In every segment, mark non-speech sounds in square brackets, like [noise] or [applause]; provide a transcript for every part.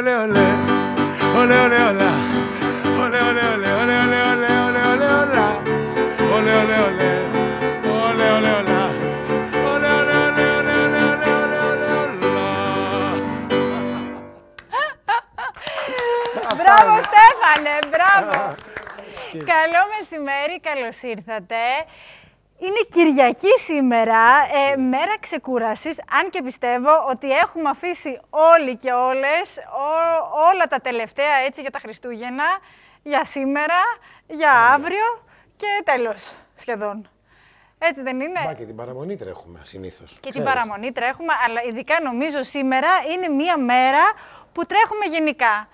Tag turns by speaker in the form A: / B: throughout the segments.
A: ολέ, ολέ. Ολέ, ολέ, ολά. Ολέ, ολέ, ολέ, ολέ, ολέ, ολέ, ολέ, ολέ, ολά. Ολέ, ολέ, ολέ. Ολέ, ολέ, ολά. Ολέ, ολέ, ολέ, ολέ, ολέ, ολέ, ολέ, ολέ, ολά.
B: Μπράβο Στέφανε, μπράβο. Καλό μεσημέρι, καλώς ήρθατε. Είναι Κυριακή σήμερα, ε, μέρα ξεκούρασης, αν και πιστεύω ότι έχουμε αφήσει όλοι και όλες ό- όλα τα τελευταία έτσι για τα Χριστούγεννα, για σήμερα, για αύριο και τέλος σχεδόν. Έτσι δεν είναι;
A: Μπα και την παραμονή τρέχουμε συνήθως.
B: Και την
A: Ξέρεις.
B: παραμονή τρέχουμε, αλλά ειδικά νομίζω σήμερα είναι μία μέρα που τρέχουμε γενικά.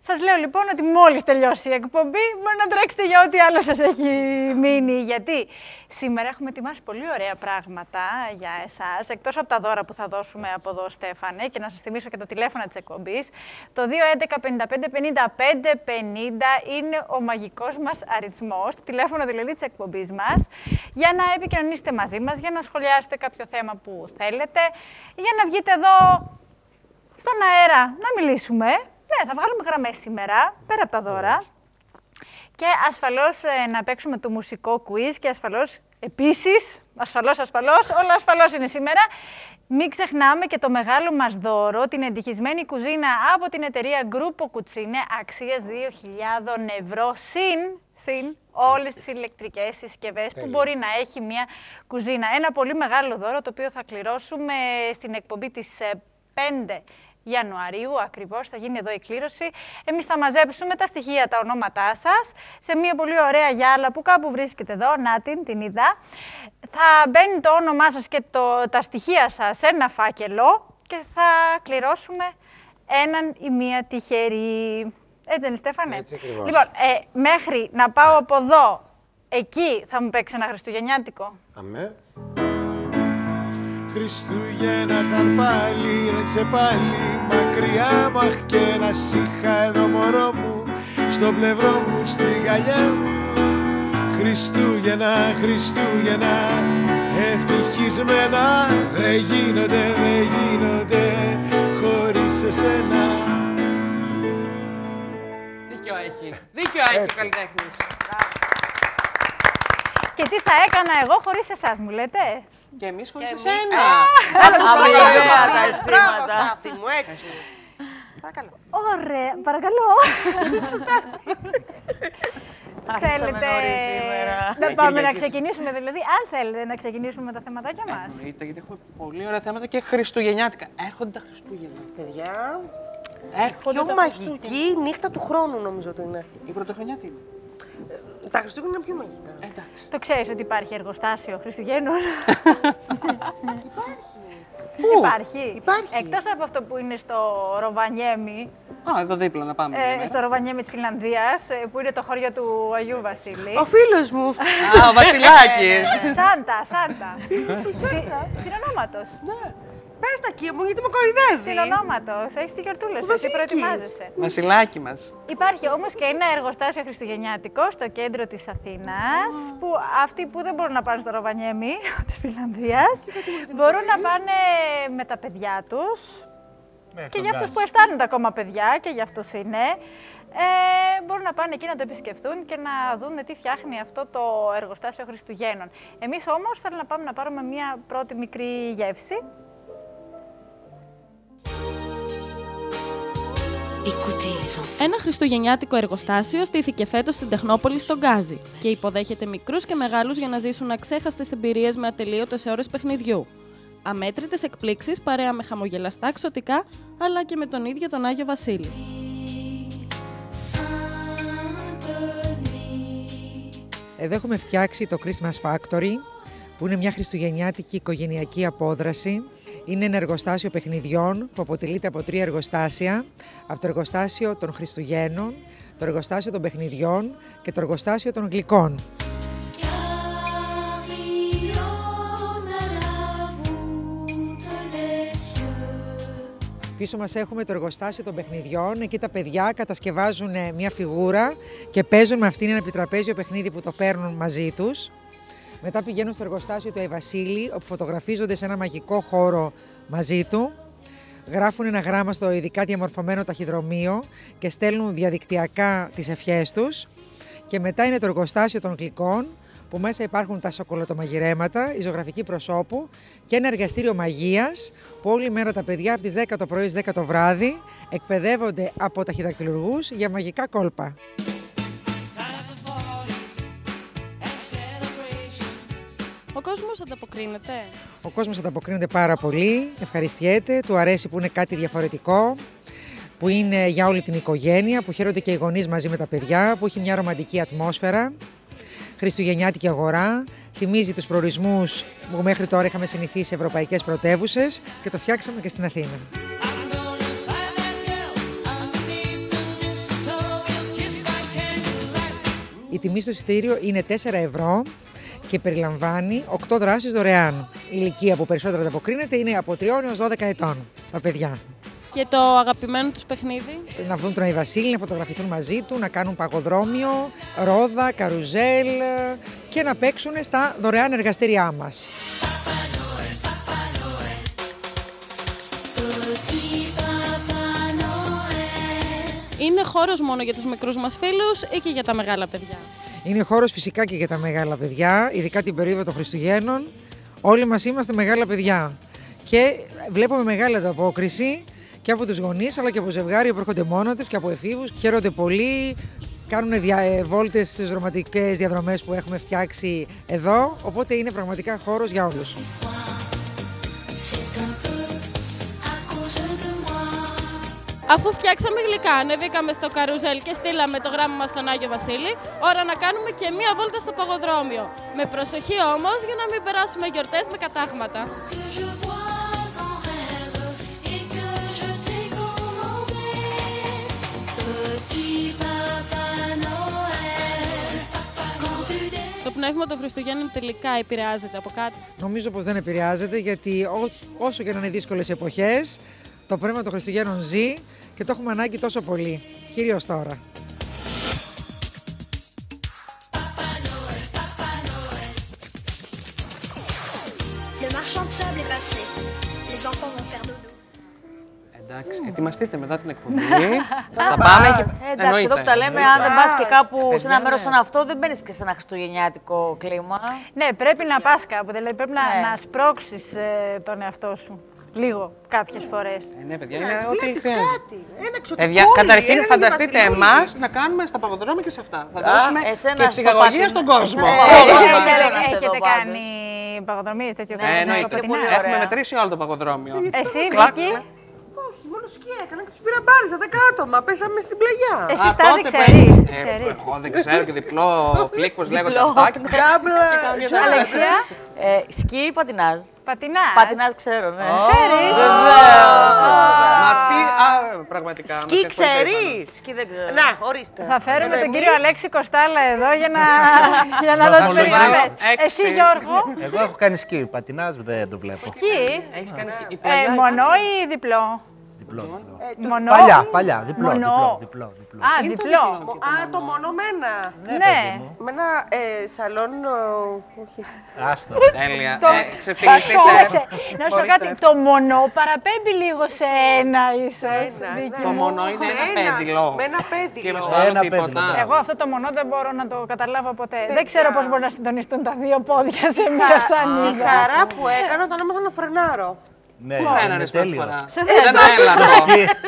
B: Σας λέω λοιπόν ότι μόλις τελειώσει η εκπομπή μπορεί να τρέξετε για ό,τι άλλο σας έχει μείνει. Γιατί σήμερα έχουμε ετοιμάσει πολύ ωραία πράγματα για εσάς, εκτός από τα δώρα που θα δώσουμε από εδώ Στέφανε και να σας θυμίσω και το τηλέφωνο της εκπομπής. Το 211 55 55 50 είναι ο μαγικός μας αριθμός, το τηλέφωνο δηλαδή της εκπομπής μας, για να επικοινωνήσετε μαζί μας, για να σχολιάσετε κάποιο θέμα που θέλετε, για να βγείτε εδώ στον αέρα να μιλήσουμε. Ναι, θα βγάλουμε γραμμές σήμερα, πέρα από τα δώρα. Και ασφαλώς ε, να παίξουμε το μουσικό quiz και ασφαλώς επίσης, ασφαλώς, ασφαλώς, όλα ασφαλώς είναι σήμερα. Μην ξεχνάμε και το μεγάλο μας δώρο, την εντυχισμένη κουζίνα από την εταιρεία Gruppo Cucine, αξίας 2.000 ευρώ, συν, συν όλες τις ηλεκτρικές συσκευές που μπορεί να έχει μια κουζίνα. Ένα πολύ μεγάλο δώρο, το οποίο θα κληρώσουμε στην εκπομπή της ε, 5 Ιανουαρίου ακριβώς θα γίνει εδώ η κλήρωση. Εμείς θα μαζέψουμε τα στοιχεία, τα ονόματά σας σε μια πολύ ωραία γυάλα που κάπου βρίσκεται εδώ, να την, την είδα. Θα μπαίνει το όνομά σας και το, τα στοιχεία σας σε ένα φάκελο και θα κληρώσουμε έναν ή μία τυχερή. Έτσι δεν είναι, Στέφανε;
A: Έτσι ακριβώς.
B: Λοιπόν, ε, μέχρι να πάω από εδώ, εκεί θα μου παίξει ένα χριστουγεννιάτικο.
A: Αμέ. Χριστούγεννα είχαν πάλι, ρέξε πάλι μακριά μου Αχ και να σ' είχα εδώ μωρό μου Στο πλευρό μου, στη γαλιά μου Χριστούγεννα, Χριστούγεννα Ευτυχισμένα Δεν γίνονται, δεν γίνονται Χωρίς εσένα
C: Δίκιο έχει. Δίκιο έχει ο
A: Έτσι.
C: καλλιτέχνης.
B: Και τι θα έκανα εγώ χωρίς εσάς, μου λέτε;
C: Και εμείς χωρίς
D: εμείς-
C: εσένα.
D: Α,
C: Άρα τους
D: μπράβο,
C: πολύ
D: μπράβο,
C: ωραία τα
D: μπράβο,
C: αισθήματα.
D: Μπράβο, Στάθη μου, έτσι. Παρακαλώ.
B: Ωραία, παρακαλώ.
E: Άρχισαμε νωρίς σήμερα.
B: Να
C: Ναι,
B: πάμε να
C: Κυριακής.
B: ξεκινήσουμε, δηλαδή, αν θέλετε να ξεκινήσουμε με τα θεματάκια μας.
C: Εννοείται, γιατί έχουμε πολύ ωραία θέματα και χριστουγεννιάτικα. Έρχονται τα Χριστούγεννα.
D: Παιδιά,
C: Έρχονται
D: πιο
C: τα Χριστούγεννα.
D: μαγική νύχτα του χρόνου νομίζω ότι είναι.
C: Η πρωτοχρονιά τι είναι;
D: Τα Χριστούγεννα είναι πιο μαγικά.
C: Εντάξει.
B: Το ξέρεις ότι υπάρχει εργοστάσιο Χριστουγέννων; [laughs]
C: Πού;
B: υπάρχει.
D: Υπάρχει.
B: Εκτός από αυτό που είναι στο Ροβανιέμι,
C: Α, εδώ δίπλα να πάμε. μια
B: ε,
C: μέρα.
B: στο Ροβανιέμι της Φιλανδίας, ε, που είναι το χωριό του Αγίου Βασίλη.
D: Ο φίλος μου. [laughs]
C: Α, ο Βασιλάκης.
B: Σάντα, [laughs] Σάντα. Συ- Συνονόματος.
D: Πες τα εκεί μου, γιατί με κοροϊδεύεις;
B: Συνονόματος. Έχεις τη γιορτούλα σου, εσύ
D: Βασίλικη.
B: προετοιμάζεσαι.
C: Βασιλάκι μας.
B: Υπάρχει όμως και ένα εργοστάσιο χριστουγεννιάτικο στο κέντρο της Αθήνας, που αυτοί που δεν μπορούν να πάνε στο Ροβανιέμι [laughs] της Φιλανδίας, μπορούν να πάνε με τα παιδιά τους και για αυτούς που αισθάνονται ακόμα παιδιά και για αυτούς είναι, ε, μπορούν να πάνε εκεί να το επισκεφτούν και να δουν τι φτιάχνει αυτό το εργοστάσιο Χριστουγέννων. Εμείς όμως θέλω να πάμε να πάρουμε μια πρώτη μικρή γεύση.
F: Ένα χριστουγεννιάτικο εργοστάσιο στήθηκε φέτος στην Τεχνόπολη στον Γκάζι και υποδέχεται μικρούς και μεγάλους για να ζήσουν αξέχαστες εμπειρίες με ατελείωτες ώρες παιχνιδιού. Αμέτρητες εκπλήξεις παρέα με χαμογελαστά ξωτικά αλλά και με τον ίδιο τον Άγιο Βασίλη.
G: Εδώ έχουμε φτιάξει το Christmas Factory, που είναι μια χριστουγεννιάτικη οικογενειακή απόδραση. Είναι ένα εργοστάσιο παιχνιδιών που αποτελείται από τρία εργοστάσια. Από το εργοστάσιο των Χριστουγέννων, το εργοστάσιο των παιχνιδιών και το εργοστάσιο των γλυκών. Πίσω μας έχουμε το εργοστάσιο των παιχνιδιών. Εκεί τα παιδιά κατασκευάζουν ε, μια φιγούρα και παίζουν με αυτήν ένα επιτραπέζιο παιχνίδι που το παίρνουν μαζί τους. Μετά πηγαίνουν στο εργοστάσιο του Αϊβασίλη, όπου φωτογραφίζονται σε ένα μαγικό χώρο μαζί του. γράφουν ένα γράμμα στο ειδικά διαμορφωμένο ταχυδρομείο και στέλνουν διαδικτυακά τις ευχές τους. Και μετά είναι το εργοστάσιο των γλυκών, που μέσα υπάρχουν τα σοκολατομαγειρέματα, η ζωγραφική προσώπου και ένα εργαστήριο μαγείας, που όλη μέρα τα παιδιά από τις 10 το πρωί στις 10 το βράδυ εκπαιδεύονται από ταχυδακτηλουργούς για μαγικά κόλπα.
H: Ο κόσμος ανταποκρίνεται;
G: Ο κόσμος ανταποκρίνεται πάρα πολύ, ευχαριστιέται, του αρέσει που είναι κάτι διαφορετικό, που είναι για όλη την οικογένεια, που χαίρονται και οι γονείς μαζί με τα παιδιά, που έχει μια ρομαντική ατμόσφαιρα, χριστουγεννιάτικη αγορά, θυμίζει τους προορισμούς που μέχρι τώρα είχαμε συνηθίσει σε ευρωπαϊκές πρωτεύουσες και το φτιάξαμε και στην Αθήνα. Η τιμή στο εισιτήριο είναι 4 ευρώ και περιλαμβάνει 8 δράσεις δωρεάν. Η ηλικία που περισσότερο ανταποκρίνεται είναι από 3 έως 12 ετών τα παιδιά.
H: Και το αγαπημένο τους παιχνίδι;
G: Να βγουν τον Αϊβασίλη, να φωτογραφηθούν μαζί του, να κάνουν παγοδρόμιο, ρόδα, καρουζέλ και να παίξουν στα δωρεάν εργαστήριά μας.
H: Είναι χώρος μόνο για τους μικρούς μας φίλους ή και για τα μεγάλα παιδιά;
G: Είναι χώρος φυσικά και για τα μεγάλα παιδιά, ειδικά την περίοδο των Χριστουγέννων. Όλοι μας είμαστε μεγάλα παιδιά και βλέπουμε μεγάλη ανταπόκριση και από τους γονείς αλλά και από ζευγάρια που έρχονται μόνο τους και από εφήβους. Χαίρονται πολύ, κάνουν δια, ε, βόλτες στις ρομαντικές διαδρομές που έχουμε φτιάξει εδώ, οπότε είναι πραγματικά χώρος για όλους.
H: Αφού φτιάξαμε γλυκά, ανεβήκαμε στο καρουζέλ και στείλαμε το γράμμα μας στον Άγιο Βασίλη, ώρα να κάνουμε και μία βόλτα στο παγοδρόμιο. Με προσοχή όμως για να μην περάσουμε γιορτές με κατάγματα. Το πνεύμα των Χριστουγέννων τελικά επηρεάζεται από κάτι.
G: Νομίζω πως δεν επηρεάζεται γιατί ό, όσο και να είναι δύσκολες εποχές, το πνεύμα των Χριστουγέννων ζει και το έχουμε ανάγκη τόσο πολύ, κυρίως τώρα.
I: Le marchand de sable est passé. Les enfants vont faire dodo.
C: Εντάξει, ετοιμαστείτε μετά την εκπομπή. [laughs] Θα πάμε και.
E: Ε, εντάξει, εδώ που τα λέμε, αν δεν πας και κάπου σε ένα μέρος σαν αυτό, δεν μπαίνεις και σε ένα χριστουγεννιάτικο κλίμα.
B: Ναι, πρέπει να πας κάπου. Δηλαδή πρέπει να,
E: Ναι.
B: να σπρώξεις ε, τον εαυτό σου. Λίγο, κάποιες φορές.
C: Ε, ναι, παιδιά,
D: Να
C: είναι ό,τι
D: βλέπεις
C: χρειάζεται.
D: κάτι. Ένα ξωτικόλι,
C: Παιδιά, καταρχήν
D: έναν
C: φανταστείτε
D: βασιλιούλη.
C: εμάς να κάνουμε στα παγοδρόμια και σε αυτά. Θα δώσουμε
E: εσένα
C: και
E: στο
C: ψυχαγωγία
E: πατίνι.
C: στον κόσμο.
E: Εσένα
C: Ε,
E: στο
C: ε,
E: πατίνι.
C: ε,
E: θέλω
B: Έχετε,
E: να σε
B: έχετε
E: δω πάντως.
B: κάνει παγοδρομίες, τέτοιο
C: Ναι,
B: κάτι,
C: εννοείται.
B: πατινά.
E: πολύ
C: Έχουμε
E: ωραία.
C: μετρήσει όλο το παγοδρόμιο.
B: Εσύ,
C: Κλακ.
B: Βίκυ,
D: Όχι, μόνο σκι έκανα και τους πήρα μπάριζα 10 άτομα. Πέσαμε στην πλαγιά.
B: εσύ
C: Α,
B: στάδι
C: τότε που
B: ξέρεις.
C: έγινε. Ε,
B: ξέρεις.
C: Εγώ δεν ξέρω και διπλό φλικ, πώς λέγονται αυτά. και-
D: Τζάμπλα.
B: Αλεξία,
E: Ε, σκι ή πατινάζ;
B: πατινάς.
E: Πατινάζ ξέρω, ναι.
B: Ξέρεις;
C: Μα τι, α, πραγματικά.
D: Σκι
C: με συγχωρείτε,
D: ξέρεις;
E: Σκι δεν ξέρω.
D: Να, ορίστε.
B: Θα φέρουμε τον
D: Εμείς-
B: κύριο Αλέξη Κοστάλα εδώ για να, [laughs] για να
J: Θα
B: δώσουμε
J: σου βάλω
B: περιγραφές.
C: έξι.
B: Εσύ Γιώργο,
J: Εγώ έχω κάνει σκι. Πατινάζ δεν το βλέπω.
B: εκεί,
C: Έχεις κάνει σκι. Η
B: ε,
C: πλαγιά
B: μονό ή διπλό;
J: Διπλό, διπλό.
B: Μονό.
J: Παλιά, παλιά. Διπλό,
B: Μονό.
J: διπλό, διπλό, διπλό.
B: Α, διπλό.
D: Α, το μόνο με ένα.
B: Ναι.
D: Με ένα ε, σαλόν. ε, όχι.
J: Άστο.
C: Τέλεια.
D: Το-
C: Ε, ξεφτυλιστείτε.
B: Κοίταξε, να σου πω κάτι, το μονό παραπέμπει λίγο σε ένα ίσως.
D: Ένα,
B: Βίκυ
C: Το
B: μου.
C: μονό είναι
D: Με
C: ένα πέντιλο.
D: Με ένα
C: Και
D: πέντιλο.
C: με στο άλλο
J: Ένα
C: τίποτα.
J: πέντιλο,
B: Εγώ αυτό το μονό δεν μπορώ να το καταλάβω ποτέ. Δεν ξέρω πώς μπορεί να συντονιστούν τα δύο πόδια σε μια
D: Η
B: σανίδα.
D: χαρά που έκανα όταν έμαθα να φρενάρω.
J: Ναι,
C: Φρέναρες
J: είναι
C: πρώτη
J: τέλειο.
C: φορά;
E: Σε
C: Δεν το έλατο.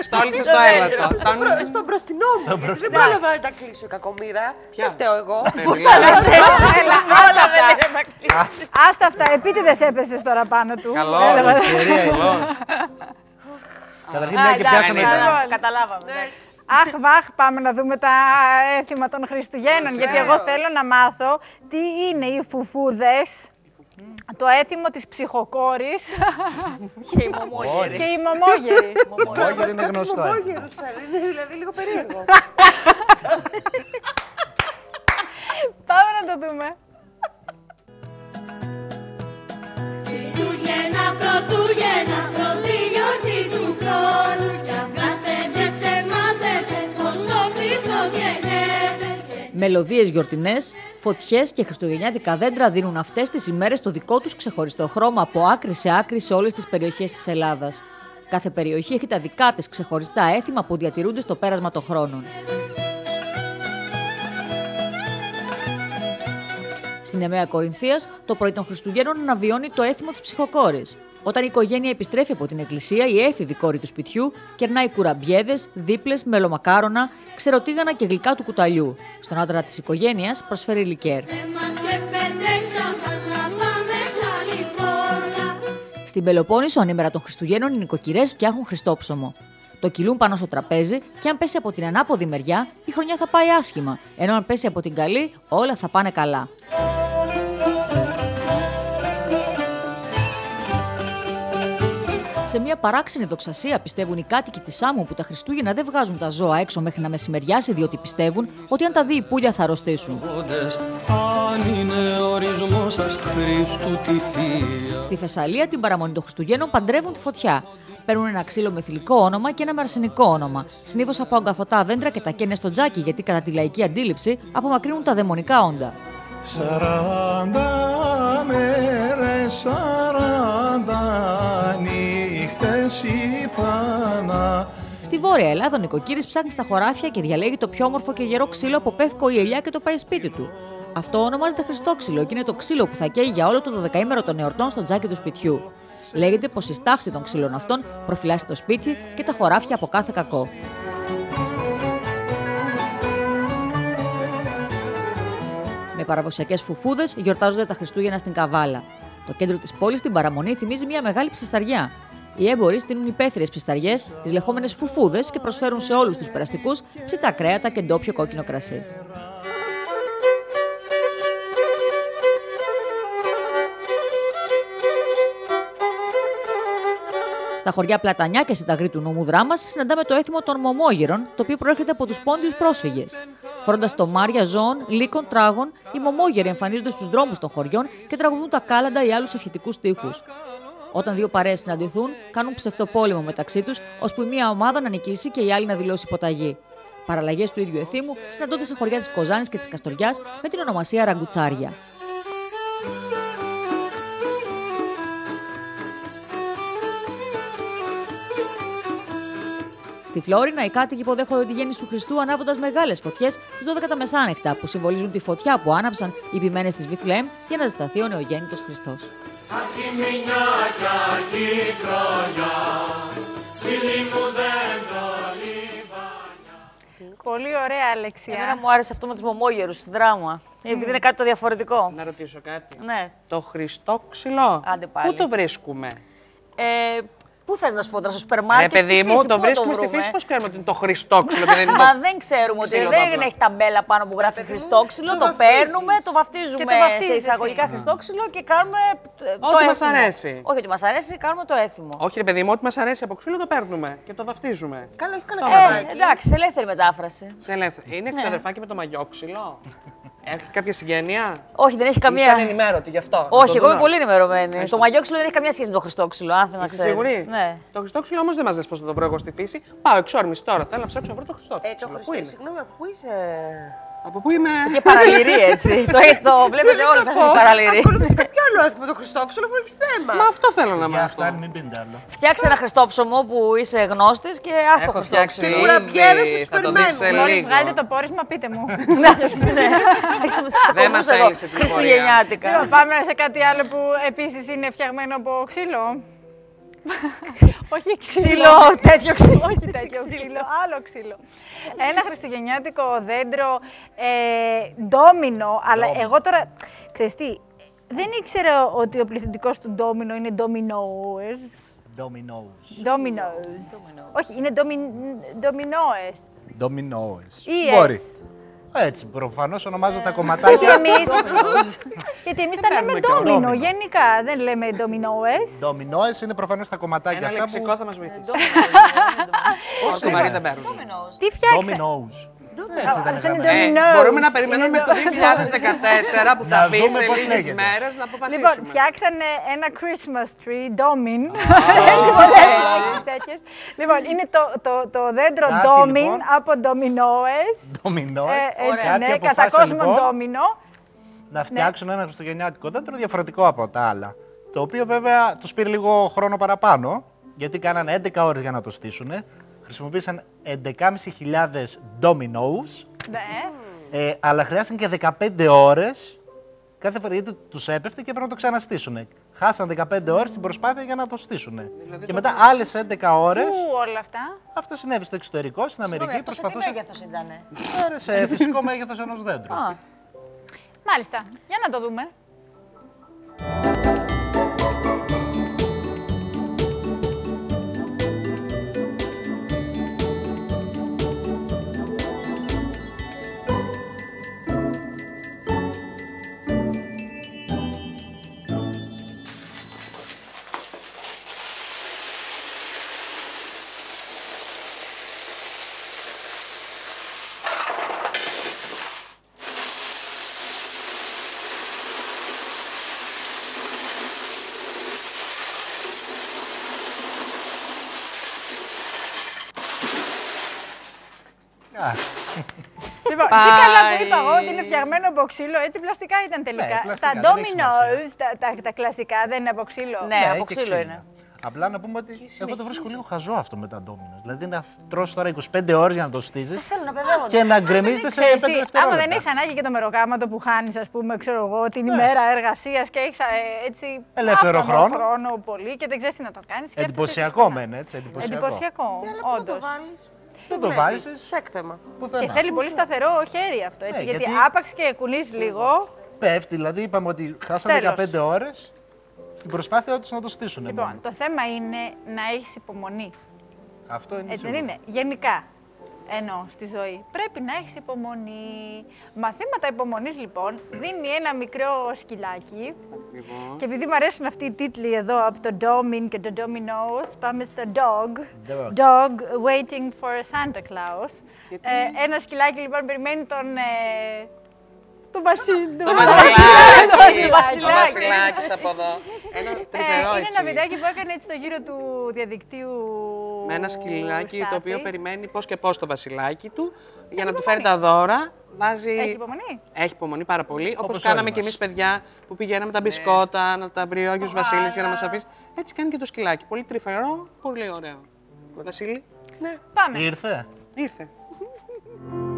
C: Στόλισε στο έλατο.
D: Στον μπρο- Στον μπροστινό μου. γιατί Δεν πρόλαβα να τα κλείσω η κακομήρα. Δεν φταίω εγώ.
B: Έλα, άστα αυτά. Άστα αυτά, επίτηδες έπεσες τώρα πάνω του.
C: Καλό.
B: Έλα, μα-
J: Ευκαιρία είναι.
C: Καλό.
J: Καταρχήν μια και πιάσαμε
C: ναι, ναι.
J: τα...
B: Λοιπόν.
E: Καταλάβαμε. ναι.
B: Αχ, βαχ, πάμε να δούμε τα έθιμα των Χριστουγέννων. Γιατί εγώ θέλω να μάθω τι είναι οι φουφούδες, το έθιμο της ψυχοκόρης [laughs]
E: Και η μωμόγερη.
B: και οι μωμόγεροι.
J: Μόγερ είναι γνωστό. ε.
D: Μόγερους θα είναι, δηλαδή λίγο περίεργο. [laughs]
B: πάμε να το δούμε.
I: Χριστούγεννα, Πρωτούγεννα, πρώτη γιορτή του χρόνου. Για βγάτε δεύτε, μάθετε πως ο Χριστός γεννιέται.
E: Μελωδίες γιορτινές, φωτιές και χριστουγεννιάτικα δέντρα δίνουν αυτές τις ημέρες το δικό τους ξεχωριστό χρώμα από άκρη σε άκρη σε όλες τις περιοχές της Ελλάδας. Κάθε περιοχή έχει τα δικά της ξεχωριστά έθιμα που διατηρούνται στο πέρασμα των χρόνων. Στην Εμέα Κορινθίας, το πρωί των Χριστουγέννων αναβιώνει το έθιμο της ψυχοκόρης. Όταν η οικογένεια επιστρέφει από την εκκλησία, η έφηβη κόρη του σπιτιού κερνάει κουραμπιέδες, δίπλες, μελομακάρονα, ξεροτήγανα και γλυκά του κουταλιού. Στον άντρα της οικογένειας προσφέρει λικέρ.
I: Δεν μας και πεντέξαμε να πάμε σ' άλλη πόρτα.
E: Στην Πελοπόννησο, ανήμερα των Χριστουγέννων, οι νοικοκυρές φτιάχνουν χριστόψωμο. Το κυλούν πάνω στο τραπέζι και αν πέσει από την ανάποδη μεριά, η χρονιά θα πάει άσχημα. Ενώ αν πέσει από την καλή, όλα θα πάνε καλά. Σε μια παράξενη δοξασία πιστεύουν οι κάτοικοι της Σάμου που τα Χριστούγεννα δεν βγάζουν τα ζώα έξω μέχρι να μεσημεριάσει, διότι πιστεύουν ότι αν τα δει η πουλια θα αρρωστήσουν.
K: Αν είναι ορισμός σας Χριστού τη θεία.
E: Στη Θεσσαλία την παραμονή των Χριστουγέννων παντρεύουν τη φωτιά. Παίρνουν ένα ξύλο με θηλυκό όνομα και ένα με αρσενικό όνομα. Συνήθως από αγκαφωτά δέντρα και τα καίνε στο τζάκι, γιατί κατά τη λαϊκή αντίληψη απομακρύνουν τα δαιμονικά όντα.
K: Σαράντα μέρες, σαράντα νύχτες είπανα
E: Στη Βόρεια Ελλάδα, ο νοικοκύρης ψάχνει στα χωράφια και διαλέγει το πιο όμορφο και γερό ξύλο από πεύκο ή ελιά και το πάει σπίτι του. Αυτό ονομάζεται Χριστόξυλο και είναι το ξύλο που θα καίει για όλο το 12ήμερο των εορτών στο τζάκι του σπιτιού. Λέγεται πως η στάχτη των ξύλων αυτών προφυλάσσει το σπίτι και τα χωράφια από κάθε κακό. Με παραδοσιακές φουφούδες γιορτάζονται τα Χριστούγεννα στην Καβάλα. Το κέντρο της πόλης, την παραμονή, θυμίζει μια μεγάλη ψισταριά. Οι έμποροι στείλουν υπαίθριες ψισταριές, τις λεγόμενε φουφούδες και προσφέρουν σε όλους τους περαστικούς ψητά κρέατα και ντόπιο κόκκινο κρασί. Στα χωριά Πλατανιά και Συνταγρή του νόμου Δράμας συναντάμε το έθιμο των Μωμόγερων, το οποίο προέρχεται από τους πόντιους πρόσφυγες. Φορώντας το μάρια ζώων, λύκων, τράγων, οι Μωμόγεροι εμφανίζονται στους δρόμους των χωριών και τραγουδούν τα κάλαντα ή άλλους ευχητικού τείχου. Όταν δύο παρέες συναντηθούν, κάνουν ψευτοπόλεμο μεταξύ τους, ώσπου η μία ομάδα να νικήσει και η άλλη να δηλώσει υποταγή. Παραλλαγές του ίδιου εθήμου συναντώνται σε χωριά της Κοζάνης και της Καστοριάς με την ονομασία Ραγκουτσάρια. Στη Φλόρινα, οι κάτοικοι υποδέχονται τη γέννηση του Χριστού ανάβοντας μεγάλες φωτιές στις 12 τα μεσάνυχτα, που συμβολίζουν τη φωτιά που άναψαν οι ποιμένες της Βιθλέμ για να ζεσταθεί ο νεογέννητος Χριστός.
B: Πολύ ωραία, Αλεξία.
E: Εμένα μου άρεσε αυτό με τους μωμόγερου στην δράμα. Επειδή είναι κάτι το διαφορετικό.
C: Να ρωτήσω κάτι.
E: Ναι.
C: Το χριστόξυλο.
E: Άντε πάλι.
C: Πού το βρίσκουμε;
E: Ε, πού θες να σου πω τώρα, στο σούπερ
C: Ρε
E: μάρκετ.
C: παιδί
E: στη
C: μου,
E: φύση,
C: το
E: πού
C: βρίσκουμε στη
E: βρούμε;
C: φύση. Πώς ξέρουμε ότι είναι το χριστόξυλο και δεν είναι
E: Μα
C: το.
E: δεν ξέρουμε ότι
C: ξύλο
E: δεν
C: το απλά.
E: έχει ταμπέλα πάνω που γράφει
D: παιδί μου,
E: Χριστόξυλο.
D: το
E: Το,
D: βαφτίζεις.
E: παίρνουμε, το βαφτίζουμε
B: Και το βαφτίζεις
E: σε εισαγωγικά
B: εσύ.
E: Χριστόξυλο και κάνουμε. ε, το
C: Ό,τι μας
E: έθιμο.
C: αρέσει.
E: Όχι ότι μας αρέσει, κάνουμε το έθιμο.
C: Όχι, ρε παιδί μου, ό,τι μας αρέσει από ξύλο το παίρνουμε και το βαφτίζουμε.
D: Καλά, έχει καλά
E: Ε,
D: καβάκι.
E: εντάξει, σε ελεύθερη μετάφραση.
C: Σε ελεύθερη. Είναι ξαδερφάκι με το μαγιόξυλο. Έχει κάποια συγγένεια;
E: Όχι, δεν έχει
C: Είσαι
E: καμία.
C: ανενημέρωτη γι' αυτό.
E: Όχι,
C: Το
E: εγώ είμαι
C: δω.
E: πολύ ενημερωμένη. Το
C: Ευχαριστώ.
E: μαγιόξυλο δεν έχει καμία σχέση με το Χριστόξυλο, αν θέλει να
C: Είσαι
E: ξέρεις.
C: σίγουρη;
E: Ναι.
C: Το χριστόξυλο όμως δεν μας λες πώς θα το βρω εγώ στη φύση. Πάω εξόρμηση τώρα. Θέλω να ψάξω να βρω το
D: Ε,
C: χριστόξυλο.
D: το
C: Πού
D: Χριστό,
C: είναι;
D: συγγνώμη, από πού είσαι;
C: Από πού είμαι;
E: Και παραλυρεί έτσι. [laughs] το, το βλέπετε όλοι σας ότι παραλυρεί.
D: Ακολουθείς κάποιο άλλο έθιμο το Χριστόξυλο αφού έχεις θέμα.
C: Μα αυτό θέλω να
J: Για
C: μάθω.
J: αυτά μην πίνετε άλλο.
E: Φτιάξε ένα χριστόψωμο που είσαι γνώστης και άστο
C: Έχω φτιάξει
E: χριστόξυλο.
D: Σίγουρα
C: ήδη,
D: μπιέδες που τους
C: θα το δεις σε
D: περιμένουμε.
B: Μόλις
C: λίγο.
B: βγάλετε το πόρισμα, πείτε μου. [laughs]
E: Ναι, Έχεις με τους
C: Δεν μας
E: ακολούς εδώ,
C: έλυσε την
E: Χριστουγεννιάτικα.
B: Λοιπόν, πάμε σε κάτι άλλο που επίσης είναι φτιαγμένο από ξύλο. Όχι ξύλο.
E: Ξύλο, τέτοιο ξύλο.
B: Όχι τέτοιο ξύλο, άλλο ξύλο. Ένα χριστουγεννιάτικο δέντρο ε, ντόμινο, αλλά εγώ τώρα, ξέρεις τι, δεν ήξερα ότι ο πληθυντικός του ντόμινο είναι ντομινόες.
J: Dominoes.
B: Ντόμινος. Όχι, είναι ντομινόες.
J: Dominoes.
B: Yes.
J: Μπορεί. Έτσι, προφανώς ονομάζονται τα
B: Γιατί
J: κομματάκια.
B: εμείς, γιατί εμείς τα λέμε
C: παίρνουμε και
B: ντόμινο,
J: ντόμινο.
B: γενικά, δεν λέμε ντομινόες.
J: Dominoes είναι προφανώς τα κομματάκια
C: Ένα
J: αυτά
C: λεξικό
J: που.
C: θα μας βοηθήσει.
J: Πώς
C: Όχι, Μαρή
J: είναι.
C: δεν παίρνουμε.
B: Τι φτιάξε.
J: Dominoes. Έτσι ήταν
B: Αυτό είναι
J: γραμμένο.
C: Ε,
B: Dominoes.
C: μπορούμε να περιμένουμε
B: Είναι
C: μέχρι το 2014 που θα
J: Να
C: μπει
J: δούμε
C: σε
J: πώς
C: λίγες
J: λέγεται.
C: μέρες να
B: Λοιπόν,
C: αποφασίσουμε.
B: φτιάξανε ένα Christmas tree, domin. [laughs] Έχει πολλές λέξεις τέτοιες. Λοιπόν, είναι το, το, το δέντρο
J: Κάτι,
B: domin
J: λοιπόν.
B: από ντομινόες.
J: Dominoes.
B: Ε, έτσι,
J: Κάτι
B: ναι, κατά
J: αποφάσισαν,
B: κόσμο
J: λοιπόν,
B: ντόμινο.
J: να φτιάξουν ένα χριστουγεννιάτικο δέντρο διαφορετικό από τα άλλα. Το οποίο βέβαια τους πήρε λίγο χρόνο παραπάνω. γιατί κάνανε 11 ώρες για να το στήσουν. Χρησιμοποίησαν 11.500 dominoes,
B: Ναι.
J: ε, αλλά χρειάστηκαν και 15 ώρες κάθε φορά γιατί τους έπεφτε και έπρεπε να το ξαναστήσουν. Χάσαν 15 ώρες την προσπάθεια για να το στήσουν. και μετά άλλες 11 ώρες,
B: Πού όλα αυτά;
J: αυτό συνέβη στο εξωτερικό, στην Αμερική.
E: αυτός σε τι
J: προσπαθούσε-
E: μέγεθος ήτανε.
J: Ε, σε φυσικό μέγεθος ενός δέντρου.
E: Α,
B: Μάλιστα. Για να το δούμε. Λοιπόν, τι καλά που είπα εγώ ότι είναι φτιαγμένο από ξύλο, έτσι πλαστικά ήταν τελικά.
J: Ναι, πλαστικά,
B: τα
J: δεν έχει
B: dominoes, τα, τα, τα κλασικά, δεν είναι από ξύλο.
E: Ναι,
J: έχει
E: από
J: και
E: ξύλο είναι.
J: Απλά να πούμε ότι εγώ το βρίσκω λίγο χαζό αυτό με τα ντόμινο. Δηλαδή να τρώσει τώρα 25 ώρες για να το στήσει
E: Θέλουν να παιδεύονται.
J: και να γκρεμίζεται σε 5
B: Ξέρεις τι, άμα
J: δευτερόλεπτα.
B: δεν έχεις ανάγκη και το μεροκάματο που χάνεις, ας πούμε, ξέρω εγώ, την ημέρα εργασίας και έχεις έτσι.
J: Ναι. Ελεύθερο
B: άφθονο
J: χρόνο.
B: χρόνο πολύ και δεν ξέρεις τι να το κάνεις.
J: Εντυπωσιακό μεν, έτσι. Εντυπωσιακό.
B: Εντυπωσιακό, όντως.
J: Δεν το βάζεις.
D: Σε έκθεμα.
B: Και
J: πουθενά.
B: θέλει πολύ σταθερό χέρι αυτό. Έτσι,
J: Ναι,
B: γιατί,
J: γιατί-
B: άπαξ και κουνείς λίγο.
J: Πέφτει, δηλαδή είπαμε ότι χάσαν
B: Τέλος.
J: 15 ώρες στην προσπάθεια τους να το στήσουν.
B: Λοιπόν,
J: μόνο.
B: το θέμα είναι να έχεις υπομονή.
J: Αυτό είναι
B: Έτσι δεν
J: σίγουρο.
B: είναι. Γενικά. Ενώ στη ζωή πρέπει να έχεις υπομονή. Μαθήματα υπομονής λοιπόν δίνει ένα μικρό σκυλάκι.
C: Λοιπόν.
B: Και επειδή μου αρέσουν αυτοί οι τίτλοι εδώ από το Domin και το Dominoes, πάμε στο Dog.
J: Dog.
B: Dog waiting for Santa Claus. Ε, ένα σκυλάκι λοιπόν περιμένει τον. Ε, τον Βασίλη.
C: Το
B: τον
C: βασιλάκι,
B: Το
C: το
B: βασιλάκι.
C: βασιλάκι από εδώ. Ένα
B: Ε,
C: τρυφερό
B: είναι
C: έτσι.
B: ένα βιντεάκι που έκανε έτσι το γύρο του διαδικτύου.
C: Με ένα σκυλάκι το
B: Στάθη.
C: οποίο περιμένει πώς και πώς το βασιλάκι του για να του φέρει τα δώρα. Βάζει...
B: Έχει υπομονή;
C: Έχει υπομονή πάρα πολύ. Όπως
J: Όπως
C: κάναμε
J: όλοι
C: και
J: μας.
C: εμεί, παιδιά, που πηγαίναμε τα μπισκότα, να τα βρει ο Άγιος Βασίλης για να μας αφήσει. Έτσι κάνει και το σκυλάκι. Πολύ τρυφερό, πολύ ωραίο. Βασίλη,
B: Πάμε.
J: Ήρθε.
C: ήρθε. [laughs]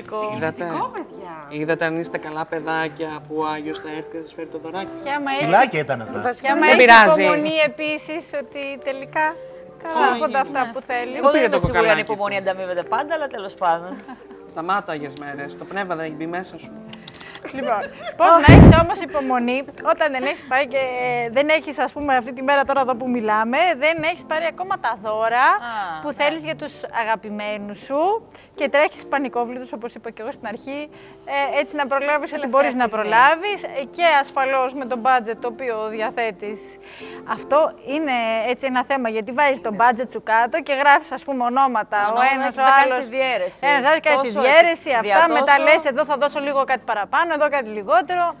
E: Γλυκούλικο.
C: Είδατε.
D: παιδιά.
C: Είδατε αν είστε καλά παιδάκια που ο Άγιος θα έρθει και θα σας φέρει το δωράκι.
B: Και άμα έχει
J: Σκυλάκια ήταν αυτά.
D: Βασικά
B: Και άμα
C: Δεν
B: έχει
C: πειράζει.
B: υπομονή επίσης ότι τελικά καλά έρχονται αυτά που θέλει.
E: Εγώ δεν
C: πήρε
E: είμαι
C: το
E: σίγουρη αν η
C: κοκαλάκι
E: υπομονή ανταμείβεται πάντα, αλλά τέλος πάντων.
C: Σταμάτα αγιές μέρες. Το πνεύμα δεν έχει μπει μέσα σου.
B: Λοιπόν, πώ να έχεις όμως υπομονή όταν δεν έχεις πάει και δεν έχεις, ας πούμε, αυτή τη μέρα τώρα εδώ που μιλάμε, δεν έχεις πάρει ακόμα τα δώρα που
E: ναι.
B: θέλεις για τους αγαπημένους σου και τρέχεις πανικόβλητος, όπως είπα και εγώ στην αρχή, ε, έτσι να προλάβεις ό,τι μπορείς να
E: στιγμή.
B: προλάβεις και ασφαλώς με το budget το οποίο διαθέτεις. Αυτό είναι έτσι ένα θέμα γιατί βάζεις το budget σου κάτω και γράφεις, ας πούμε, ονόματα. Ο
E: Ονόματα
B: ένας,
E: και
B: ο
E: τα κάνεις
B: άλλος.
E: στη διαίρεση.
B: Ένας κάνει στη
E: Τόσο
B: διαίρεση, αυτά.
E: διατόσο.
B: Μετά λες, εδώ θα δώσω λίγο κάτι παραπάνω, εδώ κάτι λιγότερο.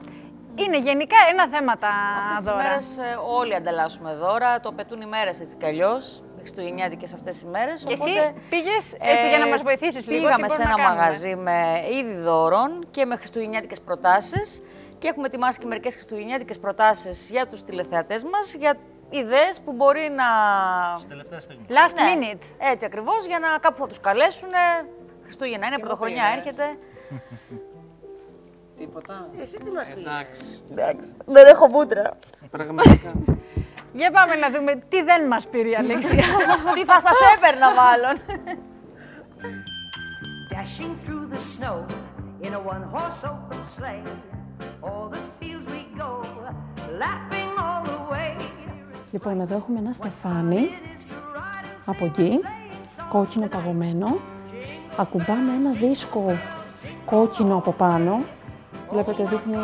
B: Είναι γενικά ένα θέμα τα
E: Αυτές τις
B: δώρα.
E: μέρες όλοι ανταλλάσσουμε δώρα. Το πετούν οι μέρες έτσι κι αλλιώς. Χριστουγεννιάτικε αυτές οι μέρες.
B: Και εσύ πήγες έτσι για να μας βοηθήσεις λίγο. τι
E: Ε, Πήγαμε
B: μπορούμε
E: σε
B: να
E: ένα
B: κάνουμε.
E: μαγαζί με είδη δώρων και με χριστουγεννιάτικε προτάσεις. Και έχουμε ετοιμάσει και μερικές χριστουγεννιάτικε προτάσεις για τους τηλεθεατές μας για ιδέες που μπορεί να.
J: Τελευταία στιγμή.
B: Last
E: Ναι,
B: minute.
E: Έτσι ακριβώς, για να κάπου θα τους καλέσουν. Χριστούγεννα είναι, πρωτοχρονιά
C: πήρες.
E: έρχεται. [laughs]
C: Τι τίποτα.
D: Εσύ τι μας πεις;
C: Εντάξει.
E: Εντάξει. Δεν έχω μούτρα.
C: Πραγματικά. [laughs]
B: Για πάμε να δούμε τι δεν μας πήρε η Αλεξία. [laughs]
E: Τι θα σας έπαιρνα μάλλον.
L: Dashing through the snow in a one horse open sleigh. All the fields we go, laughing all the way.
H: Λοιπόν, εδώ έχουμε ένα στεφάνι από εκεί, κόκκινο παγωμένο. Ακουμπάμε ένα δίσκο κόκκινο από πάνω. Βλέπετε δείχνει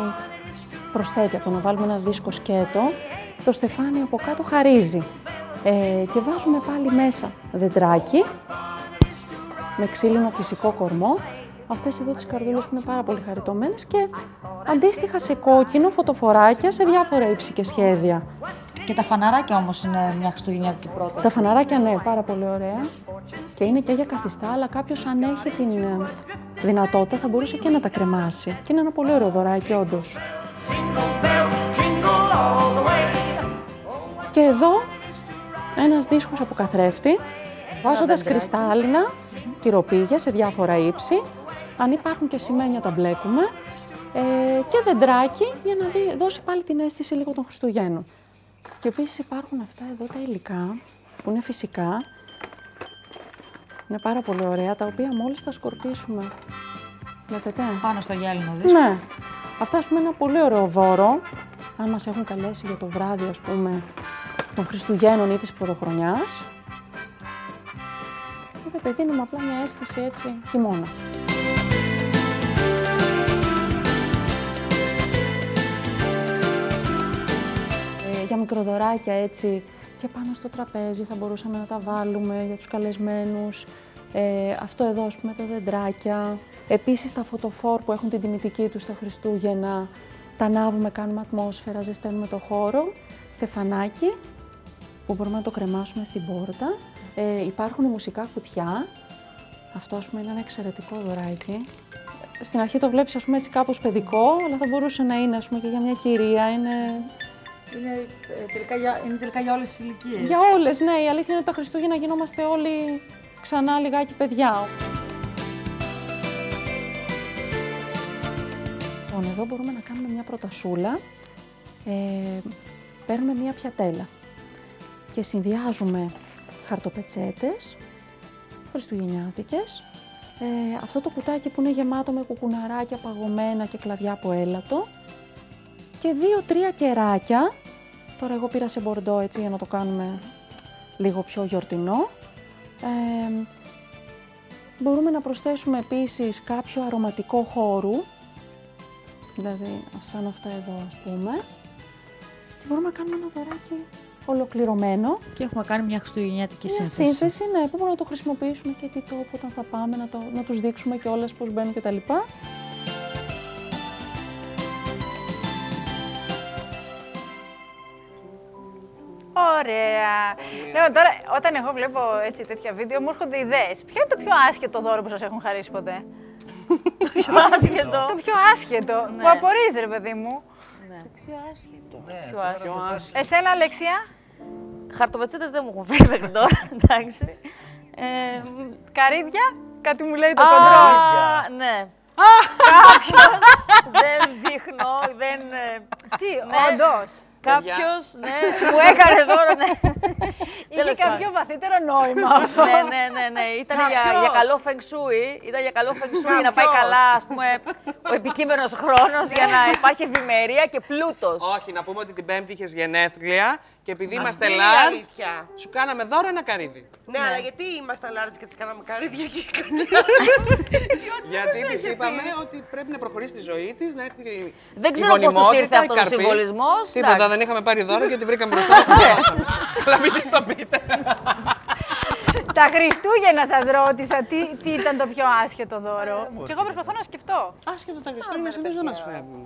H: προσθέτει από το να βάλουμε ένα δίσκο σκέτο. Το στεφάνι από κάτω χαρίζει. Ε, και βάζουμε πάλι μέσα δεντράκι με ξύλινο φυσικό κορμό. Αυτές εδώ τις καρδούλες που είναι πάρα πολύ χαριτωμένες και αντίστοιχα σε κόκκινο φωτοφοράκια σε διάφορα ύψη και σχέδια.
E: Και τα φαναράκια όμως είναι μια χριστουγεννιάτικη πρόταση.
H: Τα φαναράκια, ναι, πάρα πολύ ωραία. Και είναι και για καθιστά, αλλά κάποιος αν έχει την ε, δυνατότητα θα μπορούσε και να τα κρεμάσει. Και είναι ένα πολύ ωραίο δωράκι, όντως. Και εδώ ένας δίσκος από καθρέφτη, βάζοντας κρυστάλλινα, τυροπήγια σε διάφορα ύψη. Αν υπάρχουν και σημαίνια τα μπλέκουμε. Ε, και δεντράκι για να δει- δώσει πάλι την αίσθηση λίγο των Χριστουγέννων. Και επίσης υπάρχουν αυτά εδώ τα υλικά που είναι φυσικά. Είναι πάρα πολύ ωραία, τα οποία μόλις τα σκορπίσουμε. Βλέπετε.
E: Πάνω στο γυάλινο δίσκο.
H: Ναι. Αυτά, ας πούμε, είναι ένα πολύ ωραίο δώρο. Αν μας έχουν καλέσει για το βράδυ, ας πούμε, των Χριστουγέννων ή της Πρωτοχρονιάς. Βλέπετε, δίνουμε απλά μια αίσθηση έτσι χειμώνα. Για μικροδωράκια έτσι και πάνω στο τραπέζι θα μπορούσαμε να τα βάλουμε για τους καλεσμένους. Ε, αυτό εδώ, ας πούμε, τα δεντράκια. Επίσης, τα φωτοφόρ που έχουν την τιμητική τους στα Χριστούγεννα, τα ανάβουμε, κάνουμε ατμόσφαιρα, ζεσταίνουμε το χώρο. Στεφανάκι, που μπορούμε να το κρεμάσουμε στην πόρτα. Ε, υπάρχουν μουσικά κουτιά. Αυτό, ας πούμε, είναι ένα εξαιρετικό δωράκι. Στην αρχή το βλέπεις, ας πούμε, έτσι κάπως παιδικό, αλλά θα μπορούσε να είναι, ας πούμε, και για μια κυρία. Είναι
E: Είναι, ε, τελικά για, είναι τελικά για όλες τις ηλικίες.
H: για όλες, ναι. Η αλήθεια είναι ότι τα Χριστούγεννα γινόμαστε όλοι ξανά λιγάκι παιδιά. Λοιπόν, εδώ μπορούμε να κάνουμε μια προτασούλα. Ε, παίρνουμε μια πιατέλα και συνδυάζουμε χαρτοπετσέτες, χριστουγεννιάτικες, ε, αυτό το κουτάκι που είναι γεμάτο με κουκουναράκια παγωμένα και κλαδιά από έλατο και δύο-τρία κεράκια. Τώρα εγώ πήρα σε μπορντό έτσι για να το κάνουμε λίγο πιο γιορτινό. Ε, μπορούμε να προσθέσουμε επίσης κάποιο αρωματικό χώρου, δηλαδή σαν αυτά εδώ ας πούμε. Και μπορούμε να κάνουμε ένα δωράκι ολοκληρωμένο.
E: Και έχουμε κάνει μια χριστουγεννιάτικη
H: Μια
E: σύνθεση.
H: σύνθεση, ναι, που μπορούμε να το χρησιμοποιήσουμε και τι τόπο όταν θα πάμε, να, το, να τους δείξουμε και όλες πώς μπαίνουν κτλ.
B: Ωραία. Λέω τώρα, όταν εγώ βλέπω έτσι τέτοια βίντεο, μου έρχονται ιδέες. Ποιο είναι το πιο άσχετο δώρο που σας έχουν χαρίσει ποτέ; [laughs]
E: Το πιο άσχετο.
B: το πιο άσχετο. Που απορρίζει, ρε παιδί μου.
D: Πιο άσχετο.
E: Πιο άσχετο.
B: Εσένα, Αλεξία.
E: Χαρτοπετσέτες δεν μου έχουν φέρει μέχρι τώρα, [laughs] εντάξει. Ε,
B: Καρύδια; Κάτι μου λέει το
E: α,
B: κοντρόλ.
E: ναι. Κάποιος, δεν δείχνω, δεν... ε,
B: Τι,
E: ναι.
B: όντως;
E: Κάποιος, ναι, μου έκανε δώρο, ναι. [laughs]
B: Είχε
E: Τέλος
B: κάποιο βαθύτερο νόημα αυτό.
E: ναι, ναι, ναι, ναι. Ήταν για, για καλό feng shui. Ήταν για καλό feng shui να πάει καλά, ας πούμε, ο επικείμενος χρόνος για να υπάρχει ευημερία και πλούτος.
C: Όχι, να πούμε ότι την Πέμπτη είχες γενέθλια και επειδή είμαστε
D: είναι η
C: large,
D: αλήθεια.
C: σου κάναμε δώρο ένα καρύδι.
D: Ναι, αλλά γιατί ήμασταν large και τις κάναμε καρύδια και [laughs]
C: Γιατί
D: δεν
C: της
D: είχε
C: είπαμε
D: πει.
C: ότι πρέπει να προχωρήσει τη ζωή της, να έρθει η
E: Δεν ξέρω πώς τους
C: γονιμότητα,
E: ήρθε
C: η
E: αυτός ο
C: καρπή.
E: συμβολισμός,
C: Τίποτα,
E: εντάξει.
C: δεν είχαμε πάρει δώρο και τη βρήκαμε μπροστά μας και τη [laughs] δώσαμε. Αλλά μην της το πείτε.
B: Τα Χριστούγεννα σας ρώτησα τι, τι ήταν το πιο άσχετο δώρο. και εγώ προσπαθώ να σκεφτώ.
C: Άσχετο τα Χριστούγεννα συνήθω δεν μας φέρνουν.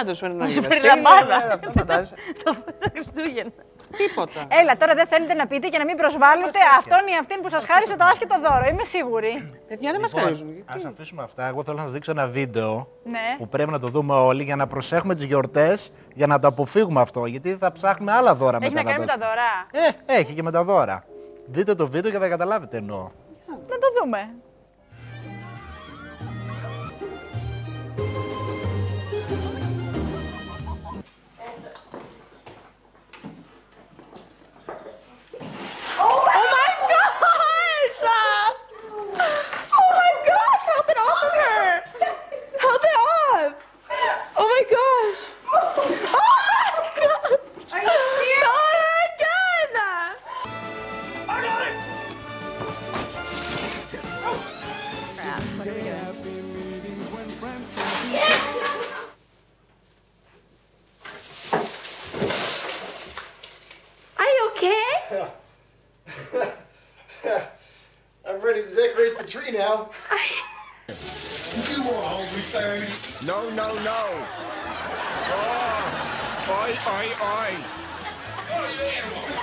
C: Άντε σου φέρνει ένα
E: Σου φέρει
C: γυβεσί,
E: λαμπάδα.
C: ε, Αυτό φαντάζεσαι. [laughs]
E: Στο τα Χριστούγεννα.
C: Τίποτα.
B: Έλα, τώρα δεν θέλετε να πείτε για να μην προσβάλλετε αυτόν ή αυτήν που σας χάρισε το άσχετο δώρο. Είμαι σίγουρη.
C: Παιδιά δεν μας
J: Λοιπόν,
C: χαρίζουν.
J: ας αφήσουμε αυτά. Εγώ θέλω να σας δείξω ένα βίντεο
B: Ναι.
J: που πρέπει να το δούμε όλοι για να προσέχουμε τις γιορτές για να το αποφύγουμε αυτό. Γιατί θα ψάχνουμε άλλα δώρα
B: Έχει
J: μετά
B: να κάνει με τα
J: δώσουμε.
B: δώρα.
J: Ε, έχει και με τα δώρα. Δείτε το βίντεο και θα καταλάβετε τι εννοώ.
B: Να το δούμε. gosh! Oh my god! Are you serious? Oh my god! I got it! Oh. Crap,
D: are? Yeah.
B: Okay? [laughs]
K: I'm
M: ready to decorate the tree now.
K: You won't hold me, Fanny. No, no, no. Oh, oi, oi, oi.
C: Ποιος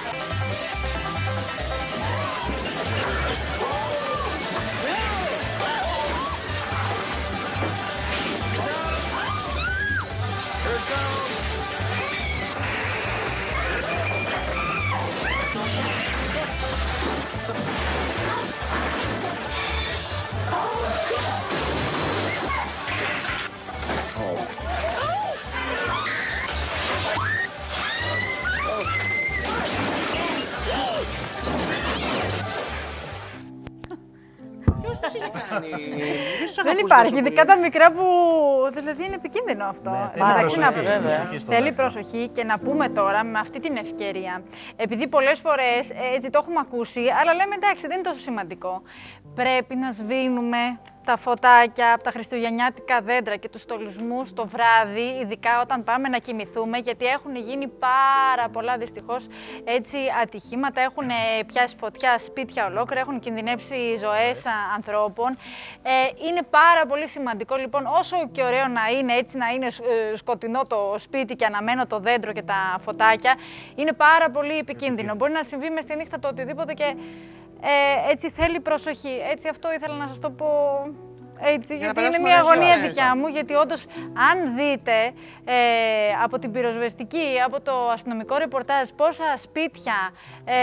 C: τους είχε κάνει; Ποιος τους
B: Δεν
C: αγαπούσε
B: υπάρχει,
C: τόσο
B: ειδικά
C: πολύ.
B: τα μικρά που. Δηλαδή είναι επικίνδυνο αυτό.
J: Ναι, θέλει
B: Εντάξει,
J: προσοχή,
B: να-
J: προσοχή στο
B: Θέλει
J: δεύτερο.
B: προσοχή και να πούμε τώρα με αυτή την ευκαιρία. Επειδή πολλές φορές έτσι το έχουμε ακούσει, αλλά λέμε εντάξει, δεν είναι τόσο σημαντικό. Πρέπει να σβήνουμε τα φωτάκια από τα χριστουγεννιάτικα δέντρα και τους στολισμούς το βράδυ, ειδικά όταν πάμε να κοιμηθούμε, γιατί έχουν γίνει πάρα πολλά δυστυχώς έτσι ατυχήματα, έχουν ε, πιάσει φωτιά σπίτια ολόκληρα, έχουν κινδυνεύσει ζωές α, ανθρώπων. Ε, είναι πάρα πολύ σημαντικό λοιπόν, όσο και ωραίο να είναι έτσι να είναι ε, σκοτεινό το σπίτι και αναμένο το δέντρο και τα φωτάκια, είναι πάρα πολύ επικίνδυνο. Μπορεί να συμβεί μες στη νύχτα το οτιδήποτε και ε, έτσι θέλει προσοχή. Έτσι αυτό ήθελα να σας το πω έτσι,
C: Για να
B: γιατί είναι
C: περάσουμε
B: μια
C: ωραίες
B: αγωνία
C: ώρες.
B: δικιά μου, γιατί όντως αν δείτε ε, από την πυροσβεστική, από το αστυνομικό ρεπορτάζ πόσα σπίτια ε,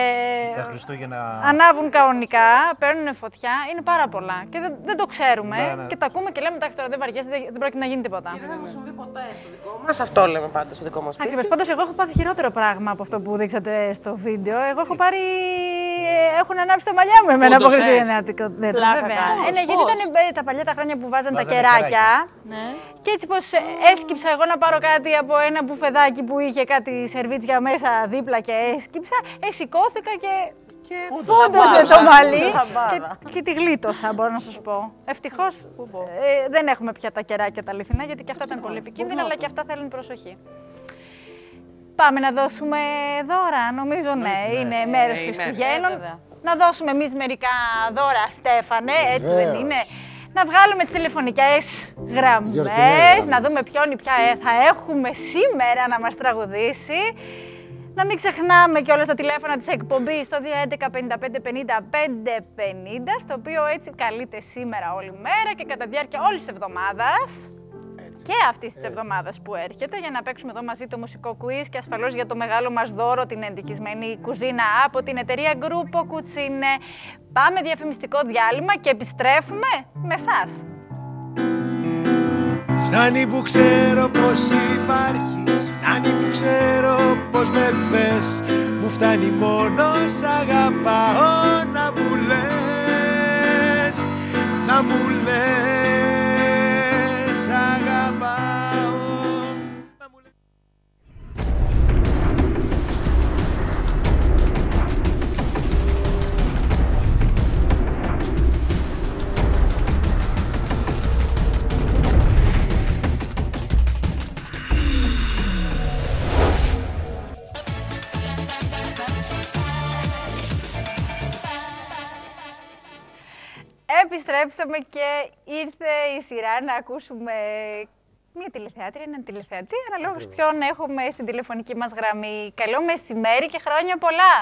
J: Τα Χριστούγεννα.
B: ανάβουν κανονικά, παίρνουν φωτιά, είναι πάρα πολλά. Και δεν, δεν το ξέρουμε
J: Ναι, ναι.
B: και τα ακούμε και λέμε εντάξει τώρα δεν βαριέσαι, δεν, δεν πρόκειται να γίνει τίποτα.
D: Δεν θα μου συμβεί ποτέ στο δικό μας. Αυτό λέμε πάντα στο δικό μας σπίτι.
B: Ακριβώς. Πάντως εγώ έχω πάθει χειρότερο πράγμα από αυτό που δείξατε στο βίντεο. Εγώ έχω πάρει... ε, Έχουν ανάψει τα μαλλιά μου εμένα από
C: Πούντος
B: χριστουγεννιάτικο δέντρο.
H: Πλάκα
B: Βέβαια.
H: κάνεις.
B: Ε, ναι, γιατί
H: Πώς;
B: ήταν ε, τα παλιά τα χρόνια που βάζαν τα
J: Βάζανε
B: κεράκια.
H: Ναι.
B: Και έτσι πως ε, έσκυψα εγώ να πάρω κάτι από ένα μπουφεδάκι που είχε κάτι σερβίτσια μέσα δίπλα και έσκυψα, ε, σηκώθηκα και φούντωσε το μαλλί και, και τη γλίτωσα, μπορώ να σας πω. Ευτυχώς ε, δεν έχουμε πια τα κεράκια τα αληθινά, γιατί και αυτά ήταν πολύ επικίνδυνα, αλλά και αυτά θέλουν προσοχή. Πάμε να δώσουμε δώρα, νομίζω ναι, είναι μέρος
C: είναι.
B: Χριστουγέννων.
H: Ε, βέβαια.
B: να δώσουμε εμείς μερικά δώρα, Στέφανε, έτσι δεν
N: Βεβαίως.
B: είναι. Να βγάλουμε τις τηλεφωνικές γραμμές,
N: Γιορτινές γραμμές.
B: να δούμε ποιον ή ποια ε, θα έχουμε σήμερα να μας τραγουδήσει. Να μην ξεχνάμε και όλα τα τηλέφωνα της εκπομπής στο 211 55 50 550, στο οποίο έτσι καλείτε σήμερα όλη μέρα και κατά τη διάρκεια όλης της εβδομάδας και αυτής της εβδομάδας που έρχεται για να παίξουμε εδώ μαζί το μουσικό quiz και ασφαλώς για το μεγάλο μας δώρο, την εντικισμένη κουζίνα από την εταιρεία Gruppo Cucine. Πάμε διαφημιστικό διάλειμμα και επιστρέφουμε με εσά.
N: Φτάνει που ξέρω πως υπάρχεις Φτάνει που ξέρω πως με θες Μου φτάνει μόνο σ' αγαπάω Να μου λες Να μου λες Αγαπάω Να
B: Επιστρέψαμε και ήρθε η σειρά να ακούσουμε μια τηλεθεάτρια, έναν τηλεθεατή, αναλόγως ποιον έχουμε στην τηλεφωνική μας γραμμή. Καλό μεσημέρι και χρόνια πολλά.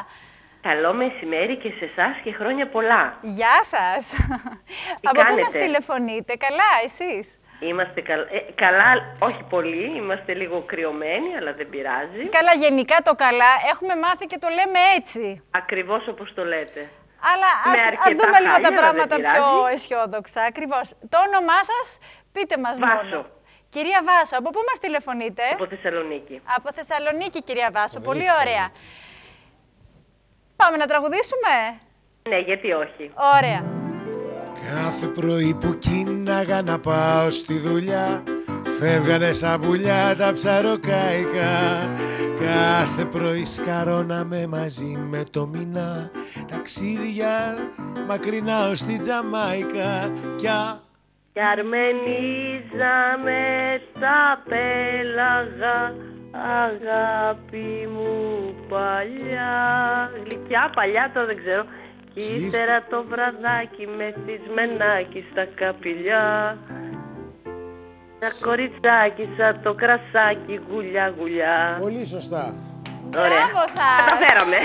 O: Καλό μεσημέρι και σε εσάς και χρόνια πολλά.
B: Γεια σας. [laughs] Από πού μας
O: κάνετε;
B: τηλεφωνείτε, καλά, εσείς;
O: Είμαστε καλ- ε, καλά, όχι πολύ, είμαστε λίγο κρυωμένοι, αλλά δεν πειράζει.
B: Καλά, γενικά το καλά έχουμε μάθει και το λέμε έτσι.
O: Ακριβώς όπως το λέτε.
B: Αλλά
O: Με
B: ας, ας
O: αρκετά
B: δούμε λίγο
O: χάλια,
B: τα
O: αλλά
B: πράγματα
O: δεν
B: πιο
O: πειράζει.
B: αισιόδοξα. Ακριβώς. Το όνομά σας, πείτε μας
O: Βάσο.
B: μόνο. Κυρία Βάσο, από πού μας τηλεφωνείτε;
O: Από Θεσσαλονίκη.
B: Από Θεσσαλονίκη, κυρία Βάσο. Πολύ ωραία. Πάμε να τραγουδήσουμε;
O: Ναι, γιατί όχι.
B: Ωραία.
N: Κάθε πρωί που κίναγα να πάω στη δουλειά Φεύγανε σαν πουλιά τα ψαροκάικα Κάθε πρωί σκαρώναμε μαζί με το μηνά Ταξίδια μακρινά ως τη Τζαμάικα Κι α-
O: Κι αρμενίζαμε τα πέλαγα αγάπη μου παλιά. Γλυκιά, παλιά, το δεν ξέρω. Κι ύστερα το βραδάκι με θυσμενάκι στα καπηλιά Τα κοριτσάκι σαν το κρασάκι γουλιά γουλιά
N: Πολύ σωστά.
O: Ωραία.
B: Μπράβο σας.
O: Καταφέραμε.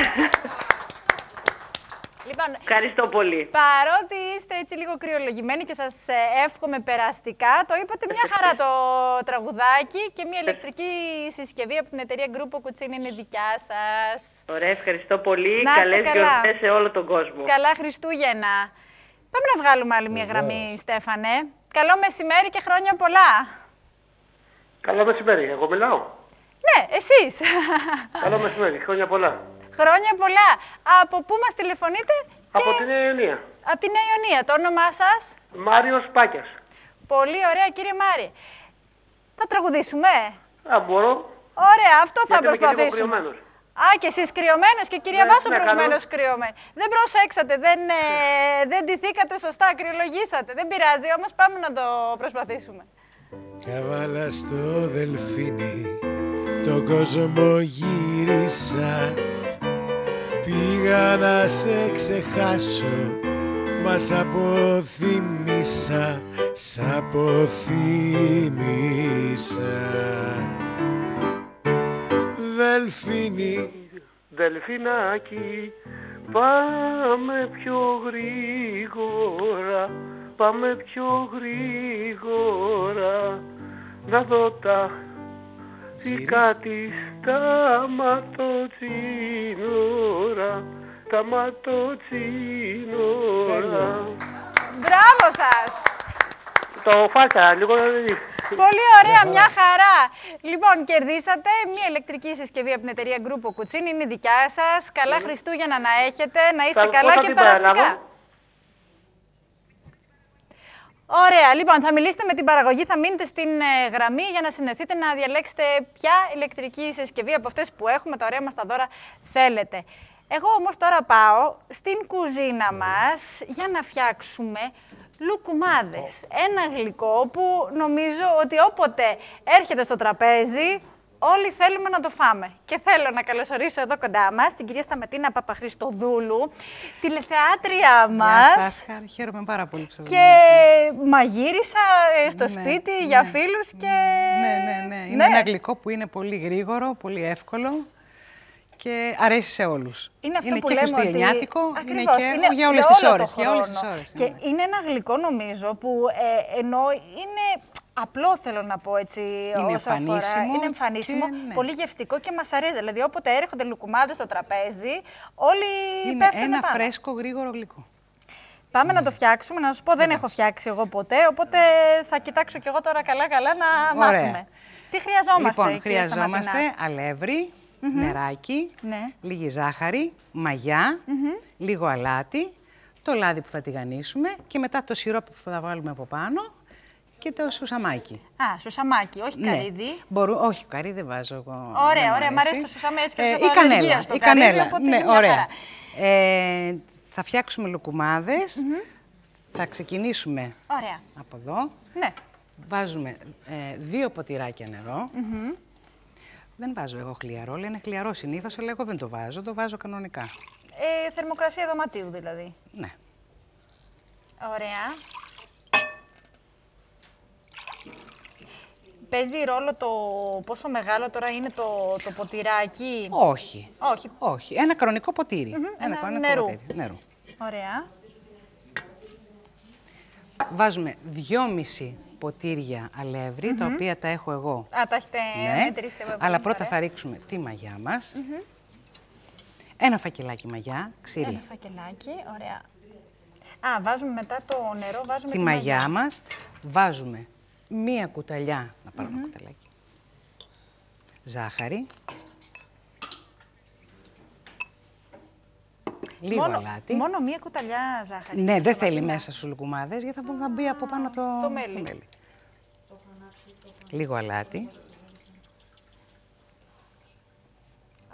B: Λοιπόν,
O: Ευχαριστώ πολύ.
B: παρότι είστε έτσι λίγο κρυολογημένοι και σας ε, εύχομαι περαστικά, το είπατε μια χαρά το [laughs] τραγουδάκι και μια ηλεκτρική συσκευή από την εταιρεία Γκρούπο Κουτσίνη είναι δικιά σας.
O: Ωραία, ευχαριστώ πολύ.
B: Να είστε
O: Καλές
B: καλά.
O: γιορτές σε όλο τον κόσμο.
B: Καλά Χριστούγεννα. Πάμε να βγάλουμε άλλη μια γραμμή, Στέφανε. Καλό μεσημέρι και χρόνια πολλά.
M: Καλό μεσημέρι, εγώ μιλάω.
B: Ναι, εσείς.
M: Καλό μεσημέρι, χρόνια πολλά.
B: χρόνια πολλά. Από πού μας τηλεφωνείτε;
M: Από την Ιωνία.
B: Από την Νέα Ιωνία. Το όνομά σας;
M: Μάριος Πάκιας.
B: Πολύ ωραία κύριε Μάρη. Θα τραγουδήσουμε;
M: Α, μπορώ.
B: Ωραία, αυτό θα
M: Γιατί είμαι και λίγο
B: προσπαθήσουμε.
M: Κρυωμένος.
B: Α, και εσείς κρυωμένος και η κυρία
M: Ναι,
B: Βάσο
M: ναι,
B: προηγουμένως
M: κάνω.
B: κρυωμένη. Δεν προσέξατε, δεν, ε, δεν ντυθήκατε σωστά, κρυολογήσατε. Δεν πειράζει, όμως πάμε να το προσπαθήσουμε.
N: Καβάλα στο δελφίνι τον κόσμο γύρισα Πήγα να σε ξεχάσω Μας σ' αποθύμησα Σ' αποθύμησα Δελφίνι
M: Δελφινάκι, πάμε πιο γρήγορα, πάμε πιο γρήγορα, να δω τα θικά της τα ματοτσίνορα, τα ματοτσίνορα.
B: Μπράβο σας!
M: Το φάκα λίγο,
B: Πολύ ωραία, μια χαρά. Λοιπόν, κερδίσατε μια ηλεκτρική συσκευή από την εταιρεία Γκρούπο Κουτσίνη. Είναι δικιά σας. Καλά Χριστούγεννα να έχετε, να είστε
M: Θα-
B: καλά
M: πώς θα
B: και
M: την
B: περαστικά.
M: παραλάβω;
B: Ωραία, λοιπόν, θα μιλήσετε με την παραγωγή, θα μείνετε στην ε, γραμμή για να συνεχίσετε να διαλέξετε ποια ηλεκτρική συσκευή από αυτές που έχουμε, τα ωραία μας τα δώρα, θέλετε. Εγώ όμως τώρα πάω στην κουζίνα μας για να φτιάξουμε λουκουμάδες. Ένα γλυκό που νομίζω ότι όποτε έρχεται στο τραπέζι, όλοι θέλουμε να το φάμε. Και θέλω να καλωσορίσω εδώ κοντά μας την κυρία Σταματίνα Παπαχρηστοδούλου, τηλεθεάτρια μας.
P: Γεια σας, χα- χαίρομαι πάρα πολύ που σας
B: Και μαγείρισα ε, στο
P: Ναι,
B: σπίτι
P: ναι.
B: για φίλους και...
P: Ναι, ναι, ναι. Είναι ένα γλυκό που είναι πολύ γρήγορο, πολύ εύκολο και αρέσει σε όλους.
B: Είναι αυτό που
P: και
B: λέμε ότι...
P: χριστουγεννιάτικο,
B: Ακριβώς,
P: είναι και για όλες τις
B: όλο το
P: ώρες. Για όλες τις
B: χρόνο.
P: ώρες.
B: Και
P: ναι.
B: είναι ένα γλυκό νομίζω που ε, ενώ είναι απλό θέλω να πω έτσι
P: Είναι
B: όσο αφορά.
P: εμφανίσιμο
B: Είναι εμφανίσιμο,
P: και, ναι.
B: πολύ γευστικό και μας αρέσει. Δηλαδή όποτε έρχονται λουκουμάδες στο τραπέζι, όλοι
P: Είναι
B: πέφτουν
P: ένα
B: πάνω.
P: φρέσκο γρήγορο γλυκό.
B: Πάμε να το φτιάξουμε. Να σου πω, δεν έχω φτιάξει εγώ ποτέ, οπότε θα κοιτάξω κι εγώ τώρα καλά-καλά να
P: Ωραία.
B: μάθουμε. Τι χρειαζόμαστε,
P: Λοιπόν,
B: κυρία
P: χρειαζόμαστε
B: Σταματινά;
P: αλεύρι,
B: Μμμ.
P: Νεράκι,
B: Ναι.
P: λίγη ζάχαρη, μαγιά, λίγο αλάτι, το λάδι που θα τηγανίσουμε και μετά το σιρόπι που θα βάλουμε από πάνω και το σουσαμάκι.
B: Α, σουσαμάκι, όχι
P: Ναι.
B: καρύδι.
P: Μπορούν, όχι, καρύδι δεν βάζω εγώ.
B: Ωραία,
P: δεν μ'
B: ωραία, μ' αρέσει το σουσάμι έτσι και
P: Ε,
B: έχω
P: η κανέλα,
B: αλλεργία στο
P: η
B: καρύδι,
P: κανέλα.
B: οπότε
P: ναι,
B: είναι μια
P: ωραία.
B: χαρά.
P: Ε, θα φτιάξουμε λουκουμάδες. Θα ξεκινήσουμε
B: Ωραία.
P: από εδώ.
B: Ναι.
P: Βάζουμε ε, δύο ποτηράκια νερό.
B: Μμμ.
P: Δεν βάζω εγώ χλιαρό, λένε χλιαρό συνήθως, αλλά εγώ δεν το βάζω, το βάζω κανονικά.
B: Ε, θερμοκρασία δωματίου δηλαδή.
P: Ναι.
B: Ωραία. Παίζει ρόλο το πόσο μεγάλο τώρα είναι το, το ποτηράκι;
P: Όχι.
B: Όχι.
P: Όχι. Ένα κανονικό ποτήρι.
B: Μμμ, ένα
P: κανονικό
B: νερού.
P: ποτήρι νερού.
B: Ωραία.
P: Βάζουμε δυόμιση ποτήρια αλεύρι, τα
B: Μμμ.
P: οποία τα έχω εγώ.
B: Α, τα έχετε
P: Ναι.
B: μετρήσει από
P: Αλλά
B: πριν,
P: πρώτα
B: ωραία.
P: θα ρίξουμε τη μαγιά μας.
B: Μμμ.
P: Ένα φακελάκι μαγιά, ξηρή.
B: Ένα φακελάκι, ωραία. Α, βάζουμε μετά το νερό, βάζουμε
P: τη μαγιά μας. Βάζουμε μία κουταλιά, να πάρω ένα κουταλάκι, ζάχαρη. Λίγο
B: μόνο,
P: αλάτι.
B: Μόνο μία κουταλιά ζάχαρη.
P: Ναι, δεν θέλει μέσα στους λουκουμάδες, γιατί θα μπει από πάνω το,
B: το μέλι.
P: Λίγο αλάτι.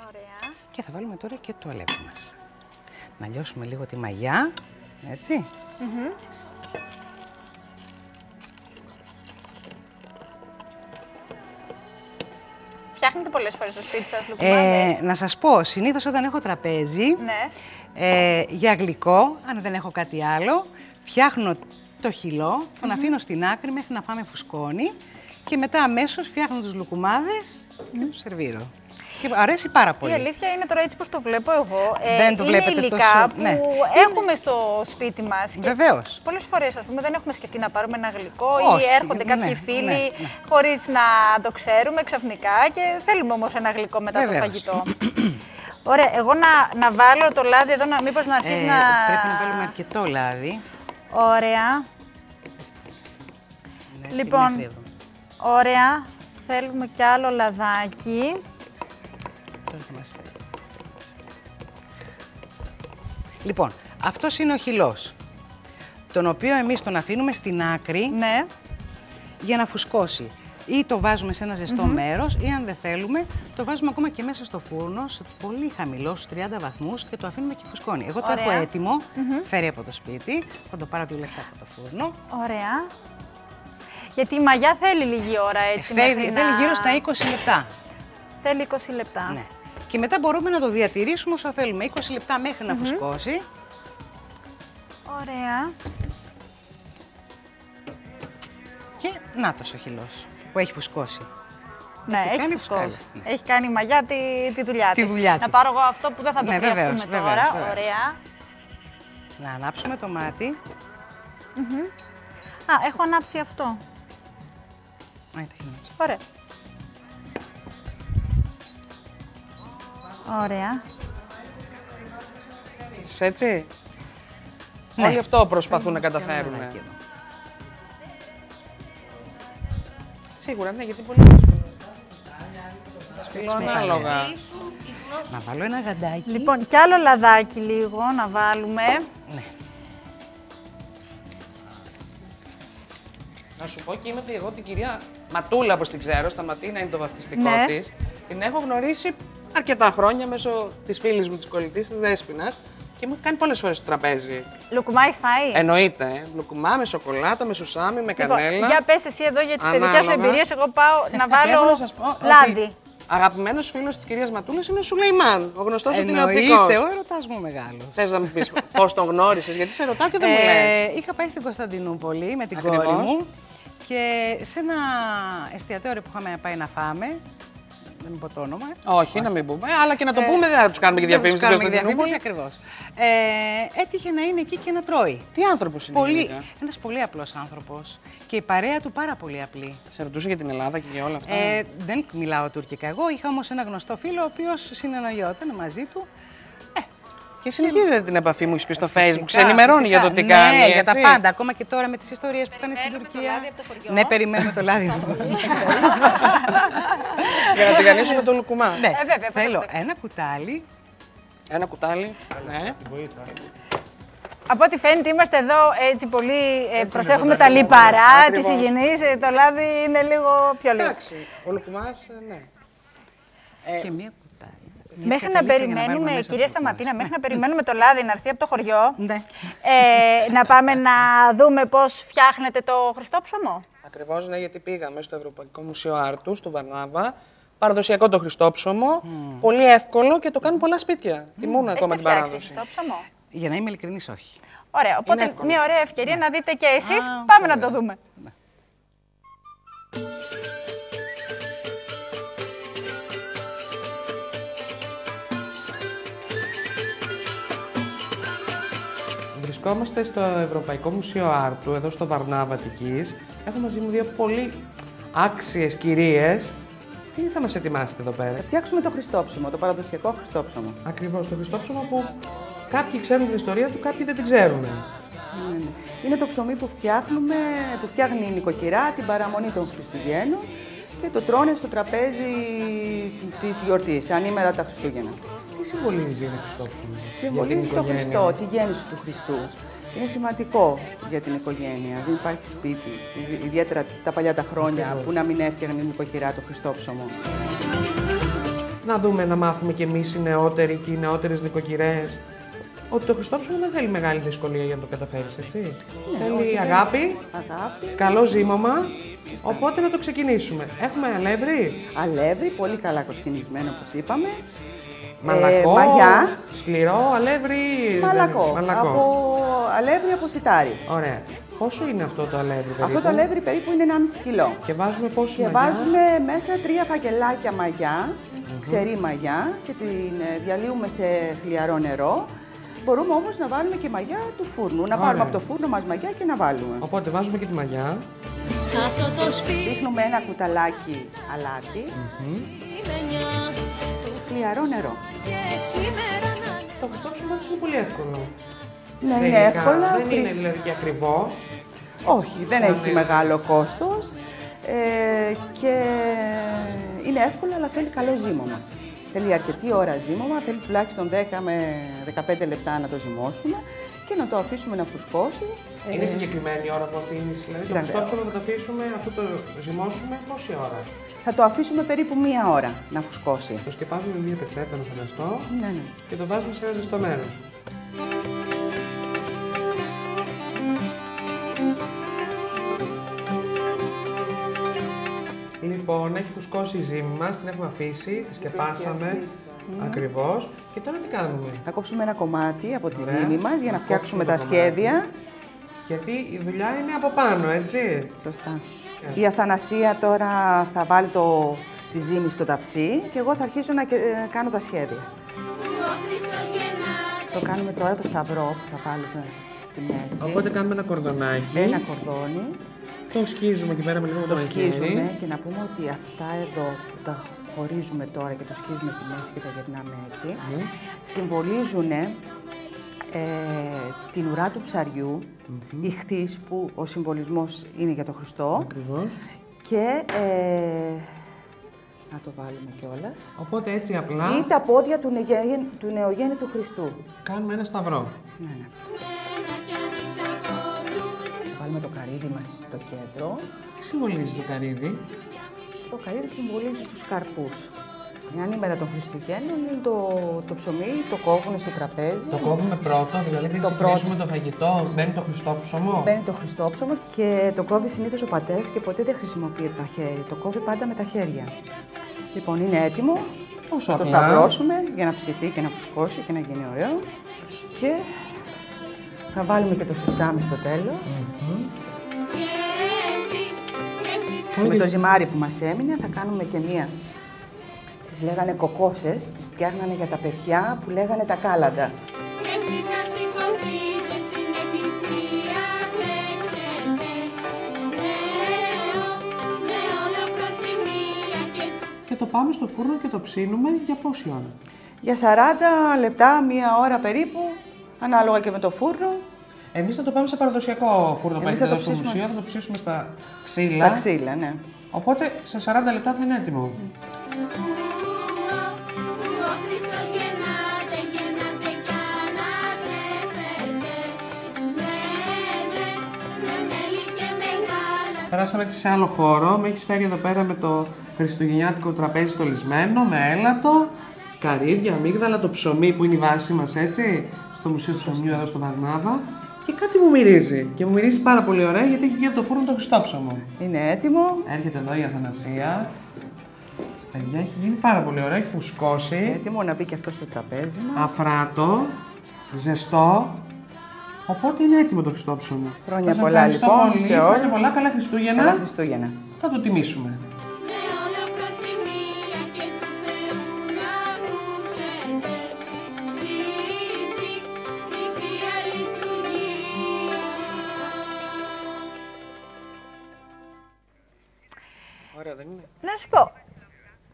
B: Ωραία.
P: Και θα βάλουμε τώρα και το αλεύρι μας. Να λιώσουμε λίγο τη μαγιά, έτσι.
B: Μμμ. Φτιάχνετε πολλές φορές στο σπίτι σας λουκουμάδες.
P: Ε, να σας πω, συνήθως όταν έχω τραπέζι,
B: Ναι.
P: Ε, για γλυκό, αν δεν έχω κάτι άλλο, φτιάχνω το χυλό, τον αφήνω στην άκρη μέχρι να πάμε φουσκώνει και μετά αμέσως φτιάχνω τους λουκουμάδες και τους σερβίρω. Και αρέσει πάρα πολύ.
B: Η αλήθεια είναι τώρα έτσι πως το βλέπω εγώ. ε,
P: Δεν το
B: είναι
P: βλέπετε
B: υλικά
P: τόσο-
B: που
P: ναι.
B: έχουμε στο σπίτι μας. και
P: Βεβαίως.
B: Πολλές φορές, ας πούμε, δεν έχουμε σκεφτεί να πάρουμε ένα γλυκό
P: Όχι,
B: ή έρχονται
P: ναι,
B: κάποιοι
P: ναι,
B: φίλοι
P: ναι.
B: χωρίς να το ξέρουμε ξαφνικά και θέλουμε όμως ένα γλυκό μετά το
P: Βεβαίως.
B: φαγητό. Ωραία, εγώ να, να βάλω το λάδι εδώ, να, μήπως να αρχίσεις
P: Ε,
B: να...
P: Πρέπει να βάλουμε αρκετό λάδι.
B: Ωραία. Λοιπόν,
P: μέχρι εδώ.
B: Ωραία. Θέλουμε κι άλλο λαδάκι.
P: Τώρα θα μας φέρει. Λοιπόν, αυτός είναι ο χυλός, τον οποίο εμείς τον αφήνουμε στην άκρη
B: Ναι.
P: για να φουσκώσει. Ή το βάζουμε σε ένα ζεστό
B: Μμμ.
P: μέρος ή αν δεν θέλουμε, το βάζουμε ακόμα και μέσα στο φούρνο, σε πολύ χαμηλός, στους 30 βαθμούς και το αφήνουμε και φουσκώνει. Εγώ το
B: Ωραία.
P: έχω έτοιμο,
B: Μμμ.
P: φέρει από το σπίτι, θα το πάρω δύο λεπτά από το φούρνο.
B: Ωραία. Γιατί η μαγιά θέλει λίγη ώρα έτσι.
P: θέλει,
B: μέχρι
P: θέλει
B: να-
P: γύρω στα 20 λεπτά.
B: Θέλει 20 λεπτά.
P: Ναι. Και μετά μπορούμε να το διατηρήσουμε όσο θέλουμε, 20 λεπτά μέχρι να
B: Μμμ.
P: φουσκώσει.
B: Ωραία.
P: Και να ο χυλός που έχει φουσκώσει.
B: Ναι,
P: Έχει
B: έχει,
P: κάνει
B: φουσκώσει.
P: φουσκάλες, ναι.
B: Έχει κάνει η μαγιά τη, τη δουλειά
P: Τη
B: της.
P: δουλειά
B: Να
P: της.
B: πάρω εγώ αυτό που δεν θα το
P: Ναι,
B: χρειαστούμε
P: βεβαίως,
B: τώρα.
P: βεβαίως, βεβαίως.
B: Ωραία.
P: Να ανάψουμε το μάτι.
B: Μμμ. Α, έχω ανάψει αυτό. Ωραία. Ωραία.
C: Είσαι έτσι;
P: Ναι.
C: Όλοι αυτό προσπαθούν να καταφέρουν.
P: Ένα εδώ.
C: Σίγουρα, ναι, γιατί πολύ δύσκολο. Φίλο ανάλογα.
P: Να βάλω ένα γαντάκι.
B: Λοιπόν, κι άλλο λαδάκι λίγο να βάλουμε.
P: Ναι.
C: Να σου πω και είμαι ότι εγώ την κυρία Ματούλα, όπως την ξέρω, στα Ματίνα είναι το βαφτιστικό
B: Ναι.
C: της. Την έχω γνωρίσει αρκετά χρόνια μέσω της φίλης μου της κολλητής της Δέσποινα και μου έχει κάνει πολλές φορές το τραπέζι.
B: Λουκουμά έχεις φάει.
C: Εννοείται. ε. Λουκουμά με σοκολάτα, με σουσάμι, με
B: Λοιπόν,
C: κανέλα.
B: για πες εσύ εδώ για τις παιδικές σου
C: Ανάλογα.
B: εμπειρίες, εγώ πάω να
C: Και έχω
B: βάλω
C: να σας πω ότι
B: λάδι.
C: Αγαπημένος φίλος της κυρίας Ματούλας είναι ο Σουλεϊμάν, ο γνωστός
P: Εννοείται,
C: τηλεοπτικό.
P: ο ερωτάς μου μεγάλος.
C: Θες να μου πεις πώς τον γνώρισες, γιατί σε ρωτάω και δεν μου λες.
P: Ε, είχα πάει στην Κωνσταντινούπολη με την
C: Ακριβώς.
P: κόρη μου και σε ένα εστιατόριο που είχαμε πάει να φάμε, δεν μου πω το όνομα.
C: Όχι, να μην πούμε, αλλά και να το
P: Ε,
C: πούμε, δεν θα τους κάνουμε και
P: δεν τους
C: διαφήμιση στην
P: κάνουμε και
C: Κωνσταντινούπολη.
P: διαφήμιση, ακριβώς. Ε, έτυχε να είναι εκεί και να τρώει.
C: Τι άνθρωπος είναι
P: Πολύ,
C: γενικά;
P: ένας πολύ απλός άνθρωπος και η παρέα του πάρα πολύ απλή.
C: Σε ρωτούσε για την Ελλάδα και για όλα αυτά;
P: Ε, δεν μιλάω τουρκικά εγώ, είχα όμως ένα γνωστό φίλο ο οποίος συνεννοιόταν μαζί του.
C: Και συνεχίζεται την επαφή μου, έχεις πει στο
P: Φυσικά,
C: Facebook, σε ενημερώνει
P: φυσικά.
C: για το τι
P: ναι,
C: κάνει.
P: για τα
C: έτσι.
P: πάντα, ακόμα και τώρα με τις ιστορίες που ήταν στην Τουρκία. Ναι, περιμένουμε το λάδι. [laughs]
C: για να την κανίσουμε το λουκουμά.
P: ναι,
B: Ε, βέβαια,
P: θέλω ένα κουτάλι.
C: Ένα κουτάλι. Ναι.
J: Βοήθα.
B: Από ό,τι φαίνεται είμαστε εδώ έτσι πολύ, ε, προσέχουμε
J: ζωντανή
B: τα λιπαρά,
C: Ακριβώς.
B: τις υγιεινείς, ε, το λάδι είναι λίγο πιο λίγο.
C: Εντάξει, ο λουκουμάς, ε, ναι.
P: και μία κουτάλι. Μία
B: Μέχρι να
P: καταλήξα για βάλουμε
B: περιμένουμε,
P: μέσα
B: κυρία
P: στο
B: Σταματίνα,
P: κουτάλι.
B: μέχρι να περιμένουμε το λάδι να έρθει από το χωριό,
P: Ναι.
B: ε, να πάμε να δούμε πώς φτιάχνετε το Χριστόψωμο.
C: Ακριβώς, ναι, γιατί πήγαμε στο Ευρωπαϊκό Μουσείο Άρτου, στο Βαρνάβα. Παραδοσιακό το Χριστόψωμο. Πολύ εύκολο και το κάνουν πολλά σπίτια. Τιμούν ακόμα
B: Έχετε
C: την
B: φτιάξει
C: παράδοση.
B: Χριστόψωμο.
P: Για να είμαι ειλικρινής, όχι.
B: Ωραία, οπότε
C: εύκολο.
B: μια ωραία ευκαιρία να δείτε και εσείς.
P: Α,
B: Πάμε να
P: ωραία.
B: το δούμε.
C: Βρισκόμαστε στο Ευρωπαϊκό Μουσείο Άρτου, εδώ στο Βαρνάβα Αττικής. Έχω μαζί μου δύο πολύ άξιες κυρίες. Τι θα μας ετοιμάσετε εδώ πέρα;
Q: Θα φτιάξουμε το Χριστόψωμο, το παραδοσιακό Χριστόψωμο.
C: Ακριβώς, το Χριστόψωμο που κάποιοι ξέρουν την ιστορία του, κάποιοι δεν την ξέρουν.
Q: Ναι, ναι. Είναι το ψωμί που φτιάχνουμε, που φτιάχνει η νοικοκυρά την παραμονή των Χριστουγέννων και το τρώνε στο τραπέζι της γιορτής, ανήμερα τα Χριστούγεννα.
C: Τι συμβολίζει ένα Χριστόψωμο για την
Q: Συμβολίζει το
C: οικογένεια;
Q: Χριστό, τη γέννηση του Χριστού. Είναι σημαντικό για την οικογένεια. Δεν υπάρχει σπίτι, ιδι- ιδιαίτερα τα παλιά τα χρόνια, που να μην έφτιαχνε η νοικοκυρά το Χριστόψωμο.
C: Να δούμε, να μάθουμε κι εμείς οι νεότεροι και οι νεότερες νοικοκυρές ότι το Χριστόψωμο δεν θέλει μεγάλη δυσκολία για να το καταφέρεις, έτσι.
Q: Ναι,
C: θέλει
Q: όχι, δεν-
C: αγάπη,
Q: Αγάπη.
C: καλό ζύμωμα, οπότε να το ξεκινήσουμε. Έχουμε αλεύρι;
Q: Αλεύρι, πολύ καλά κοσκινισμένο όπως είπαμε.
C: Μαλακό,
Q: μαγιά.
C: σκληρό, αλεύρι.
Q: Μαλακό.
C: δεν- Μαλακό.
Q: Από αλεύρι από σιτάρι.
C: Ωραία. Πόσο είναι αυτό το αλεύρι περίπου;
Q: Αυτό το αλεύρι περίπου είναι 1,5 κιλό.
C: Και βάζουμε πόση
Q: Και
C: μαγιά;
Q: βάζουμε μέσα τρία φακελάκια μαγιά, ξερή μαγιά και την ε, διαλύουμε σε χλιαρό νερό. Μπορούμε όμως να βάλουμε και μαγιά του φούρνου. Να
C: Ωραία.
Q: πάρουμε από το φούρνο μας μαγιά και να βάλουμε.
C: Οπότε βάζουμε και τη μαγιά.
Q: Σε αυτό το σπίτι. Ρίχνουμε ένα κουταλάκι αλάτι. Χλιαρό νερό.
C: Το χριστόψιμο τους είναι πολύ εύκολο.
Q: Ναι, είναι
C: Τελικά,
Q: εύκολα.
C: Δεν
Q: φρύ-
C: είναι δηλαδή και ακριβό.
Q: Όχι, δεν
C: Σαν
Q: έχει
C: ένα.
Q: μεγάλο κόστος ε, και είναι εύκολο αλλά θέλει καλό ζύμωμα. Θέλει αρκετή ώρα ζύμωμα, θέλει τουλάχιστον 10 με 15 λεπτά να το ζυμώσουμε και να το αφήσουμε να φουσκώσει.
C: Είναι
Q: Ε,
C: συγκεκριμένη η ώρα που αφήνεις. Δηλαδή το
Q: Βέβαια.
C: χριστόψιμο θα το αφήσουμε αφού το ζυμώσουμε πόση ώρα.
Q: Θα το αφήσουμε περίπου μία ώρα να φουσκώσει.
C: Το σκεπάζουμε με μία πετσέτα να φανταστώ
Q: Ναι, ναι.
C: και το βάζουμε σε ένα ζεστό μέρος. Λοιπόν, έχει φουσκώσει η ζύμη μας, την έχουμε αφήσει, τη σκεπάσαμε
Q: αφήσει.
C: ακριβώς. Και τώρα τι κάνουμε;
Q: Θα κόψουμε ένα κομμάτι από τη
C: Ωραία.
Q: ζύμη μας για να
C: Θα
Q: φτιάξουμε τα
C: κόψουμε το κομμάτι.
Q: σχέδια.
C: Γιατί η δουλειά είναι από πάνω, έτσι.
Q: Σωστά.
C: Ε.
Q: Η Αθανασία τώρα θα βάλει το, τη ζύμη στο ταψί και εγώ θα αρχίσω να ε, κάνω τα σχέδια. Το κάνουμε τώρα το σταυρό που θα βάλουμε στη μέση.
C: Οπότε κάνουμε ένα κορδονάκι.
Q: Ένα κορδόνι.
C: Το σκίζουμε εκεί πέρα με λίγο
Q: Το
C: μαχαίρι.
Q: σκίζουμε και να πούμε ότι αυτά εδώ που τα χωρίζουμε τώρα και το σκίζουμε στη μέση και τα γυρνάμε έτσι,
C: Ναι.
Q: συμβολίζουν ε, την ουρά του ψαριού, η χθής που ο συμβολισμός είναι για το Χριστό
C: Ακριβώς.
Q: και ε, να το βάλουμε κιόλας.
C: Οπότε έτσι απλά
Q: Ή τα πόδια του, νεγέ- του νεογέννητου Χριστού.
C: κάνουμε ένα σταυρό.
Q: Ναι, ναι. Βάλουμε το καρύδι μας στο κέντρο.
C: Τι συμβολίζει το καρύδι;
Q: Το καρύδι συμβολίζει τους καρπούς. Μια ημέρα των Χριστουγέννων είναι το, το ψωμί, το κόβουν στο τραπέζι.
C: Το κόβουμε πρώτο, δηλαδή πριν
Q: Το
C: ξεκινήσουμε το φαγητό, μπαίνει το χριστόψωμο.
Q: Μπαίνει το χριστόψωμο και το κόβει συνήθως ο πατέρας και ποτέ δεν χρησιμοποιεί μαχαίρι. Το κόβει πάντα με τα χέρια. Λοιπόν, είναι έτοιμο.
C: Τόσο
Q: θα το
C: απλά.
Q: σταυρώσουμε για να ψηθεί και να φουσκώσει και να γίνει ωραίο. Και θα βάλουμε και το σουσάμι στο τέλος. Και με το ζυμάρι που μας έμεινε θα κάνουμε και μία. Τις λέγανε κοκόσες, τις φτιάχνανε για τα παιδιά που λέγανε τα κάλαντα.
I: Εσείς να σηκωθείτε στην εκκλησία, παίξετε νέο, με όλο προθυμία και
C: Και το πάμε στο φούρνο και το ψήνουμε για πόση ώρα;
Q: Για 40 λεπτά, μία ώρα περίπου, ανάλογα και με το φούρνο.
C: Εμείς θα το πάμε σε παραδοσιακό φούρνο που
Q: Εμείς
C: έχετε
Q: θα
C: εδώ
Q: το
C: στο
Q: ψήσουμε.
C: μουσείο, θα το ψήσουμε στα ξύλα.
Q: Στα ξύλα, ναι.
C: Οπότε σε 40 λεπτά θα είναι έτοιμο.
I: ο
C: Περάσαμε έτσι σε άλλο χώρο. Με έχεις φέρει εδώ πέρα με το χριστουγεννιάτικο τραπέζι στολισμένο, με έλατο, καρύδια, αμύγδαλα, το ψωμί που είναι η βάση μας, έτσι, στο Μουσείο του Ψωμιού εδώ στο Βαρνάβα. Και κάτι μου μυρίζει. Και μου μυρίζει πάρα πολύ ωραία γιατί έχει βγει από το φούρνο το χριστόψωμο.
Q: Είναι έτοιμο.
C: Έρχεται εδώ η Αθανασία. Παιδιά, έχει γίνει πάρα πολύ ωραίο, έχει φουσκώσει.
Q: Έτοιμο να μπει και αυτό στο τραπέζι μας.
C: Αφράτο, ζεστό. Οπότε είναι έτοιμο το Χριστόψωμο.
Q: Χρόνια
C: Σας
Q: πολλά,
C: ευχαριστώ
Q: λοιπόν,
C: πολύ.
Q: σε όλους.
C: Χρόνια πολλά, καλά Χριστούγεννα.
Q: Καλά Χριστούγεννα.
C: Θα το τιμήσουμε.
I: με όλο προθυμία και του Θεού να ακούσετε. Ήθη, η Θεία Λειτουργία.
C: Ωραία, δεν είναι.
B: Να σου πω,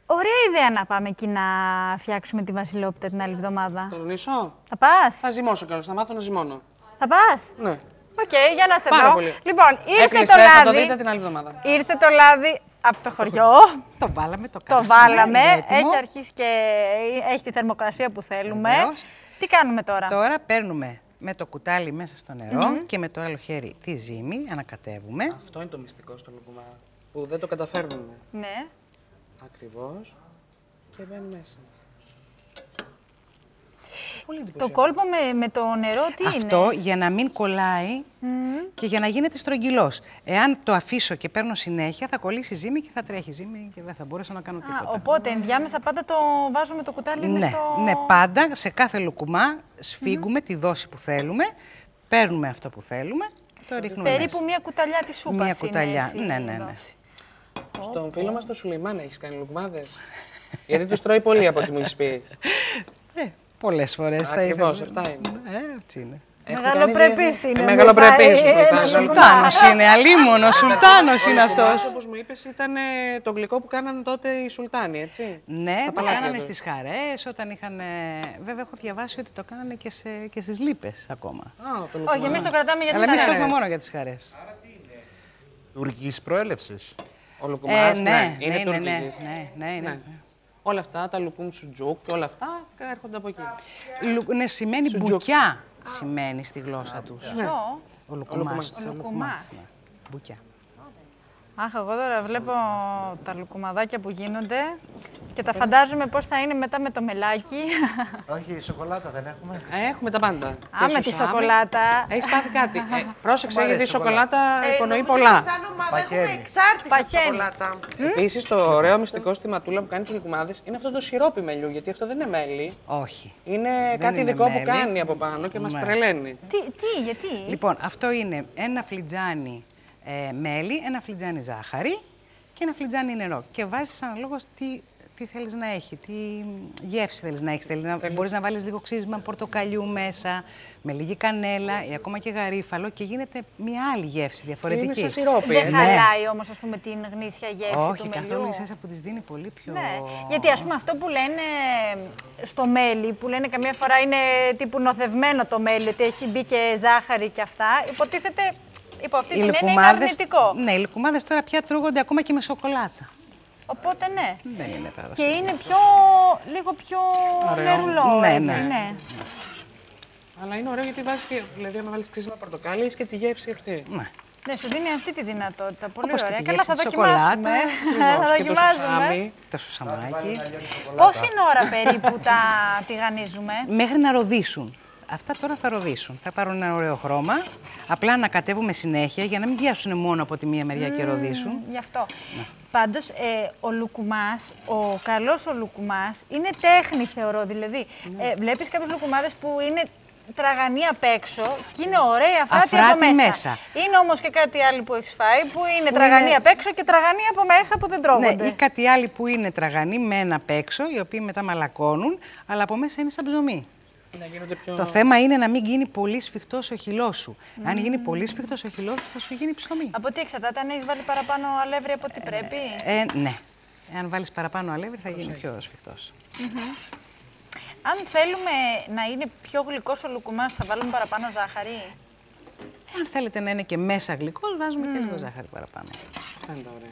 B: ωραία ιδέα να πάμε εκεί να φτιάξουμε τη Βασιλόπιτα την άλλη εβδομάδα.
C: Θα ρωνίσω.
B: Θα πας;
C: Θα ζυμώσω κιόλας, θα μάθω να ζυμώνω.
B: Θα πας;
C: Ναι.
B: Οκ, για να σε
C: Πάρα
B: δω.
C: πολύ.
B: Λοιπόν, ήρθε
C: Έκλεισε,
B: το
C: θα το
B: λάδι.
C: δείτε την άλλη εβδομάδα.
B: Ήρθε το λάδι από το χωριό.
P: Το βάλαμε, το
B: Το
P: κάναμε.
B: βάλαμε.
P: Είναι έτοιμο.
B: Έχει αρχίσει και έχει τη θερμοκρασία που θέλουμε.
P: Βεβαίως.
B: Τι κάνουμε τώρα;
P: Τώρα παίρνουμε με το κουτάλι μέσα στο νερό
B: Μμμ.
P: και με το άλλο χέρι τη ζύμη, ανακατεύουμε.
C: Αυτό είναι το μυστικό στο λουκουμά. Που δεν το καταφέρνουμε.
B: Ναι.
C: Ακριβώς. Και μπαίνει μέσα.
B: Το κόλπο με, με το νερό τι
P: Αυτό
B: είναι;
P: για να μην κολλάει
B: Μμμ.
P: και για να γίνεται στρογγυλός. Εάν το αφήσω και παίρνω συνέχεια, θα κολλήσει ζύμη και θα τρέχει ζύμη και δεν θα μπορέσω να κάνω τίποτα.
B: Α, οπότε ενδιάμεσα πάντα το βάζουμε το κουτάλι μες
P: Ναι,
B: στο...
P: ναι, πάντα σε κάθε λουκουμά σφίγγουμε τη δόση που θέλουμε, παίρνουμε αυτό που θέλουμε και το ρίχνουμε
B: Περίπου
P: μέσα.
B: μία κουταλιά της σούπας
P: Μία κουταλιά,
B: είναι έτσι,
P: ναι,
B: η
P: ναι, ναι.
B: δόση.
C: Στον φίλο μας τον Σουλεϊμάν έχεις κάνει λουκμάδε. Γιατί τους τρώει πολύ από ό,τι μου έχεις πει. [laughs]
P: Πολλές φορές θα
C: Ακριβώς,
P: ήθελα.
C: αυτά είναι.
P: Ε, έτσι είναι.
C: Έχουν
B: Μεγαλοπρεπής
C: κάνει
B: είναι,
C: δια-
B: μη
C: Μεγαλοπρεπής
B: φάει
C: ο
B: ένα
C: Σουλτάνος.
P: Σουλτάνος είναι, αλίμονος, Σουλτάνος είναι αυτός.
C: Όπως μου είπες, ήταν ε, το γλυκό που κάνανε τότε οι Σουλτάνοι, έτσι.
P: Ναι,
C: Στα
P: το
C: παλάτια
P: κάνανε
C: τους.
P: στις χαρές, όταν είχαν... ε, Βέβαια, έχω διαβάσει ότι το κάνανε και, σε, και στις λίπες ακόμα.
C: Α, το
B: Όχι, εμείς το κρατάμε για τις
P: Αλλά εμείς το
B: χαρές.
P: έχουμε μόνο για τις χαρές.
J: Τουρκική προέλευση.
C: Ο λουκουμάς,
P: Ε,
C: ναι,
P: ναι,
C: είναι
P: ναι, ναι,
C: τουρκικής.
P: ναι, ναι, ναι, ναι.
C: Όλα αυτά, τα λουκούμ σουτζούκ και όλα αυτά έρχονται από εκεί.
P: Λου- Ναι, σημαίνει
C: Σουτζούκ.
P: μπουκιά, σημαίνει στη γλώσσα τους.
B: Ποιο;
P: Ο λουκουμάς.
B: Ο λουκουμάς.
P: ναι. Μπουκιά.
B: Αχ, εγώ τώρα βλέπω τα λουκουμαδάκια που γίνονται και τα φαντάζομαι πώς θα είναι μετά με το μελάκι. [laughs]
J: Όχι, σοκολάτα δεν έχουμε.
C: Ε, Έχουμε τα πάντα.
B: Α, με τη σοκολάτα.
C: Έχεις πάθει κάτι. Ε, πρόσεξε
J: Μ'
C: γιατί η
J: αρέσει η
C: σοκολάτα
D: Ε,
C: υπονοεί
D: νομίζω
C: πολλά.
D: ότι Σαν ομάδα έχουμε
J: Παχαίνει.
D: εξάρτηση από
B: Παχαίνει.
D: σοκολάτα.
C: Επίσης, το ωραίο μυστικό στη ματούλα που κάνει τους λουκουμάδε είναι αυτό το σιρόπι μελιού. Γιατί αυτό δεν είναι μέλι.
P: Όχι.
C: Είναι
P: Δεν
C: κάτι
P: είναι
C: ειδικό που
P: μέλι.
C: κάνει από πάνω και μας
P: Ναι.
C: τρελαίνει.
B: Τι, τι, γιατί;
P: Λοιπόν, αυτό είναι ένα φλιτζάνι ε, μέλι, ένα φλιτζάνι ζάχαρη και ένα φλιτζάνι νερό. Και βάζεις αναλόγως τι, τι θέλεις να έχει, τι γεύση θέλεις να έχεις. Θέλεις να, μπορείς να βάλεις λίγο ξύσμα πορτοκαλιού μέσα, με λίγη κανέλα ή ακόμα και γαρίφαλο και γίνεται μια άλλη γεύση διαφορετική.
C: Είναι σαν σιρόπι.
B: Δεν
C: ε.
P: Ναι.
B: χαλάει όμως, ας πούμε, την γνήσια γεύση
P: Όχι,
B: του μελιού.
P: καθόλου ίσα που της δίνει πολύ πιο...
B: Ναι, γιατί ας πούμε αυτό που λένε στο μέλι, που λένε καμιά φορά είναι τύπου νοθευμένο το μέλι, ότι έχει μπει και ζάχαρη και αυτά, υποτίθεται υπό αυτή
P: Οι
B: την έννοια είναι
P: λουκουμάδες-
B: αρνητικό.
P: Ναι, οι λουκουμάδες τώρα πια τρώγονται ακόμα και με σοκολάτα.
B: Οπότε ναι.
P: Δεν είναι πάρα
B: Και είναι πιο, λίγο πιο
C: Ωραίο.
B: νερουλό,
P: Ναι,
B: έτσι,
P: ναι.
B: ναι.
C: Αλλά είναι ωραίο γιατί βάζεις και. Δηλαδή, άμα βάλεις ξύσμα πορτοκάλι, έχεις και τη γεύση αυτή.
P: Ναι.
B: Ναι, σου δίνει αυτή τη δυνατότητα. Πολύ
P: Όπως και
B: ωραία.
P: τη
B: Καλά,
P: γεύση [laughs]
B: θα
P: της
B: δοκιμάσουμε.
P: σοκολάτας.
B: θα
C: και το
B: δοκιμάσουμε.
C: σουσάμι.
P: Το σουσαμάκι.
B: Πόση ώρα περίπου τα [laughs] τηγανίζουμε;
P: Μέχρι να ροδίσουν. Αυτά τώρα θα ροδίσουν. Θα πάρουν ένα ωραίο χρώμα. Απλά να κατέβουμε συνέχεια για να μην πιάσουν μόνο από τη μία μεριά και ροδίσουν.
B: Γι' αυτό. Πάντως, ε, ο λουκουμάς, ο καλός ο λουκουμάς, είναι τέχνη θεωρώ. Δηλαδή,
P: Ναι.
B: ε, βλέπεις κάποιους λουκουμάδες που είναι τραγανοί απ' έξω και είναι ωραία αφράτη,
P: Αφράτη
B: από μέσα.
P: μέσα.
B: Είναι όμως και κάτι άλλο που έχεις φάει που είναι
P: Που
B: τραγανοί
P: είναι-
B: απ' έξω και τραγανοί από μέσα που δεν τρώγονται.
P: Ναι, ή κάτι άλλο που είναι τραγανοί με ένα απ' έξω, οι οποίοι μετά μαλακώνουν, αλλά από μέσα είναι σαν ψωμί.
C: Να γίνονται πιο.
P: Το θέμα είναι να μην γίνει πολύ σφιχτός ο χυλός σου. Αν γίνει πολύ σφιχτός ο χυλός σου, θα σου γίνει ψωμί.
B: Από τι εξαρτάται, αν έχεις βάλει παραπάνω αλεύρι από ό,τι πρέπει.
P: Ε, ναι. Εάν βάλεις παραπάνω αλεύρι, θα γίνει πιο σφιχτός.
B: Αν θέλουμε να είναι πιο γλυκός ο λουκουμάς, θα βάλουμε παραπάνω ζάχαρη;
P: Εάν θέλετε να είναι και μέσα γλυκός, βάζουμε και λίγο ζάχαρη παραπάνω.
C: Αυτά είναι τα ωραία.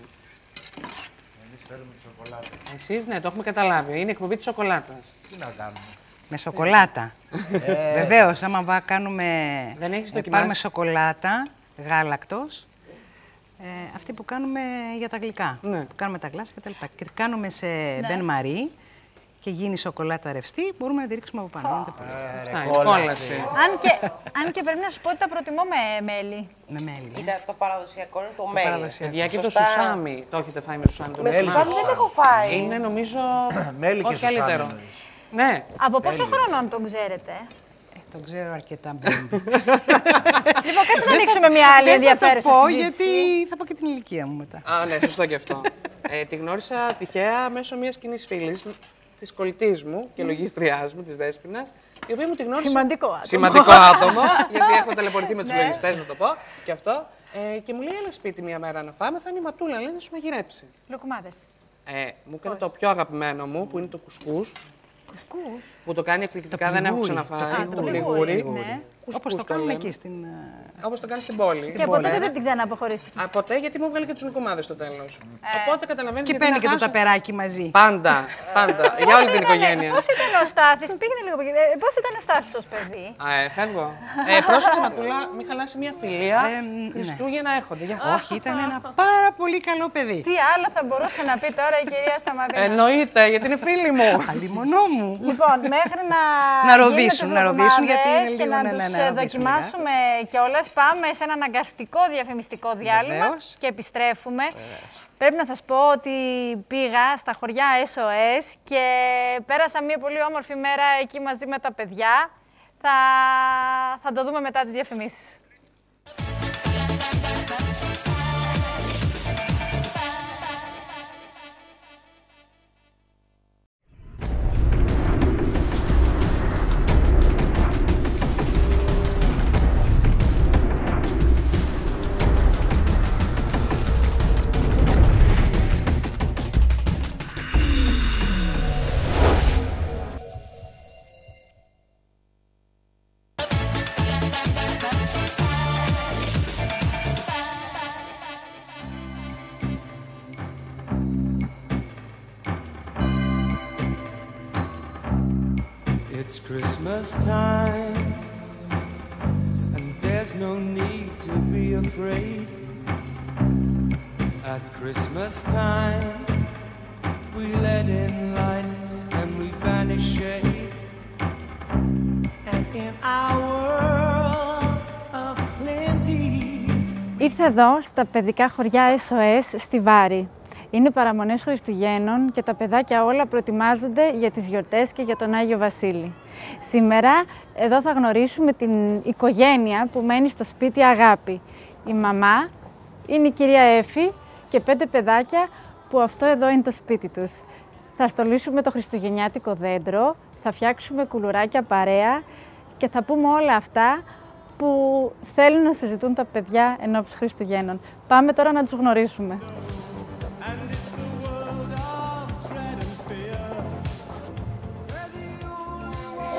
J: Εμείς θέλουμε τη σοκολάτα.
C: Εσείς, ναι, το έχουμε καταλάβει. Είναι εκπομπή της σοκολάτα.
J: Τι να κάνουμε.
P: Με σοκολάτα.
J: Ε.
P: Βεβαίως, άμα βά, κάνουμε.
C: Δεν έχεις
P: ε,
C: δοκιμάσει;
P: πάρουμε σοκολάτα, γάλακτος, ε, αυτή που κάνουμε για τα γλυκά.
C: Ναι.
P: Που κάνουμε τα γλάσια κτλ. Και κάνουμε σε μπεν μαρί και γίνει σοκολάτα ρευστή, μπορούμε να τη ρίξουμε από πάνω. Γίνεται πολύ.
C: Αυτά είναι,
J: κόλαση.
C: κόλαση.
B: αν, και, αν και πρέπει να σου πω ότι τα προτιμώ με μέλι.
P: Με μέλι. ε.
D: Κοίτα, το παραδοσιακό είναι το μέλι.
P: παραδοσιακό.
C: Παιδιά και το
D: Σωστά.
C: σουσάμι. Το έχετε φάει με σουσάμι. Το
D: Με
C: μέλι.
D: σουσάμι δεν έχω φάει.
C: Είναι νομίζω.
J: Μέλι και
C: ό,τι
J: σουσάμι
C: καλύτερο.
J: εννοείς.
C: Ναι.
B: Από πόσο χρόνο αν τον ξέρετε;
P: Ε, το ξέρω αρκετά μπέμπι. [laughs]
B: λοιπόν, κάτσε να ανοίξουμε μια άλλη
P: Δεν θα το
B: ενδιαφέρουσα
P: πω,
B: συζήτηση.
P: γιατί θα πω και την ηλικία μου μετά.
C: Α, ναι, σωστό και αυτό. ε, τη γνώρισα τυχαία μέσω μιας κοινή φίλης της κολλητής μου και λογίστριά μου, της Δέσποινα, η οποία μου τη γνώρισε.
B: Σημαντικό άτομο.
C: Σημαντικό άτομο, γιατί έχω ταλαιπωρηθεί με τους
B: Ναι.
C: λογιστές, να το πω και αυτό. Ε, και μου λέει: Έλα σπίτι μια μέρα να φάμε, θα είναι η ματούλα, λέει να σου μαγειρέψει.
B: Λουκουμάδες.
C: Ε, μου έκανε το πιο αγαπημένο μου, που είναι το κουσκούς,
B: Κουσκούς.
C: που το κάνει εκπληκτικά, δεν έχω
P: πληγούρι,
C: ξαναφάει.
P: το
C: Το
B: πληγούρι,
C: πληγούρι.
B: ναι.
C: Κουσκούς
P: Όπως το
C: το
P: κάνουμε
C: λέμε.
P: εκεί στην... ε,
C: Όπως το κάνει στην πόλη.
B: Και από τότε δεν την ξαναποχωρήστηκε.
C: Από ποτέ γιατί μου έβγαλε και τους λουκουμάδε στο τέλος. Οπότε καταλαβαίνεις
P: Και παίρνει και το ταπεράκι μαζί.
C: Πάντα, πάντα. για όλη την οικογένεια.
B: Πώς ήταν ο Στάθης, πήγαινε λίγο. Πώς ήταν ο Στάθης ως παιδί;
C: Α, ε, φεύγω. Ε, πρόσεξε, Ματούλα, μην χαλάσει μια φιλία. Χριστούγεννα έρχονται. Γεια σας.
P: Όχι, ήταν ένα πάρα πολύ καλό παιδί.
B: Τι άλλο θα μπορούσε να πει τώρα η κυρία Σταματίνα.
C: Εννοείται, γιατί είναι φίλη μου.
P: Αλλημονό μου.
B: Λοιπόν, μέχρι να.
P: Να
B: γίνουν
P: ροδίσουν,
B: τις
P: να ροδίσουν, γιατί είναι
B: λουκουμάδες και
P: λίγο,
B: να
P: ναι, ναι,
B: τους
P: να
B: ε,
P: ροδίσουν
B: δοκιμάσουμε κιόλας. Πάμε σε ένα αναγκαστικό διαφημιστικό διάλειμμα
P: Βεβαίως.
B: και επιστρέφουμε. Πρέπει να σας πω ότι πήγα στα χωριά SOS και πέρασα μια πολύ όμορφη μέρα εκεί μαζί με τα παιδιά. Θα, θα το δούμε μετά τις διαφημίσεις.
R: Christmas time, and there's no need to be afraid. At Christmas time, we let in light and we banish shade. And in our world of plenty,
B: Ήρθα εδώ στα παιδικά χωριά SOS στη Βάρη. Είναι παραμονές Χριστουγέννων και τα παιδάκια όλα προετοιμάζονται για τις γιορτές και για τον Άγιο Βασίλη. Σήμερα εδώ θα γνωρίσουμε την οικογένεια που μένει στο σπίτι Αγάπη. Η μαμά είναι η κυρία Έφη και πέντε παιδάκια που αυτό εδώ είναι το σπίτι τους. Θα στολίσουμε το χριστουγεννιάτικο δέντρο, θα φτιάξουμε κουλουράκια παρέα και θα πούμε όλα αυτά που θέλουν να συζητούν τα παιδιά ενώπιση Χριστουγέννων. Πάμε τώρα να τους γνωρίσουμε.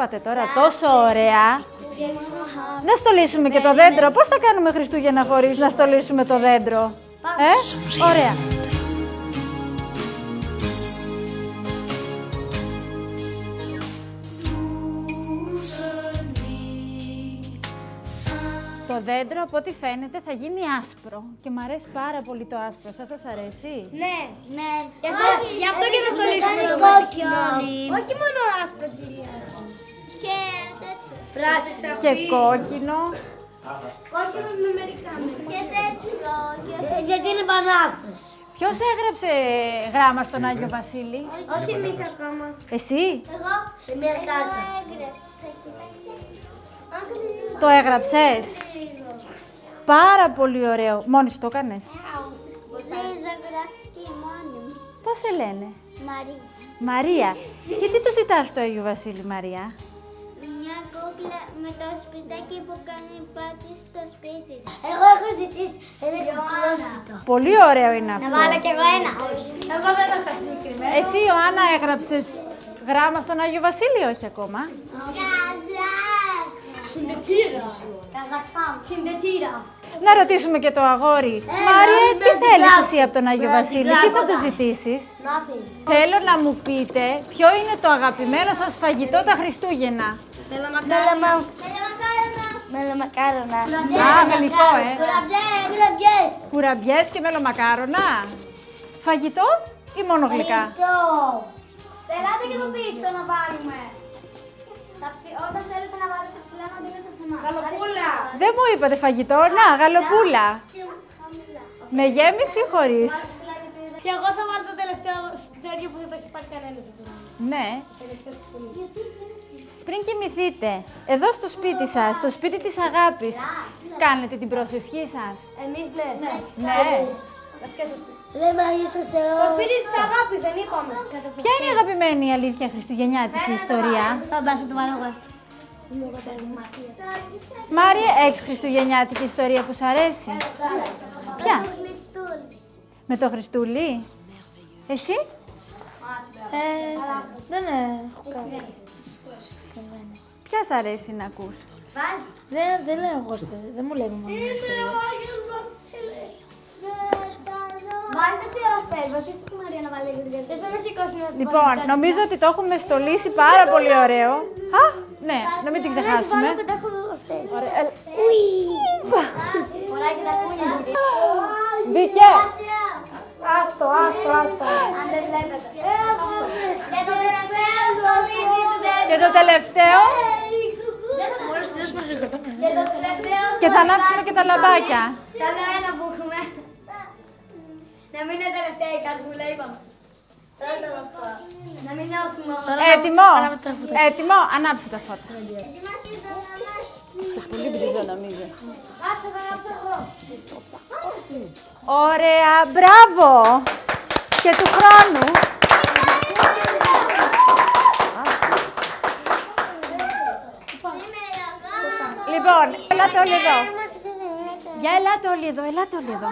B: είπατε τώρα τόσο ωραία, να στολίσουμε και το δέντρο. Πώς θα κάνουμε Χριστούγεννα χωρίς να στολίσουμε το δέντρο; Ε, ωραία. Το δέντρο, από ό,τι φαίνεται, θα γίνει άσπρο. Και μου αρέσει πάρα πολύ το άσπρο. Σας σας αρέσει;
I: Ναι, ναι. Γι' αυτό, γι' αυτό και θα στολίσουμε το κόκκινο. Όχι μόνο Πράσινο.
B: Και κόκκινο.
I: Κόκκινο με μερικά. Και τέτοιο. Γιατί είναι παράθεση.
B: Ποιος έγραψε γράμμα στον Άγιο Βασίλη;
I: Όχι εμείς ακόμα.
B: Εσύ;
I: Εγώ σε μια κάρτα.
B: Το έγραψες; Πάρα πολύ ωραίο. Μόνης σου το έκανες;
I: Ναι, ζωγραφική μόνη μου.
B: Πώς σε λένε;
I: Μαρία.
B: Μαρία. Και τι του ζητάς στο Άγιο Βασίλη, Μαρία;
I: Μια κούκλα με το σπιτάκι που κάνει πάτη στο σπίτι. Εγώ έχω ζητήσει ένα κουκλόσπιτο.
B: Πολύ ωραίο είναι αυτό.
I: Να βάλω κι εγώ ένα. Εγώ δεν το έχω συγκεκριμένα.
B: Εσύ, Ιωάννα, έγραψες γράμμα στον Άγιο Βασίλη, ή όχι ακόμα;
I: Καζάκ. Συντετήρα. Καζακσάν. Συντετήρα.
B: Να ρωτήσουμε και το αγόρι.
I: Ε,
B: Μάρια,
I: να
B: τι
I: μην
B: θέλεις
I: αντιδράσεις.
B: εσύ από τον Άγιο
I: Να
B: Βασίλη, τι θα
I: αντιδράσει.
B: του ζητήσεις;
I: Nothing.
B: Θέλω να μου πείτε ποιο είναι το αγαπημένο σας φαγητό τα Χριστούγεννα.
I: Θέλω μακάρονα. Θέλω μακάρονα. Θέλω μακάρονα.
B: Α, γαλλικό, ε.
I: Κουραμπιές. Κουραμπιές.
B: Κουραμπιές και μελομακάρονα. Φαγητό ή μόνο γλυκά;
I: Φαγητό. Στελάτε και το πίσω να πάρουμε. Τα ψι- Όταν θέλετε να βάλετε τα ψηλά να δίνετε σε εμάς. Γαλοπούλα.
B: Δεν μου είπατε φαγητό, να, γαλοπούλα. Με γέμιση ή χωρίς;
I: Και εγώ θα βάλω το τελευταίο τέτοιο που δεν το έχει πάρει κανένας.
B: Ναι. Πριν κοιμηθείτε, εδώ στο σπίτι σας, στο σπίτι της αγάπης, κάνετε την προσευχή σας.
I: Εμείς ναι.
B: Ναι.
I: Βασικά στο σπίτι. Λέμε Άγιος ο Θεός. Το σπίτι της αγάπης δεν είπαμε.
B: Ποια είναι η αγαπημένη αλήθεια χριστουγεννιάτικη ιστορία;
I: Θα μπάθω το βάλω εγώ.
B: Μάρια, έχεις χριστουγεννιάτικη ιστορία που σου αρέσει; Ποια; Με το Χριστούλη. Εσύ;
I: Ε, δεν έχω κάνει.
B: Ποια σ' αρέσει να ακούς;
I: Δεν, δεν λέω εγώ, δεν μου λέει μόνο ιστορία. Βάλτε τι ως θες, βοηθήστε τη Μαρία να βάλει λίγο την καρδιά. Δεν έχει κόσμο να την
B: Λοιπόν,
I: βάλει την
B: νομίζω ότι το έχουμε στολίσει πάρα πολύ ωραίο. Α, ναι, να μην την ξεχάσουμε.
I: Βάλω πετάξω αυτές.
B: Ωραία, έλα.
I: Ουι. Φοράει και τα κούνια.
B: Μπήκε.
I: Άστο, άστο, άστο. Αν δεν βλέπετε. Και το τελευταίο στο λίδι του
B: Και το τελευταίο.
I: Μόλις τελειώσουμε το γιορτάμε. Και το τελευταίο στο
B: Και θα ανάψουμε και τα λαμπάκια.
I: Κι άλλο ένα που έχουμε. Να μην είναι τελευταία η καρδούλα, είπαμε. Πρώτα αυτό. Να μην νιώθουμε όμως.
B: Έτοιμο. Έτοιμο. Ανάψε τα φώτα. Πολύ μπριζό νομίζω.
I: Κάτσε, θα γράψω εγώ.
B: Ωραία, μπράβο. Και του χρόνου. Λοιπόν, ελάτε όλοι εδώ. Για ελάτε όλοι εδώ, ελάτε όλοι εδώ.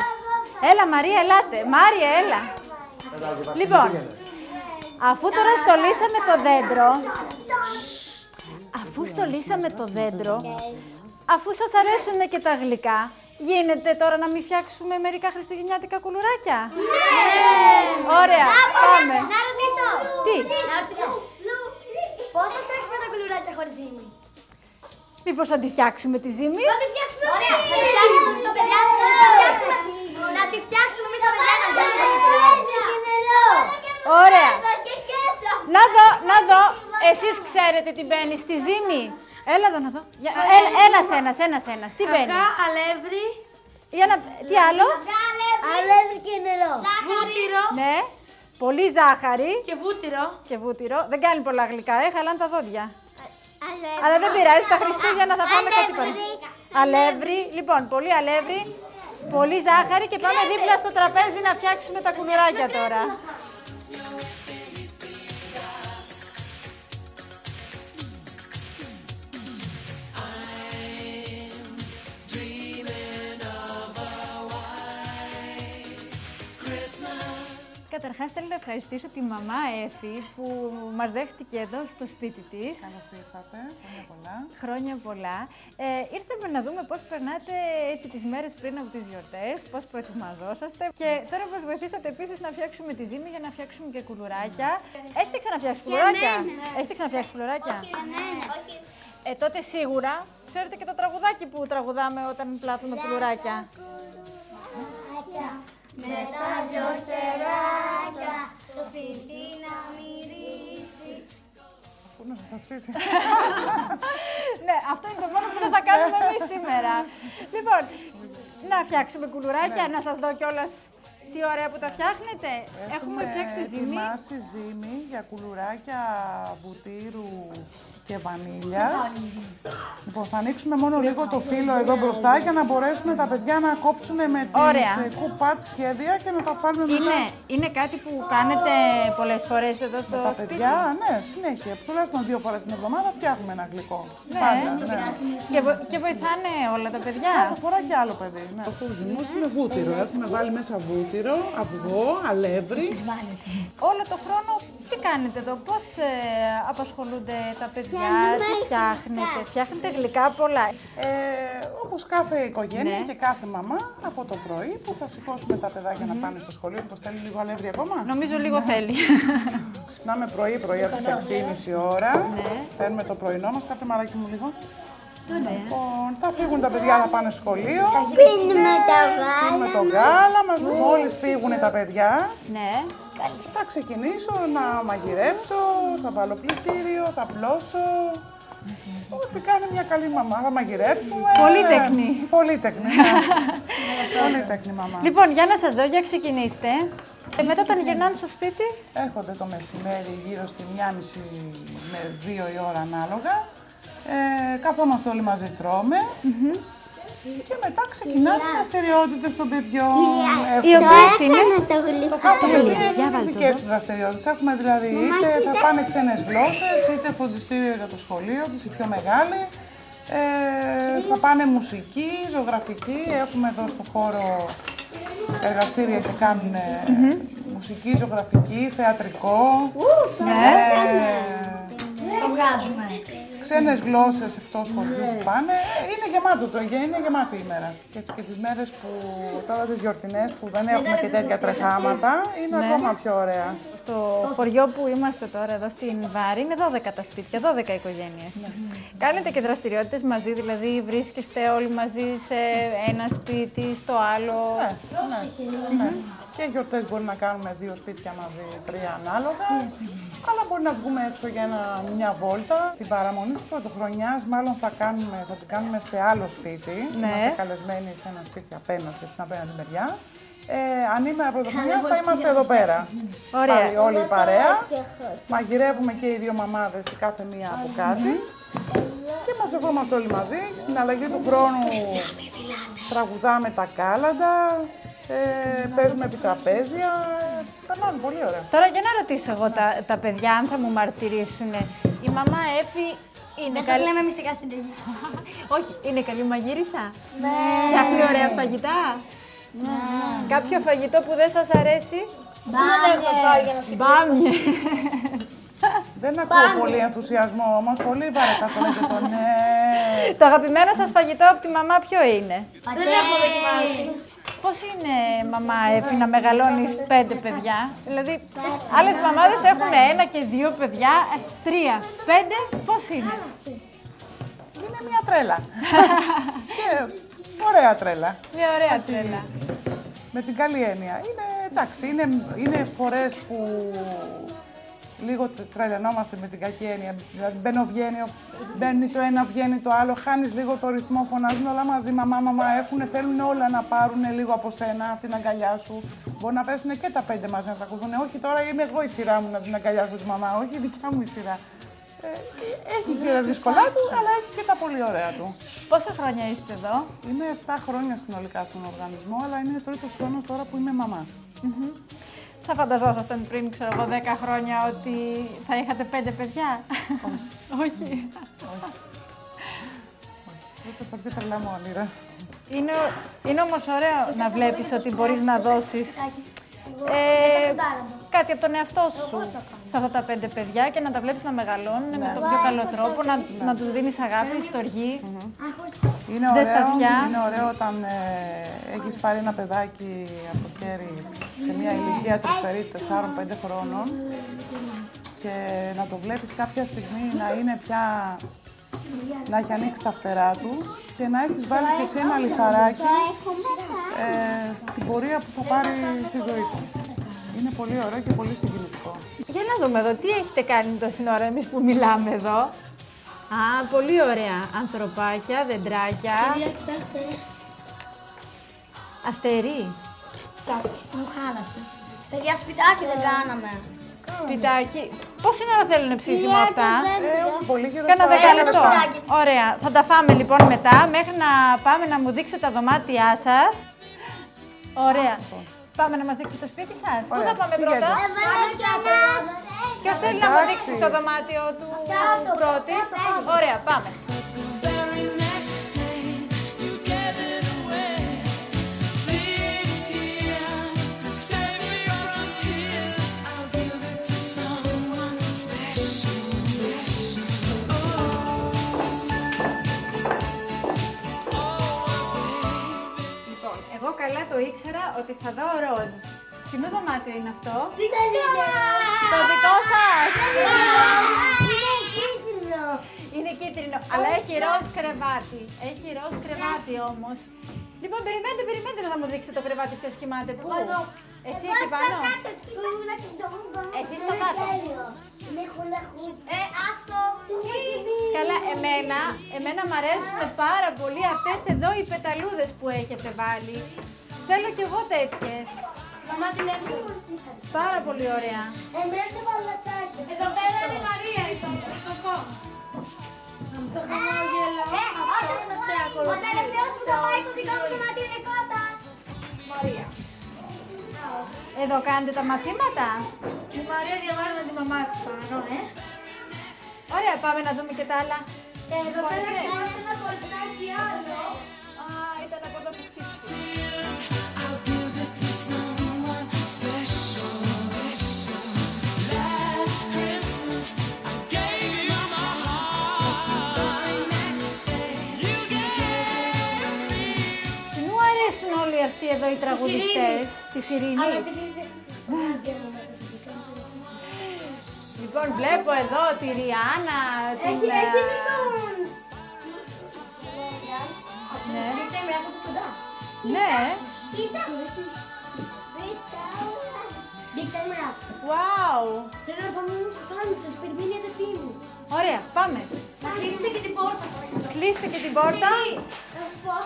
B: Έλα Μαρία, ελάτε. Μάρια, έλα. Λοιπόν, αφού τώρα στολίσαμε το δέντρο, αφού στολίσαμε το δέντρο, αφού σας αρέσουν και τα γλυκά, γίνεται τώρα να μην φτιάξουμε μερικά χριστουγεννιάτικα κουλουράκια; Ωραία, πάμε.
I: Να ρωτήσω.
B: Τι;
I: Να ρωτήσω. Πώς θα φτιάξουμε τα κουλουράκια χωρίς ζύμη.
B: Μήπως θα τη φτιάξουμε τη ζύμη;
I: Θα τη φτιάξουμε Ωραία, θα τη φτιάξουμε στα παιδιά. Θα φτιάξουμε. Να τη φτιάξουμε εμείς τα παιδιά να κάνουμε.
B: Ωραία.
I: Και κέτσαπ.
B: Να δω, να δω. Εσείς ξέρετε τι μπαίνει στη ζύμη; Έλα εδώ να δω. Για... Ένα, ένας, ένας, ένας, ένας. Τι μπαίνει;
I: Αυγά, αλεύρι.
B: Για να... Τι άλλο;
I: Αλεύρι και νερό. Βούτυρο.
B: Ναι. Πολύ ζάχαρη.
I: Και βούτυρο.
B: Και βούτυρο. Δεν κάνει πολλά γλυκά, ε. Χαλάνε τα δόντια.
I: Αλεύρι.
B: Αλλά δεν πειράζει, τα Χριστούγεννα θα πάμε κάτι
I: Αλεύρι.
B: παρά. Αλεύρι. Λοιπόν, πολύ αλεύρι. Πολύ ζάχαρη και πάμε δίπλα στο τραπέζι να φτιάξουμε τα κουλουράκια τώρα. Καταρχάς, θέλω να ευχαριστήσω τη μαμά Εφη που μα δέχτηκε εδώ στο σπίτι της.
C: Καλώς ήρθατε. Χρόνια πολλά.
B: Χρόνια πολλά. Ε, ήρθαμε να δούμε πώς περνάτε έτσι τις μέρες πριν από τις γιορτές, πώς προετοιμαζόσαστε. Και τώρα μας βοηθήσατε επίσης να φτιάξουμε τη ζύμη για να φτιάξουμε και κουλουράκια. Έχετε ξαναφτιάξει κουλουράκια.
I: εμένα.
B: Έχετε ξαναφτιάξει κουλουράκια.
I: Όχι, εμένα.
B: Ε, τότε σίγουρα Ξέρετε και το τραγουδάκι που τραγουδάμε όταν πλάθουμε κουλουράκια.
I: Με τα δυο χεράκια το σπίτι να μυρίσει.
N: Πού να θα ψήσει.
B: ναι, αυτό είναι το μόνο που δεν θα κάνουμε εμείς σήμερα. λοιπόν, να φτιάξουμε κουλουράκια, να σας δω κιόλας τι ωραία που τα φτιάχνετε. Έχουμε φτιάξει τη ζύμη.
N: ετοιμάσει ζύμη για κουλουράκια βουτύρου και βανίλιας. Λοιπόν, θα ανοίξουμε μόνο λίγο το φύλλο εδώ μπροστά για να μπορέσουν τα παιδιά να κόψουν με
B: Ωραία.
N: τις ε, κουπάτ σχέδια και να τα βάλουμε μετά.
B: Είναι, είναι κάτι που κάνετε πολλές φορές εδώ στο
N: Με τα
B: σπίτι;
N: παιδιά, ναι, συνέχεια. Τουλάχιστον δύο φορές την εβδομάδα φτιάχνουμε ένα γλυκό.
B: Ναι.
N: Πάντα, ναι.
B: Και, βο- και βοηθάνε όλα τα παιδιά;
N: Κάθε φορά και άλλο παιδί. Ναι. Το ζυμός είναι βούτυρο. Έχουμε βάλει μέσα βούτυρο, αυγό, αλεύρι.
B: Όλο το χρόνο τι κάνετε εδώ, πώς ε, απασχολούνται τα παιδιά,
I: Κάνουμε
B: τι φτιάχνετε, φτιάχνετε γλυκά πολλά.
N: Ε, όπως κάθε οικογένεια
B: Ναι.
N: και κάθε μαμά από το πρωί που θα σηκώσουμε τα παιδάκια να πάνε στο σχολείο. Το στέλνει λίγο αλεύρι ακόμα;
B: Νομίζω λίγο θέλει. [laughs]
N: Ξυπνάμε πρωί-πρωί από τις 6.30 ώρα.
B: Ναι.
N: Παίρνουμε το πρωινό μας. Κάτσε μαράκι μου λίγο. Λοιπόν, θα φύγουν τα παιδιά να πάνε σχολείο.
I: Πίνουμε τα
N: Πίνουμε
I: γάλα
N: το γάλα μας. Μόλις φύγουν τα παιδιά,
B: Ναι.
N: Θα ξεκινήσω να μαγειρέψω, θα βάλω πλυντήριο, θα πλώσω. Ό,τι κάνει μια καλή μαμά. Θα μαγειρέψουμε.
B: Πολύτεκνη.
N: Πολύτεκνη, ναι. [laughs] Πολύτεκνη μαμά.
B: Λοιπόν, για να σας δω, για ξεκινήστε. Ε, μετά όταν γυρνάνε στο σπίτι,
N: Έρχονται το μεσημέρι γύρω στη 1.30 με 2 η ώρα ανάλογα. Ε, καθόμαστε όλοι μαζί τρώμε. Και μετά ξεκινάνε οι δραστηριότητες των παιδιών.
B: Οι οποίες είναι;
I: το γλυκό.
N: Το κάθε παιδί
B: Για
N: έχει τι
B: βάλτε
N: δικές
B: εδώ.
N: του δραστηριότητες. Έχουμε δηλαδή είτε θα πάνε ξένες γλώσσες, είτε φροντιστήριο για το σχολείο του, οι πιο μεγάλοι. Ε, θα πάνε μουσική, ζωγραφική. Έχουμε εδώ στο χώρο εργαστήρια και κάνουν ε, μουσική, ζωγραφική, θεατρικό.
B: Ναι.
N: Ε,
I: Το βγάζουμε.
N: Ξένες γλώσσες εκτός σχολείου που πάνε. Είναι γεμάτο το γέννη, είναι γεμάτη η μέρα. Και, έτσι και τις μέρες που τώρα τις γιορτινές που δεν έχουμε και τέτοια τρεχάματα, είναι
B: Ναι.
N: ακόμα πιο ωραία.
B: Στο χωριό που είμαστε τώρα, εδώ στην Βάρη, είναι 12 τα σπίτια, 12 οικογένειες. Κάνετε και δραστηριότητες μαζί, δηλαδή βρίσκεστε όλοι μαζί σε ένα σπίτι, στο άλλο.
N: Ναι, ναι, ναι. Και γιορτές μπορεί να κάνουμε δύο σπίτια μαζί, τρία ανάλογα. Αλλά μπορεί να βγούμε έξω για ένα- μια βόλτα. Την παραμονή της πρωτοχρονιάς, μάλλον θα, κάνουμε, θα την κάνουμε σε άλλο σπίτι.
B: Ναι.
N: Είμαστε καλεσμένοι σε ένα σπίτι απέναντι, στην απέναντι μεριά. Ε, ανήμερα πρωτοχρονιά θα είμαστε εδώ πέρα.
B: Ωραία.
N: Πάλι όλη η παρέα. Μαγειρεύουμε και οι δύο μαμάδες, η κάθε μία από κάτι. Και μαζευόμαστε όλοι μαζί. Στην αλλαγή του χρόνου τραγουδάμε τα κάλαντα, ε, παίζουμε επιτραπέζια. Ε, περνάμε πολύ ωραία.
B: Τώρα για να ρωτήσω εγώ τα, τα παιδιά, αν θα μου μαρτυρήσουν. Η μαμά Εφη είναι
I: Δεν σας
B: καλή.
I: λέμε μυστικά συνταγή.
B: Όχι, είναι καλή μαγείρισα;
I: Ναι.
B: Φτιάχνει ωραία φαγητά; Κάποιο φαγητό που δεν σας αρέσει.
I: Μπάμιες.
B: Μπάμιες.
N: Δεν ακούω πολύ ενθουσιασμό όμως, πολύ βαρετά το λέτε το ναι.
B: Το αγαπημένο σας φαγητό από τη μαμά ποιο είναι;
I: Δεν έχω δοκιμάσει.
B: Πώς είναι, μαμά Εφη, να μεγαλώνεις πέντε παιδιά; Δηλαδή, άλλες μαμάδες έχουν ένα και δύο παιδιά, ε, τρία, πέντε, πώς είναι;
N: Είναι μια τρέλα. [laughs] και ωραία τρέλα.
B: Μια ωραία τρέλα.
N: Με την καλή έννοια. Είναι, εντάξει, είναι, είναι φορές που λίγο τρε- τρελαινόμαστε με την κακή έννοια. Δηλαδή μπαίνω, βγαίνει, ο- μπαίνει το ένα, βγαίνει το άλλο, χάνεις λίγο το ρυθμό, φωνάζουν όλα μαζί, μαμά, μαμά, έχουν, θέλουν όλα να πάρουν λίγο από σένα, από την αγκαλιά σου. Μπορεί να πέσουν και τα πέντε μαζί να σε ακούσουν. Όχι, τώρα είμαι εγώ η σειρά μου να την αγκαλιάσω τη μαμά, όχι η δικιά μου η σειρά. Ε, έχει και τα δύσκολά του, αλλά έχει και τα πολύ ωραία του.
B: Πόσα χρόνια είστε εδώ;
N: Είμαι 7 χρόνια συνολικά στον οργανισμό, αλλά είναι τρίτος χρόνος τώρα που είμαι μαμά.
B: Μμμ. Θα φανταζόσασταν πριν, ξέρω εγώ, 10 χρόνια ότι θα είχατε πέντε παιδιά. Όχι.
N: Ούτε στα πιο τρελά μου όνειρα.
B: Είναι, είναι όμως ωραίο να βλέπεις ότι μπορείς να δώσεις ε, κάτι από τον εαυτό σου σε αυτά τα πέντε παιδιά και να τα βλέπεις να μεγαλώνουν με τον πιο καλό τρόπο, να, να τους δίνεις αγάπη, στοργή,
N: Είναι ωραίο,
B: ζεστασιά.
N: είναι ωραίο όταν ε, έχεις πάρει ένα παιδάκι από το χέρι σε μια ηλικία τρυφερή 4-5 χρόνων και να το βλέπεις κάποια στιγμή να είναι πια να έχει ανοίξει τα φτερά τους και να έχεις βάλει και εσύ ένα λιθαράκι ε, στην πορεία που θα πάρει στη ζωή του. Είναι πολύ ωραίο και πολύ συγκινητικό.
B: Για να δούμε εδώ, τι έχετε κάνει τόση ώρα εμείς που μιλάμε εδώ. Α, πολύ ωραία. Ανθρωπάκια, δεντράκια.
I: Κυρία, κοιτάξτε.
B: Αστερί.
I: Κάπως, μου χάλασε. Παιδιά, σπιτάκι δεν κάναμε.
B: Σπιτάκι. Πόση ώρα θέλουν ψήσιμο
I: Κυρία,
B: αυτά;
I: δεν-
N: πολύ
B: Κάνα
I: Ένα
B: δεκαλεπτό.
I: σπιτάκι.
B: Ωραία. Θα τα φάμε λοιπόν μετά, μέχρι να πάμε να μου δείξετε τα δωμάτια σας. Ωραία. Πάμε να μας δείξετε το σπίτι σας. Πού θα πάμε
I: Πηγαίνετε.
B: πρώτα; Ποιος θέλει να μου
I: Εντάξει.
B: δείξει το δωμάτιο του
I: Κάτω,
B: πρώτη;
I: κάτω.
B: Ωραία, πάμε. Καλά το ήξερα ότι θα δω ροζ. Κοινό δωμάτιο είναι αυτό. Το δικό σας. Είναι κίτρινο, αλλά έχει ροζ κρεβάτι. Έχει ροζ κρεβάτι όμως. Λοιπόν, περιμένετε, περιμένετε να μου δείξετε το κρεβάτι ποιος κοιμάται. Πού; Εσύ εκεί πάνω. Εσύ στο κάτω.
I: Ε, άστο.
B: Καλά, εμένα, εμένα μ' αρέσουν πάρα πολύ αυτές εδώ οι πεταλούδες που έχετε βάλει. Θέλω κι εγώ τέτοιες.
I: Μαμά την έφυγε.
B: Πάρα πολύ ωραία.
I: Εμένα το παλατάκι. Εδώ πέρα είναι η Μαρία, το κοκό. Το χαμόγελο. Αυτό θα σε ακολουθεί. Ο τελευταίος που θα πάει στο δικό μου δωμάτιο είναι κότα. Μαρία.
B: Εδώ κάνετε τα μαθήματα.
I: Η Μαρία διαβάζει με τη μαμά της πάνω, ε.
B: Ωραία, πάμε να δούμε και τα άλλα.
I: Εδώ πέρα κάνει ένα κολτσάκι άλλο.
B: Α, ήταν από εδώ που χτύπησε. Εδώ οι τραγουδιστές της Ειρηνής. Λοιπόν, βλέπω εδώ τη Ριάννα, την...
I: Έχει,
B: ε,
I: έχει λοιπόν.
B: Ναι.
I: Δείτε με από κοντά.
B: Ναι.
I: Κοίτα. Δείτε με από.
B: Wow.
I: Πρέπει να πάμε όμως πάνω σας, περιμένει η αδερφή μου.
B: Ωραία, πάμε.
I: Κλείστε και την πόρτα.
B: Κλείστε και την πόρτα.
I: Να σου πω.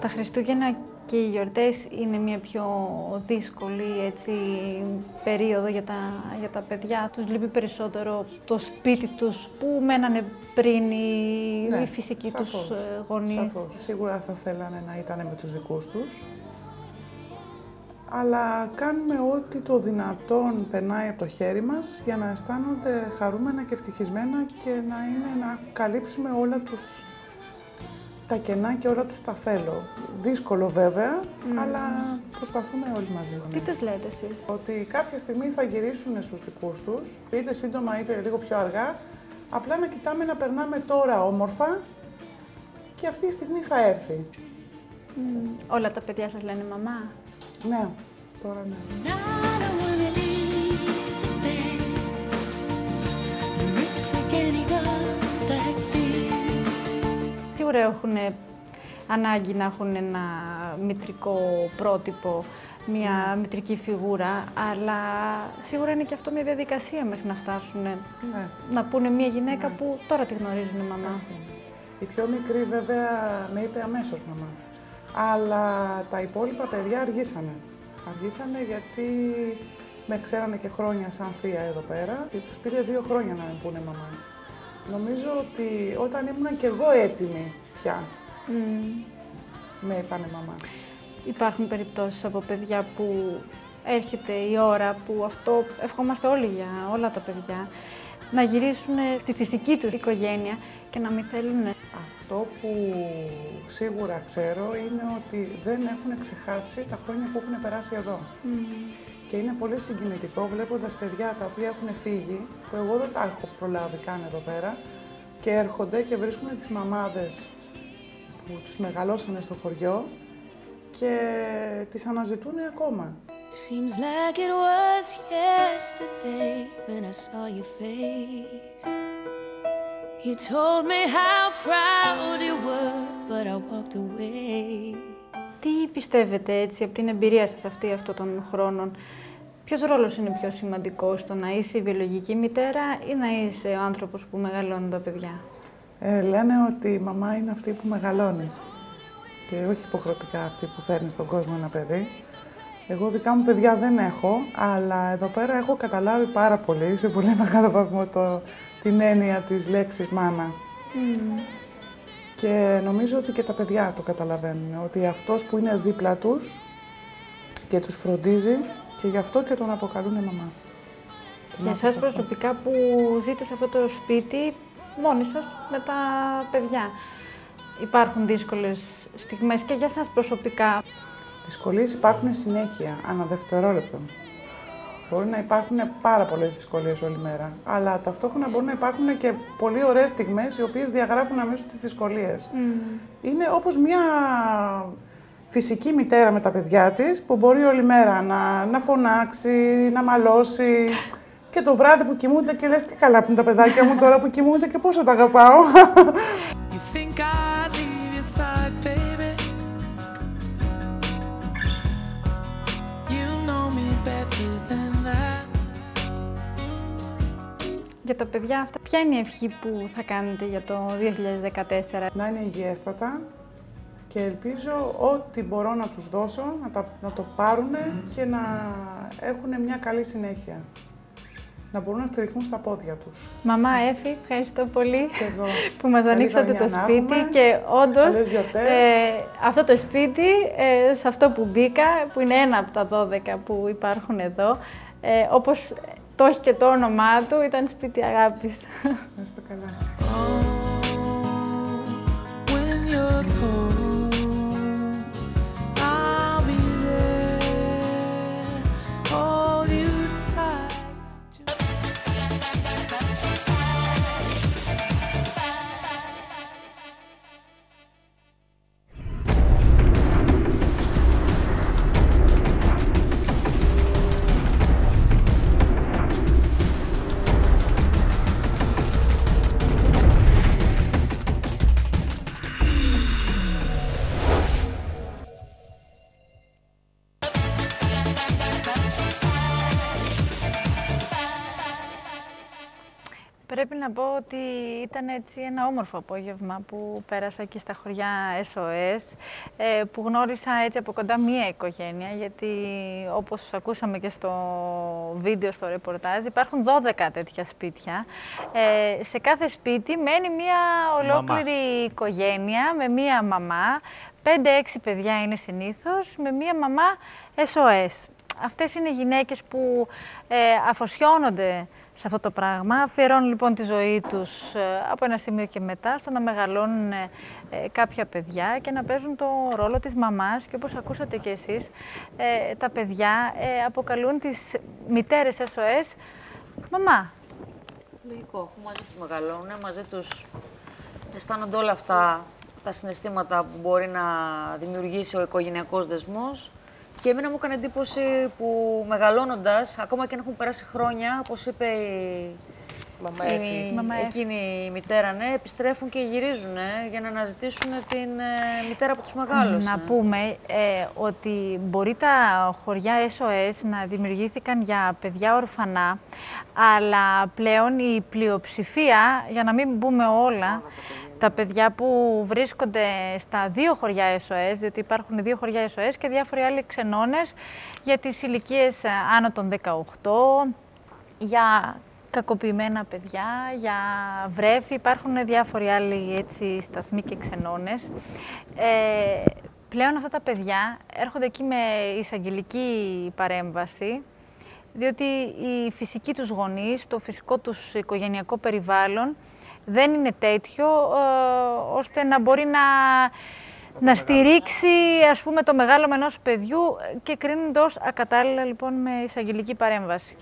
B: Τα Χριστούγεννα και οι γιορτές είναι μια πιο δύσκολη έτσι, περίοδο για τα, για τα παιδιά. Τους λείπει περισσότερο το σπίτι τους που μένανε πριν οι, οι φυσικοί τους
N: Ναι, σαφώς,
B: ε, γονείς.
N: σαφώς. Σίγουρα θα θέλανε να ήταν με τους δικούς τους. Αλλά κάνουμε ό,τι το δυνατόν περνάει από το χέρι μας για να αισθάνονται χαρούμενα και ευτυχισμένα και να είναι να καλύψουμε όλα τους τα κενά και όλα τους τα θέλω. Δύσκολο βέβαια, αλλά προσπαθούμε όλοι μαζί.
B: Τι
N: νομίζω.
B: τους λέτε εσείς;
N: Ότι κάποια στιγμή θα γυρίσουν στους δικούς τους, είτε σύντομα είτε λίγο πιο αργά, απλά να κοιτάμε να περνάμε τώρα όμορφα και αυτή η στιγμή θα έρθει.
B: Μμ, όλα τα παιδιά σας λένε μαμά;
N: Ναι, τώρα ναι.
B: Σίγουρα έχουν ανάγκη να έχουν ένα μητρικό πρότυπο, μια μητρική φιγούρα, αλλά σίγουρα είναι και αυτό μια διαδικασία μέχρι να φτάσουν
N: Ναι.
B: να πούνε μια γυναίκα που τώρα τη γνωρίζουν η μαμά.
N: Έτσι είναι. Η πιο μικρή βέβαια με είπε αμέσως μαμά. Αλλά τα υπόλοιπα παιδιά αργήσανε. Αργήσανε γιατί με ξέρανε και χρόνια σαν θεία εδώ πέρα και τους πήρε δύο χρόνια να με πούνε μαμά. Νομίζω ότι όταν ήμουν και εγώ έτοιμη πια,
B: Μμ.
N: με είπανε μαμά.
B: Υπάρχουν περιπτώσεις από παιδιά που έρχεται η ώρα που αυτό ευχόμαστε όλοι για όλα τα παιδιά, να γυρίσουν στη φυσική τους οικογένεια και να μην θέλουν.
N: Αυτό που σίγουρα ξέρω είναι ότι δεν έχουν ξεχάσει τα χρόνια που έχουν περάσει εδώ. Και είναι πολύ συγκινητικό βλέποντας παιδιά τα οποία έχουν φύγει, που εγώ δεν τα έχω προλάβει καν εδώ πέρα, και έρχονται και βρίσκουν τις μαμάδες που τους μεγαλώσανε στο χωριό και τις αναζητούν ακόμα.
S: Seems like it was yesterday when I saw your face. You told me how proud you were, but I walked away.
B: Τι πιστεύετε έτσι από την εμπειρία σας αυτή αυτών των χρόνων, Ποιος ρόλος είναι πιο σημαντικός, το να είσαι η βιολογική μητέρα ή να είσαι ο άνθρωπος που μεγαλώνει τα παιδιά;
N: Ε, λένε ότι η μαμά είναι αυτή που μεγαλώνει και όχι υποχρεωτικά αυτή που φέρνει στον κόσμο ένα παιδί. Εγώ δικά μου παιδιά δεν έχω, αλλά εδώ πέρα έχω καταλάβει πάρα πολύ, σε πολύ μεγάλο βαθμό, το, την έννοια της λέξης μάνα. Και νομίζω ότι και τα παιδιά το καταλαβαίνουν, ότι αυτός που είναι δίπλα τους και τους φροντίζει και γι' αυτό και τον αποκαλούν μαμά. Τον
B: Για εσάς
N: άνθρωπο αυτό.
B: προσωπικά που ζείτε σε αυτό το σπίτι μόνοι σας με τα παιδιά. Υπάρχουν δύσκολες στιγμές και για σας προσωπικά.
N: Δυσκολίες υπάρχουν συνέχεια, ανά δευτερόλεπτο. Μπορεί να υπάρχουν πάρα πολλές δυσκολίες όλη μέρα. Αλλά ταυτόχρονα μπορεί να υπάρχουν και πολύ ωραίες στιγμές οι οποίες διαγράφουν αμέσως τις δυσκολίες. Είναι όπως μια φυσική μητέρα με τα παιδιά της που μπορεί όλη μέρα να, να φωνάξει, να μαλώσει. Και το βράδυ που κοιμούνται και λες τι καλά που είναι τα παιδάκια μου τώρα που κοιμούνται και πόσο τα αγαπάω.
T: You think I'd leave your side, baby? You know me better than that.
B: Για τα παιδιά αυτά, ποια είναι η ευχή που θα κάνετε για το 2014.
N: να είναι υγιέστατα και ελπίζω ό,τι μπορώ να τους δώσω να, τα, να το πάρουν και να έχουν μια καλή συνέχεια. Να μπορούν να στηριχθούν στα πόδια τους.
B: Μαμά Έφη, ευχαριστώ πολύ
N: εγώ.
B: που μας
N: Καλή
B: ανοίξατε
N: χρονιά
B: το
N: να
B: σπίτι
N: έχουμε.
B: και όντως
N: Καλές γιορτές.
B: ε, αυτό το σπίτι, ε, σε αυτό που μπήκα, που είναι ένα από τα 12 που υπάρχουν εδώ, ε, όπως το έχει και το όνομά του, ήταν σπίτι αγάπης.
N: Να είστε καλά.
B: Να πω ότι ήταν έτσι ένα όμορφο απόγευμα που πέρασα εκεί στα χωριά SOS, ε, που γνώρισα έτσι από κοντά μία οικογένεια, γιατί όπως ακούσαμε και στο βίντεο, στο ρεπορτάζ, υπάρχουν 12 τέτοια σπίτια. Ε, σε κάθε σπίτι μένει μία ολόκληρη οικογένεια με μία μαμά, 5-6 παιδιά είναι συνήθως, με μία μαμά SOS. Αυτές είναι γυναίκες που ε, αφοσιώνονται σε αυτό το πράγμα. Αφιερώνουν λοιπόν τη ζωή τους ε, από ένα σημείο και μετά στο να μεγαλώνουν ε, ε, κάποια παιδιά και να παίζουν το ρόλο της μαμάς και όπως ακούσατε και εσείς, ε, τα παιδιά ε, αποκαλούν τις μητέρες SOS μαμά.
E: Λογικό, αφού μαζί τους μεγαλώνουν, μαζί τους αισθάνονται όλα αυτά τα συναισθήματα που μπορεί να δημιουργήσει ο οικογενειακός δεσμός. Και εμένα μου έκανε εντύπωση που μεγαλώνοντας, ακόμα και αν έχουν περάσει χρόνια, όπως είπε η,
D: Μαμά
E: η-
D: Εφη.
B: Μαμά Εφη.
E: εκείνη η μητέρα, ναι, επιστρέφουν και γυρίζουν ε, για να αναζητήσουν την ε, μητέρα που τους μεγάλωσε.
B: Να πούμε ε, ότι μπορεί τα χωριά SOS να δημιουργήθηκαν για παιδιά ορφανά, αλλά πλέον η πλειοψηφία, για να μην πούμε όλα, τα παιδιά που βρίσκονται στα δύο χωριά SOS, διότι υπάρχουν δύο χωριά SOS και διάφοροι άλλοι ξενώνες για τις ηλικίες ε, άνω των 18, για κακοποιημένα παιδιά, για βρέφη, υπάρχουν διάφοροι άλλοι έτσι, σταθμοί και ξενώνες. Ε, πλέον αυτά τα παιδιά έρχονται εκεί με εισαγγελική παρέμβαση, διότι οι φυσικοί τους γονείς, το φυσικό τους οικογενειακό περιβάλλον δεν είναι τέτοιο ε, ώστε να μπορεί να, να στηρίξει ας πούμε το μεγάλο ενός παιδιού και κρίνονται ως ακατάλληλα λοιπόν με εισαγγελική παρέμβαση.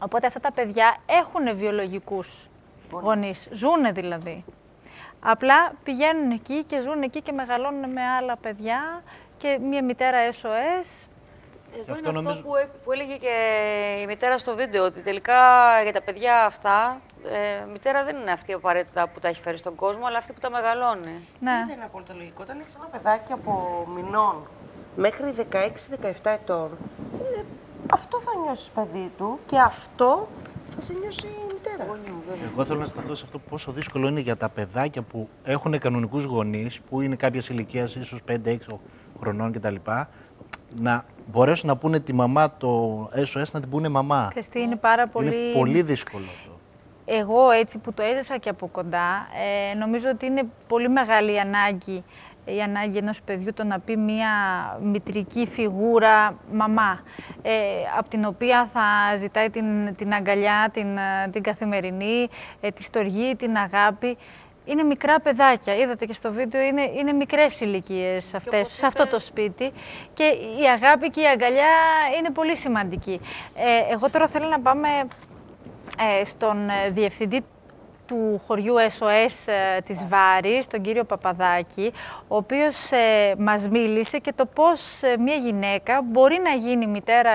B: Οπότε αυτά τα παιδιά έχουν βιολογικούς γονείς, ζούνε δηλαδή. Απλά πηγαίνουν εκεί και ζουν εκεί και μεγαλώνουν με άλλα παιδιά και μια μητέρα SOS.
E: Εδώ
J: Αυτό
E: είναι αυτό
J: νομίζω-
E: που, έ- που έλεγε και η μητέρα στο βίντεο, ότι τελικά για τα παιδιά αυτά, ε, μητέρα δεν είναι αυτή απαραίτητα που τα έχει φέρει στον κόσμο, αλλά αυτή που τα μεγαλώνει.
B: Ναι.
D: Δεν είναι απόλυτα λογικό. Όταν έχεις ένα παιδάκι από μηνών μέχρι 16-17 ετών, ε, αυτό θα νιώσεις παιδί του και αυτό θα σε νιώσει η μητέρα.
J: Εγώ θέλω να σταθώ σε αυτό πόσο δύσκολο είναι για τα παιδάκια που έχουν κανονικούς γονείς, που είναι κάποια ηλικία, ίσως 5-6 χρονών κτλ. Να μπορέσουν να πούνε τη μαμά το SOS να την πούνε μαμά.
B: Ξέρεις τι, είναι πάρα πολύ...
J: Είναι πολύ δύσκολο αυτό.
B: Εγώ έτσι που το έζησα και από κοντά, ε, νομίζω ότι είναι πολύ μεγάλη η ανάγκη, η ανάγκη ενός παιδιού το να πει μία μητρική φιγούρα μαμά, ε, από την οποία θα ζητάει την, την αγκαλιά, την, ε, την καθημερινή, ε, τη στοργή, την αγάπη. Είναι μικρά παιδάκια, είδατε και στο βίντεο, είναι, είναι μικρές ηλικίες αυτές, σε αυτό το σπίτι και η αγάπη και η αγκαλιά είναι πολύ σημαντική. Ε, εγώ τώρα θέλω να πάμε ε, στον ε, διευθυντή του χωριού SOS ε, της Βάρης, τον κύριο Παπαδάκη, ο οποίος ε, μας μίλησε και το πώς ε, μια γυναίκα μπορεί να γίνει μητέρα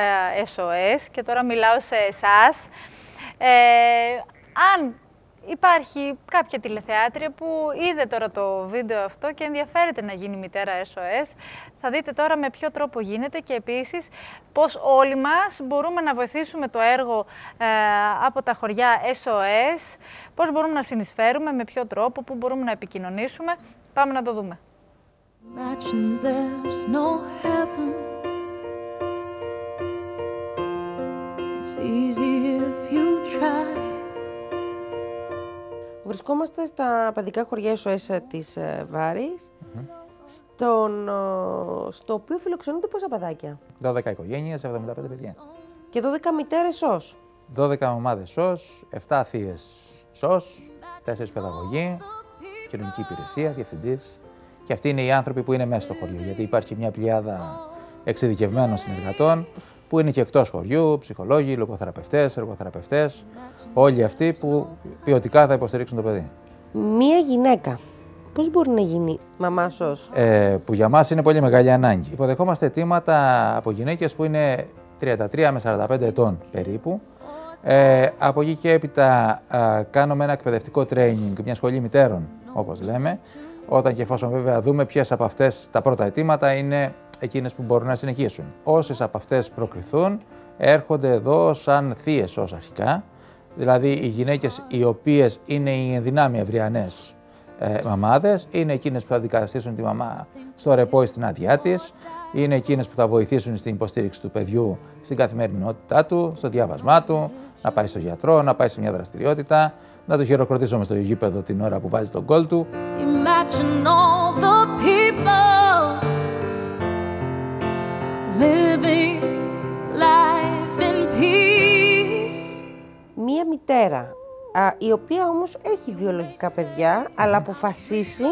B: SOS και τώρα μιλάω σε εσάς. Ε, αν υπάρχει κάποια τηλεθεάτρια που είδε τώρα το βίντεο αυτό και ενδιαφέρεται να γίνει μητέρα SOS, θα δείτε τώρα με ποιο τρόπο γίνεται και επίσης πώς όλοι μας μπορούμε να βοηθήσουμε το έργο ε, από τα χωριά SOS, πώς μπορούμε να συνεισφέρουμε, με ποιο τρόπο, πού μπορούμε να επικοινωνήσουμε. Πάμε να το δούμε.
S: Imagine there's no heaven. It's easy if you try.
D: Βρισκόμαστε στα παιδικά χωριά SOS της ε, Βάρης, στον, ε, στο οποίο φιλοξενούνται πόσα παιδάκια;
U: 12 οικογένειες, 75 παιδιά.
D: Και 12 μητέρες σως.
U: 12 ομάδες ΣΟΣ, 7 θείε ΣΟΣ, 4 παιδαγωγοί, κοινωνική υπηρεσία, διευθυντής. Και αυτοί είναι οι άνθρωποι που είναι μέσα στο χωριό. Γιατί υπάρχει μια πλειάδα εξειδικευμένων συνεργατών που είναι και εκτός χωριού, ψυχολόγοι, λογοθεραπευτές, εργοθεραπευτές. Όλοι αυτοί που ποιοτικά θα υποστηρίξουν το παιδί.
D: Μία γυναίκα, πώς μπορεί να γίνει μαμά σως.
U: ε, που για μας είναι πολύ μεγάλη ανάγκη. Υποδεχόμαστε αιτήματα από γυναίκες που είναι 33 με 45 ετών περίπου. Ε, από εκεί και έπειτα α, κάνουμε ένα εκπαιδευτικό training, μια σχολή μητέρων, όπως λέμε, όταν και εφόσον βέβαια δούμε ποιες από αυτές τα πρώτα αιτήματα είναι εκείνες που μπορούν να συνεχίσουν. Όσες από αυτές προκριθούν έρχονται εδώ σαν θείες ως αρχικά, δηλαδή οι γυναίκες οι οποίες είναι οι ενδυνάμει ευριανές ε, μαμάδες, είναι εκείνες που θα αντικαταστήσουν τη μαμά στο ρεπό ή στην άδειά της, είναι εκείνες που θα βοηθήσουν στην υποστήριξη του παιδιού στην καθημερινότητά του, στο διάβασμά του, να πάει στο γιατρό, να πάει σε μια δραστηριότητα, να το χειροκροτήσουμε στο γήπεδο την ώρα που βάζει τον γκολ του.
S: Imagine
D: Μία μητέρα, α, η οποία όμως έχει βιολογικά παιδιά, αλλά αποφασίσει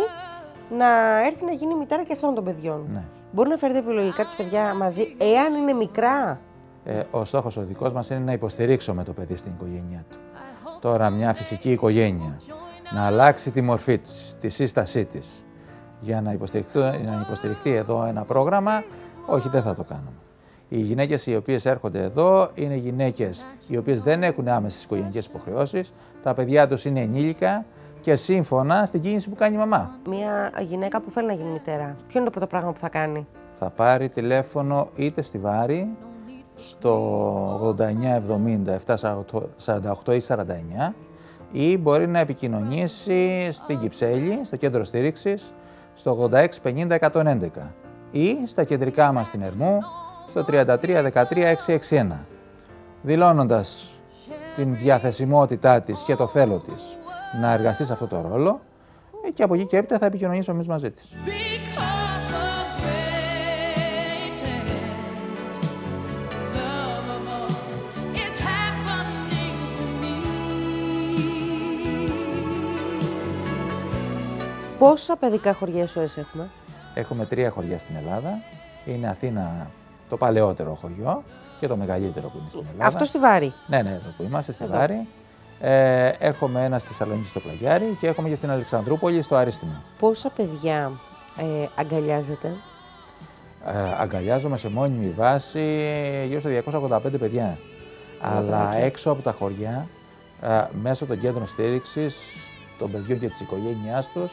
D: να έρθει να γίνει μητέρα και αυτών των παιδιών.
U: Ναι.
D: Μπορεί να φέρει τα βιολογικά της παιδιά μαζί, εάν είναι μικρά;
U: Ε, ο στόχος ο δικός μας είναι να υποστηρίξουμε το παιδί στην οικογένειά του. Τώρα μια φυσική οικογένεια να αλλάξει τη μορφή της, τη σύστασή της για να υποστηριχθεί, να υποστηριχθεί εδώ ένα πρόγραμμα, όχι δεν θα το κάνουμε. Οι γυναίκες οι οποίες έρχονται εδώ είναι γυναίκες οι οποίες δεν έχουν άμεσες οικογενειακές υποχρεώσεις, τα παιδιά τους είναι ενήλικα και σύμφωνα στην κίνηση που κάνει η μαμά.
D: Μία γυναίκα που θέλει να γίνει μητέρα. Ποιο είναι το πρώτο πράγμα που θα κάνει;
U: θα πάρει τηλέφωνο είτε στη Βάρη στο 8970 748 ή 49 ή μπορεί να επικοινωνήσει στην Κυψέλη, στο κέντρο στήριξης, στο 8650 111 ή στα κεντρικά μας στην Ερμού, στο 33 13 661 δηλώνοντας την διαθεσιμότητά της και το θέλω της να εργαστεί σε αυτό το ρόλο ε, και από εκεί και έπειτα θα επικοινωνήσουμε εμείς μαζί της.
S: It's happening to me.
D: Πόσα παιδικά χωριά SOS έχουμε;
U: Έχουμε τρία χωριά στην Ελλάδα. Είναι Αθήνα το παλαιότερο χωριό και το μεγαλύτερο που είναι στην Ελλάδα.
D: Αυτό στη Βάρη.
U: Ναι, ναι, εδώ που είμαστε, στη
D: Εδώ.
U: Βάρη. Ε, έχουμε ένα στη Θεσσαλονίκη στο Πλαγιάρι και έχουμε και στην Αλεξανδρούπολη στο Αρίστημα.
D: Πόσα παιδιά ε, αγκαλιάζετε;
U: Ε, αγκαλιάζομαι σε μόνιμη βάση γύρω στα 285 παιδιά. Αλλά
D: παιδάκια.
U: έξω από τα χωριά, ε, μέσω των κέντρων στήριξης των παιδιών και της οικογένειάς τους,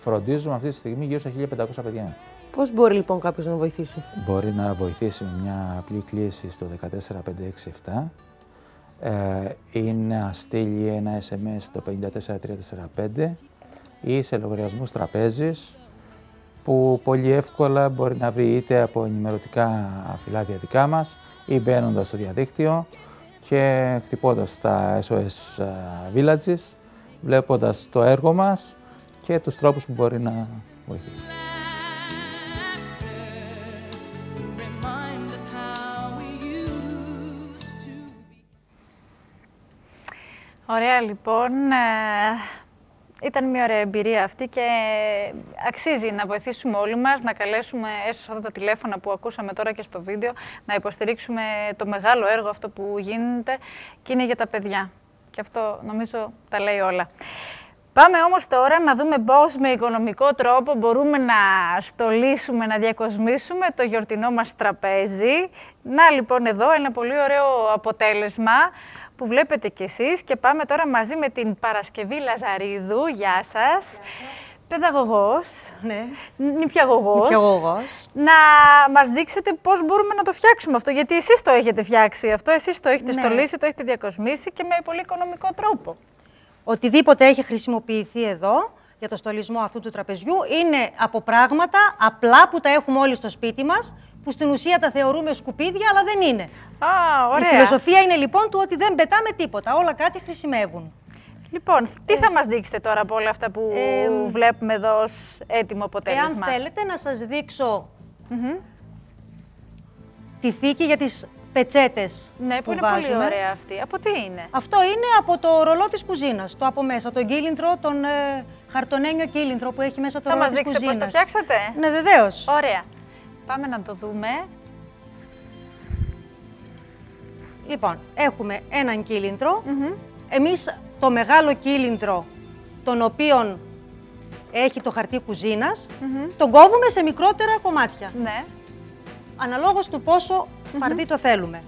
U: φροντίζουμε αυτή τη στιγμή γύρω στα 1500 παιδιά.
D: Πώς μπορεί λοιπόν κάποιος να βοηθήσει;
U: Μπορεί να βοηθήσει με μια απλή κλίση στο 14567 ε, ή να στείλει ένα SMS στο 54345 ή σε λογαριασμούς τραπέζης που πολύ εύκολα μπορεί να βρει είτε από ενημερωτικά φυλάδια δικά μας ή μπαίνοντας στο διαδίκτυο και χτυπώντας τα SOS Villages, βλέποντας το έργο μας και τους τρόπους που μπορεί να βοηθήσει.
B: Ωραία λοιπόν. Ε, Ήταν μια ωραία εμπειρία αυτή και αξίζει να βοηθήσουμε όλοι μας, να καλέσουμε έστω σε αυτά τα τηλέφωνα που ακούσαμε τώρα και στο βίντεο, να υποστηρίξουμε το μεγάλο έργο αυτό που γίνεται και είναι για τα παιδιά. Και αυτό νομίζω τα λέει όλα. Πάμε όμως τώρα να δούμε πώς με οικονομικό τρόπο μπορούμε να στολίσουμε, να διακοσμήσουμε το γιορτινό μας τραπέζι. Να λοιπόν εδώ ένα πολύ ωραίο αποτέλεσμα που βλέπετε κι εσείς και πάμε τώρα μαζί με την Παρασκευή Λαζαρίδου. Γεια σας. Παιδαγωγός,
V: Ναι.
B: νηπιαγωγός.
V: Νηπιαγωγός.
B: Να μας δείξετε πώς μπορούμε να το φτιάξουμε αυτό, γιατί εσείς το έχετε φτιάξει αυτό, εσείς το έχετε
V: Ναι.
B: στολίσει, το έχετε διακοσμήσει και με πολύ οικονομικό τρόπο.
V: Οτιδήποτε έχει χρησιμοποιηθεί εδώ για το στολισμό αυτού του τραπεζιού είναι από πράγματα απλά που τα έχουμε όλοι στο σπίτι μας, που στην ουσία τα θεωρούμε σκουπίδια, αλλά δεν είναι.
B: Α, ωραία.
V: Η φιλοσοφία είναι λοιπόν του ότι δεν πετάμε τίποτα, όλα κάτι χρησιμεύουν.
B: Λοιπόν, τι θα μας δείξετε τώρα από όλα αυτά που
V: Ε,
B: βλέπουμε εδώ ως έτοιμο αποτέλεσμα;
V: Εάν θέλετε να σας δείξω τη θήκη για τις πετσέτες
B: Ναι, που,
V: που
B: είναι
V: βάζουμε.
B: πολύ ωραία αυτή. Από τι είναι;
V: Αυτό είναι από το ρολό της κουζίνας, το από μέσα, τον κύλινδρο, τον ε, χαρτονένιο κύλινδρο που έχει μέσα το
B: Θα
V: ρολό
B: μας
V: της
B: δείξετε πώς
V: κουζίνας.
B: το φτιάξατε;
V: Ναι, βεβαίως.
B: Ωραία. Πάμε να το δούμε.
V: Λοιπόν, έχουμε έναν κύλινδρο. Εμείς το μεγάλο κύλινδρο, τον οποίον έχει το χαρτί κουζίνας, τον κόβουμε σε μικρότερα κομμάτια.
B: Ναι.
V: Αναλόγως του πόσο φαρδί το θέλουμε.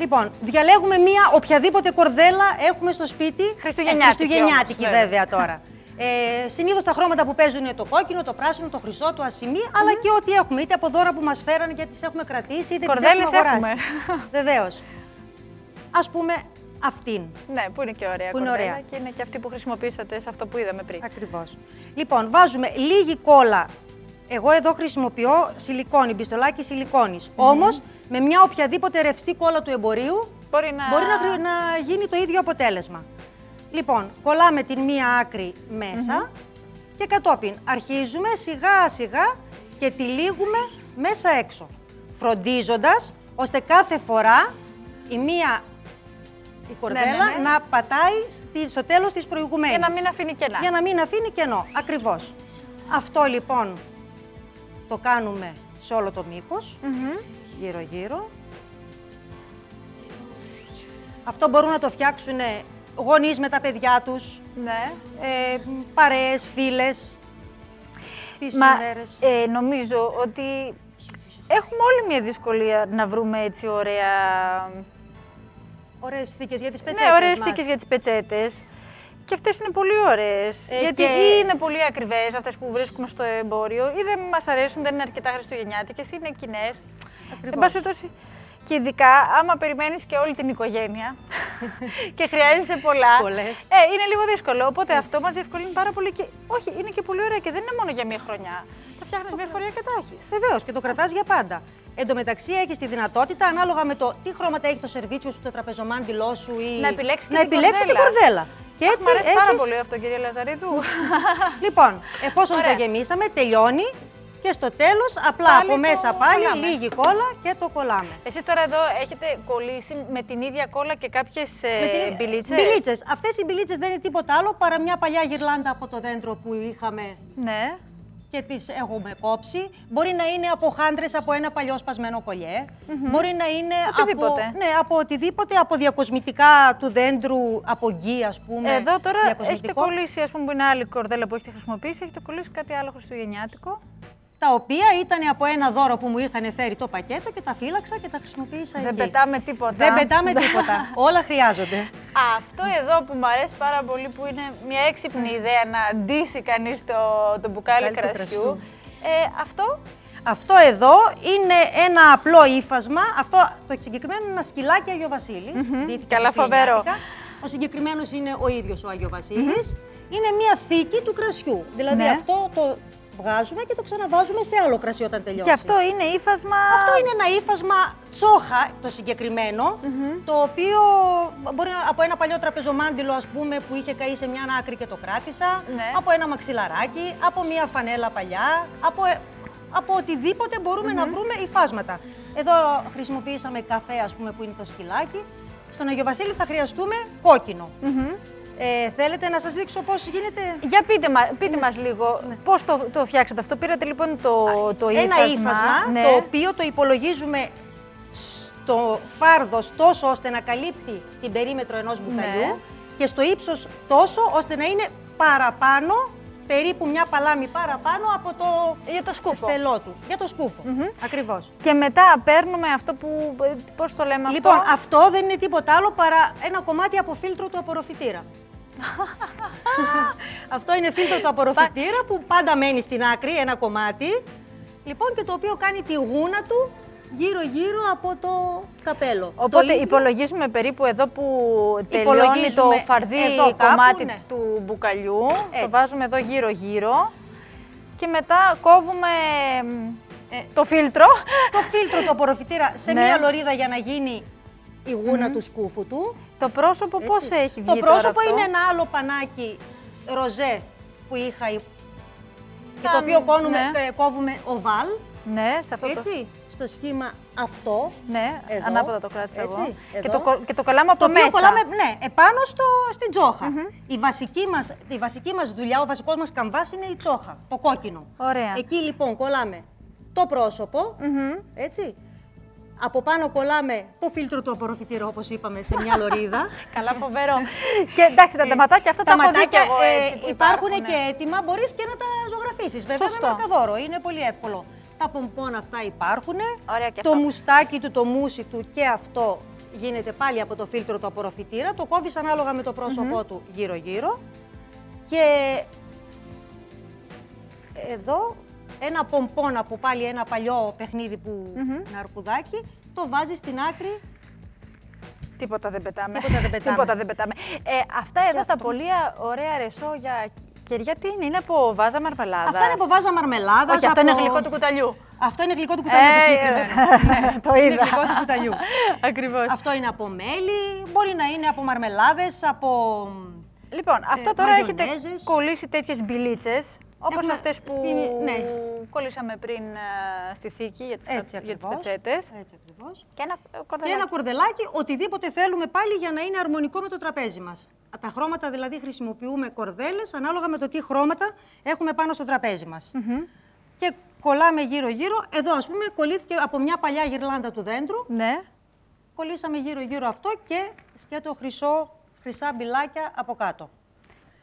V: Λοιπόν, διαλέγουμε μία οποιαδήποτε κορδέλα έχουμε στο σπίτι.
B: Χριστουγεννιάτικη
V: Ε, Χριστουγεννιάτικη
B: όμως, βέβαια.
V: βέβαια τώρα. [laughs] Ε, Συνήθως τα χρώματα που παίζουν είναι το κόκκινο, το πράσινο, το χρυσό, το ασημί, αλλά και ό,τι έχουμε. Είτε από δώρα που μας φέρανε γιατί τις έχουμε κρατήσει, είτε τις
B: Κορδέλες
V: έχουμε αγοράσει.
B: έχουμε. [laughs]
V: Βεβαίως. Α πούμε αυτήν.
B: Ναι, που είναι και ωραία
V: Που είναι
B: κορδέλα
V: ωραία.
B: και είναι και αυτή που χρησιμοποίησατε σε αυτό που είδαμε πριν.
V: Ακριβώς. Λοιπόν, βάζουμε λίγη κόλλα. Εγώ εδώ χρησιμοποιώ σιλικόνη, μπιστολάκι σιλικόνης. Όμως, με μια οποιαδήποτε ρευστή κόλλα του εμπορίου,
B: Μπορεί να...
V: μπορεί να, χρη- να γίνει το ίδιο αποτέλεσμα. Λοιπόν, κολλάμε την μία άκρη μέσα και κατόπιν αρχίζουμε σιγά σιγά και τυλίγουμε μέσα έξω. Φροντίζοντας ώστε κάθε φορά η μία η κορδέλα
B: ναι, ναι.
V: να πατάει στη, στο τέλος της προηγουμένης.
B: Για να μην αφήνει κενά.
V: Για να μην αφήνει κενό, ακριβώς. Αυτό λοιπόν το κάνουμε σε όλο το μήκος, γύρω-γύρω. Αυτό μπορούν να το φτιάξουν γονείς με τα παιδιά τους,
B: Ναι.
V: ε, παρέες, φίλες, τις
B: Μα
V: ημέρες.
B: ε, νομίζω ότι έχουμε όλοι μια δυσκολία να βρούμε έτσι ωραία...
V: Ωραίες θήκες για τις πετσέτες
B: Ναι, ωραίες
V: μας.
B: θήκες για τις πετσέτες. Και αυτές είναι πολύ ωραίες.
V: Ε,
B: γιατί
V: και-
B: ή είναι πολύ ακριβές αυτές που βρίσκουμε στο εμπόριο, ή δεν μας αρέσουν, δεν είναι αρκετά χριστουγεννιάτικες, ή είναι κοινές. Εν πάση περιπτώσει, και ειδικά άμα περιμένεις και όλη την οικογένεια [laughs] και χρειάζεσαι πολλά,
V: Πολλές.
B: ε, είναι λίγο δύσκολο. Οπότε αυτό μας διευκολύνει πάρα πολύ. Και, όχι, είναι και πολύ ωραία και δεν είναι μόνο για μία χρονιά. Τα φτιάχνεις μία φορά και τα έχεις.
V: Βεβαίως και το κρατάς για πάντα. Εν τω μεταξύ, έχεις τη δυνατότητα ανάλογα με το τι χρώματα έχει το σερβίτσιο σου, το τραπεζομάντιλό σου ή.
B: Να επιλέξεις και
V: να
B: την
V: επιλέξεις την
B: κορδέλα.
V: κορδέλα. Και
B: Αχ,
V: έτσι
B: Μ' αρέσει πάρα
V: έχεις-
B: πολύ αυτό, κυρία Λαζαρίδου.
V: Λοιπόν, εφόσον
B: Ωραία.
V: το γεμίσαμε, τελειώνει. Και στο τέλος, απλά
B: Πάλι
V: από
B: το
V: μέσα πάλι,
B: κολλάμε.
V: λίγη κόλλα και το κολλάμε.
B: Εσείς τώρα εδώ έχετε κολλήσει με την ίδια κόλλα και κάποιες
V: Με την-
B: ε, μπιλίτσες;
V: Μπιλίτσες. Αυτές οι μπιλίτσες δεν είναι τίποτα άλλο παρά μια παλιά γυρλάντα από το δέντρο που είχαμε
B: Ναι.
V: και τις έχουμε κόψει. Μπορεί να είναι από χάντρες από ένα παλιό σπασμένο κολλιέ. Μπορεί να είναι
B: Οτιδήποτε.
V: από, ναι, από οτιδήποτε, από διακοσμητικά του δέντρου, από γκί ας πούμε.
B: Εδώ τώρα έχετε
V: διακοσμητικό,
B: κολλήσει, ας πούμε, που είναι άλλη κορδέλα που έχετε χρησιμοποιήσει, έχετε κολλήσει κάτι άλλο χριστουγεννιάτικο;
V: Τα οποία ήταν από ένα δώρο που μου είχαν φέρει το πακέτο και τα φύλαξα και τα χρησιμοποίησα
B: Δεν
V: εκεί.
B: πετάμε τίποτα.
V: Δεν πετάμε [laughs] τίποτα. Όλα χρειάζονται.
B: Αυτό εδώ που μου αρέσει πάρα πολύ, που είναι μια έξυπνη ιδέα να αντίσει κανείς το, το μπουκάλι
V: Μπουκάλι του
B: κρασιού.
V: κρασιού.
B: Ε, αυτό;
V: Αυτό εδώ είναι ένα απλό ύφασμα. Αυτό το συγκεκριμένο είναι ένα σκυλάκι Αγιο Βασίλης.
B: Μμμ.
V: Ντύθηκε
B: Καλά,
V: χριστουγεννιάτικα.
B: φοβερό.
V: Ο συγκεκριμένος είναι ο ίδιος ο Αγιο Βασίλης. Είναι μια θήκη του κρασιού. Δηλαδή
B: Ναι.
V: αυτό το βγάζουμε και το ξαναβάζουμε σε άλλο κρασί όταν τελειώσει.
B: Και αυτό είναι ύφασμα.
V: Αυτό είναι ένα ύφασμα τσόχα το συγκεκριμενο το οποίο μπορεί να, από ένα παλιό τραπεζομάντιλο ας πούμε που είχε καεί σε μια άκρη και το κράτησα,
B: Ναι.
V: από ένα μαξιλαράκι, από μια φανέλα παλιά, από, ε, από οτιδήποτε μπορούμε να βρούμε υφάσματα. Εδώ χρησιμοποιήσαμε καφέ ας πούμε που είναι το σκυλάκι. Στον Αγιο Βασίλη θα χρειαστούμε κόκκινο. Ε, θέλετε να σας δείξω πώς γίνεται;
B: Για πείτε, μα, πείτε μας λίγο πώς το, το φτιάξατε αυτό; Πήρατε λοιπόν το, το
V: ένα
B: ύφασμα.
V: ύφασμα
B: ναι.
V: το οποίο το υπολογίζουμε στο φάρδος τόσο ώστε να καλύπτει την περίμετρο ενός μπουκαλιού
B: Ναι.
V: και στο ύψος τόσο ώστε να είναι παραπάνω, περίπου μια παλάμη παραπάνω από το,
B: Για το σκούφο.
V: θελό του. Για το σκούφο, ακριβώς.
B: Και μετά παίρνουμε αυτό που. ε, Πώς το λέμε
V: Λοιπόν,
B: αυτό;
V: αυτό δεν είναι τίποτα άλλο παρά ένα κομμάτι από φίλτρο του απορροφητήρα. [laughs] αυτό είναι φίλτρο του απορροφητήρα που πάντα μένει στην άκρη, ένα κομμάτι. Λοιπόν, και το οποίο κάνει τη γούνα του γύρω-γύρω από το καπέλο. Το
B: Οπότε
V: ίδιο-
B: υπολογίζουμε περίπου εδώ που τελειώνει το
V: Υπολογίζουμε
B: φαρδί
V: εδώ κάπου,
B: κομμάτι
V: ναι.
B: του μπουκαλιού.
V: Έτσι.
B: Το βάζουμε εδώ γύρω-γύρω. Και μετά κόβουμε μ, το φίλτρο.
V: το φίλτρο του απορροφητήρα σε
B: Ναι.
V: μία λωρίδα για να γίνει η γούνα του σκούφου του.
B: Το πρόσωπο
V: Έτσι.
B: πώς έχει βγει
V: Το
B: τώρα
V: πρόσωπο
B: αυτό;
V: είναι ένα άλλο πανάκι ροζέ που είχα και το
B: Σαν-
V: οποίο κόνουμε,
B: ναι.
V: ε, κόβουμε οβάλ.
B: Ναι, σε αυτό το...
V: Έτσι, στο σχήμα αυτό.
B: Ναι,
V: εδώ,
B: ανάποδα το κράτησα
V: έτσι,
B: εγώ. Και
V: εδώ.
B: το, κο- και το κολλάμε από
V: το οποίο
B: μέσα.
V: κολλάμε, ναι, επάνω στο, στην τσοχα η, βασική μας, η βασική μας δουλειά, ο βασικός μας καμβάς είναι η τσόχα, το κόκκινο.
B: Ωραία.
V: Εκεί λοιπόν κολλάμε το πρόσωπο, έτσι. Από πάνω κολλάμε το φίλτρο του απορροφητήρα, όπως είπαμε, σε μια λωρίδα. [laughs]
B: Καλά, φοβερό. [laughs] και εντάξει, τα ματάκια αυτά τα,
V: Τα
B: έχω δει κι
V: ματάκια
B: εγώ
V: ε,
B: έτσι. που
V: υπάρχουν
B: ναι.
V: και έτοιμα, μπορείς και να τα ζωγραφίσεις. Βέβαια
B: Σωστό.
V: με μαρκαδόρο, είναι πολύ εύκολο. Τα πομπών αυτά υπάρχουν.
B: Ωραία και
V: το
B: αυτό.
V: μουστάκι του, το μουσι του και αυτό γίνεται πάλι από το φίλτρο του απορροφητήρα. Το κόβεις ανάλογα με το πρόσωπό του γύρω-γύρω. Και εδώ ένα πομπόν από πάλι ένα παλιό παιχνίδι που είναι αρκουδάκι, το βάζεις στην άκρη
B: Τίποτα δεν πετάμε.
V: Τίποτα δεν πετάμε. [laughs]
B: Τίποτα δεν πετάμε. Ε, αυτά εδώ τα πολύ ωραία ρεσό για κεριά τι είναι, είναι από βάζα μαρμελάδας.
V: Αυτά είναι από βάζα μαρμελάδας.
B: Όχι, αυτό είναι
V: από-
B: γλυκό του κουταλιού.
V: Αυτό είναι γλυκό του κουταλιού το
B: Ε,
V: συγκεκριμένο. Ναι,
B: το
V: Είναι
B: είδα.
V: γλυκό του κουταλιού.
B: Ακριβώς.
V: Αυτό είναι από μέλι, μπορεί να είναι από μαρμελάδες, από...
B: Λοιπόν, αυτό
V: ε,
B: τώρα έχετε
V: μαγιονέζες.
B: κολλήσει τέτοιες μπιλίτσες, όπως
V: Έχουμε
B: αυτές που
V: στη- ναι.
B: κολλήσαμε πριν ε, στη θήκη για τις,
V: Έτσι
B: κα- για τις
V: ακριβώς.
B: πετσέτες.
V: Έτσι ακριβώς.
B: Και ένα ε,
V: Και
B: κορδελάκι.
V: ένα κορδελάκι, οτιδήποτε θέλουμε πάλι για να είναι αρμονικό με το τραπέζι μας. Τα χρώματα δηλαδή χρησιμοποιούμε κορδέλες ανάλογα με το τι χρώματα έχουμε πάνω στο τραπέζι μας. Και κολλάμε γύρω-γύρω. Εδώ ας πούμε κολλήθηκε από μια παλιά γυρλάντα του δέντρου.
B: Ναι.
V: Κολλήσαμε γύρω-γύρω αυτό και σκέτο χρυσό, χρυσά μπιλάκια από κάτω.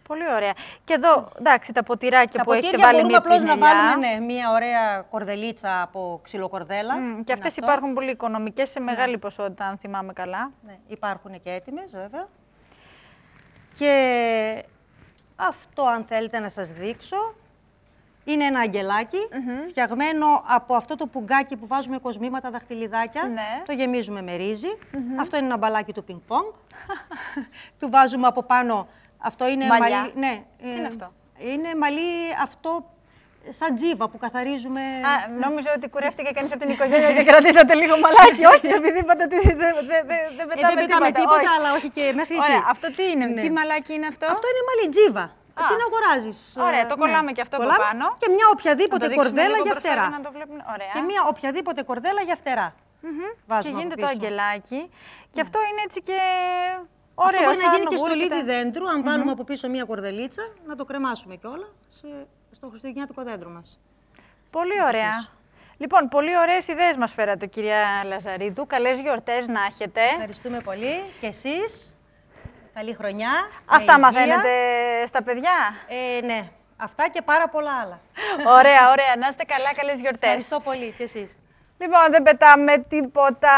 B: Πολύ ωραία. Και εδώ, εντάξει, τα ποτηράκια
V: Τα
B: που έχετε
V: ποτήρια
B: βάλει
V: μπορούμε
B: μια
V: απλώς να
B: πινελιά.
V: βάλουμε ναι, μια ωραία κορδελίτσα από ξυλοκορδέλα.
B: Μμ,
V: Είναι
B: Και αυτές
V: αυτό.
B: υπάρχουν πολύ οικονομικές σε μεγάλη ποσότητα, αν θυμάμαι καλά.
V: Ναι, υπάρχουν και έτοιμες βέβαια. Και αυτό αν θέλετε να σας δείξω είναι ένα αγγελάκι φτιαγμένο από αυτό το πουγκάκι που βάζουμε κοσμήματα δαχτυλιδάκια.
B: Ναι.
V: Το γεμίζουμε με ρυζι Αυτό είναι ένα μπαλάκι του πινκ πονγκ. [laughs] του βάζουμε από πάνω. Αυτό είναι
B: Μαλλιά.
V: μαλλί. Ναι,
B: Τι είναι αυτό;
V: Είναι μαλλί αυτό σαν τζίβα που καθαρίζουμε.
B: Α, νόμιζα ότι κουρεύτηκε κανείς από την οικογένεια και κρατήσατε λίγο μαλάκι. όχι, επειδή είπατε ότι δεν δε, δε, δε
V: Ε,
B: πετάμε
V: δεν πετάμε τίποτα,
B: όχι.
V: αλλά όχι και μέχρι
B: Ωραία,
V: εκεί.
B: αυτό τι είναι,
V: Ναι.
B: τι μαλάκι είναι αυτό;
V: Αυτό είναι μαλλί τζίβα. Τι να αγοράζεις.
B: Ωραία, το κολλάμε και αυτό από πάνω.
V: Και μια
B: Να
V: οποιαδήποτε
B: το δείξουμε
V: κορδέλα
B: λίγο
V: για
B: μπροστά
V: φτερά.
B: για να το βλέπουν. Ωραία.
V: Και μια οποιαδήποτε κορδέλα για φτερά.
B: Και
V: Βάζουμε
B: γίνεται
V: από
B: το
V: πίσω.
B: αγγελάκι. Και αυτό είναι έτσι και
V: Αυτό
B: ωραίο.
V: μπορεί να
B: σαν
V: γίνει και
B: γούρι
V: στολίδι
B: τα-
V: δέντρου, αν
B: Μμμ.
V: βάλουμε από πίσω μια κορδελίτσα, να το κρεμάσουμε κιόλα σε, στο χριστουγεννιάτικο δέντρο μας.
B: Πολύ ωραία. Λοιπόν, πολύ ωραίες ιδέες μας φέρατε, κυρία Λαζαρίδου. Καλές γιορτές να έχετε.
V: Ευχαριστούμε πολύ. Και εσείς. Καλή χρονιά.
B: Αυτά
V: με υγεία.
B: μαθαίνετε στα παιδιά;
V: Ε, ναι. Αυτά και πάρα πολλά άλλα.
B: ωραία, ωραία. Να είστε καλά, καλές γιορτές.
V: Ευχαριστώ πολύ και εσείς.
B: Λοιπόν, δεν πετάμε τίποτα.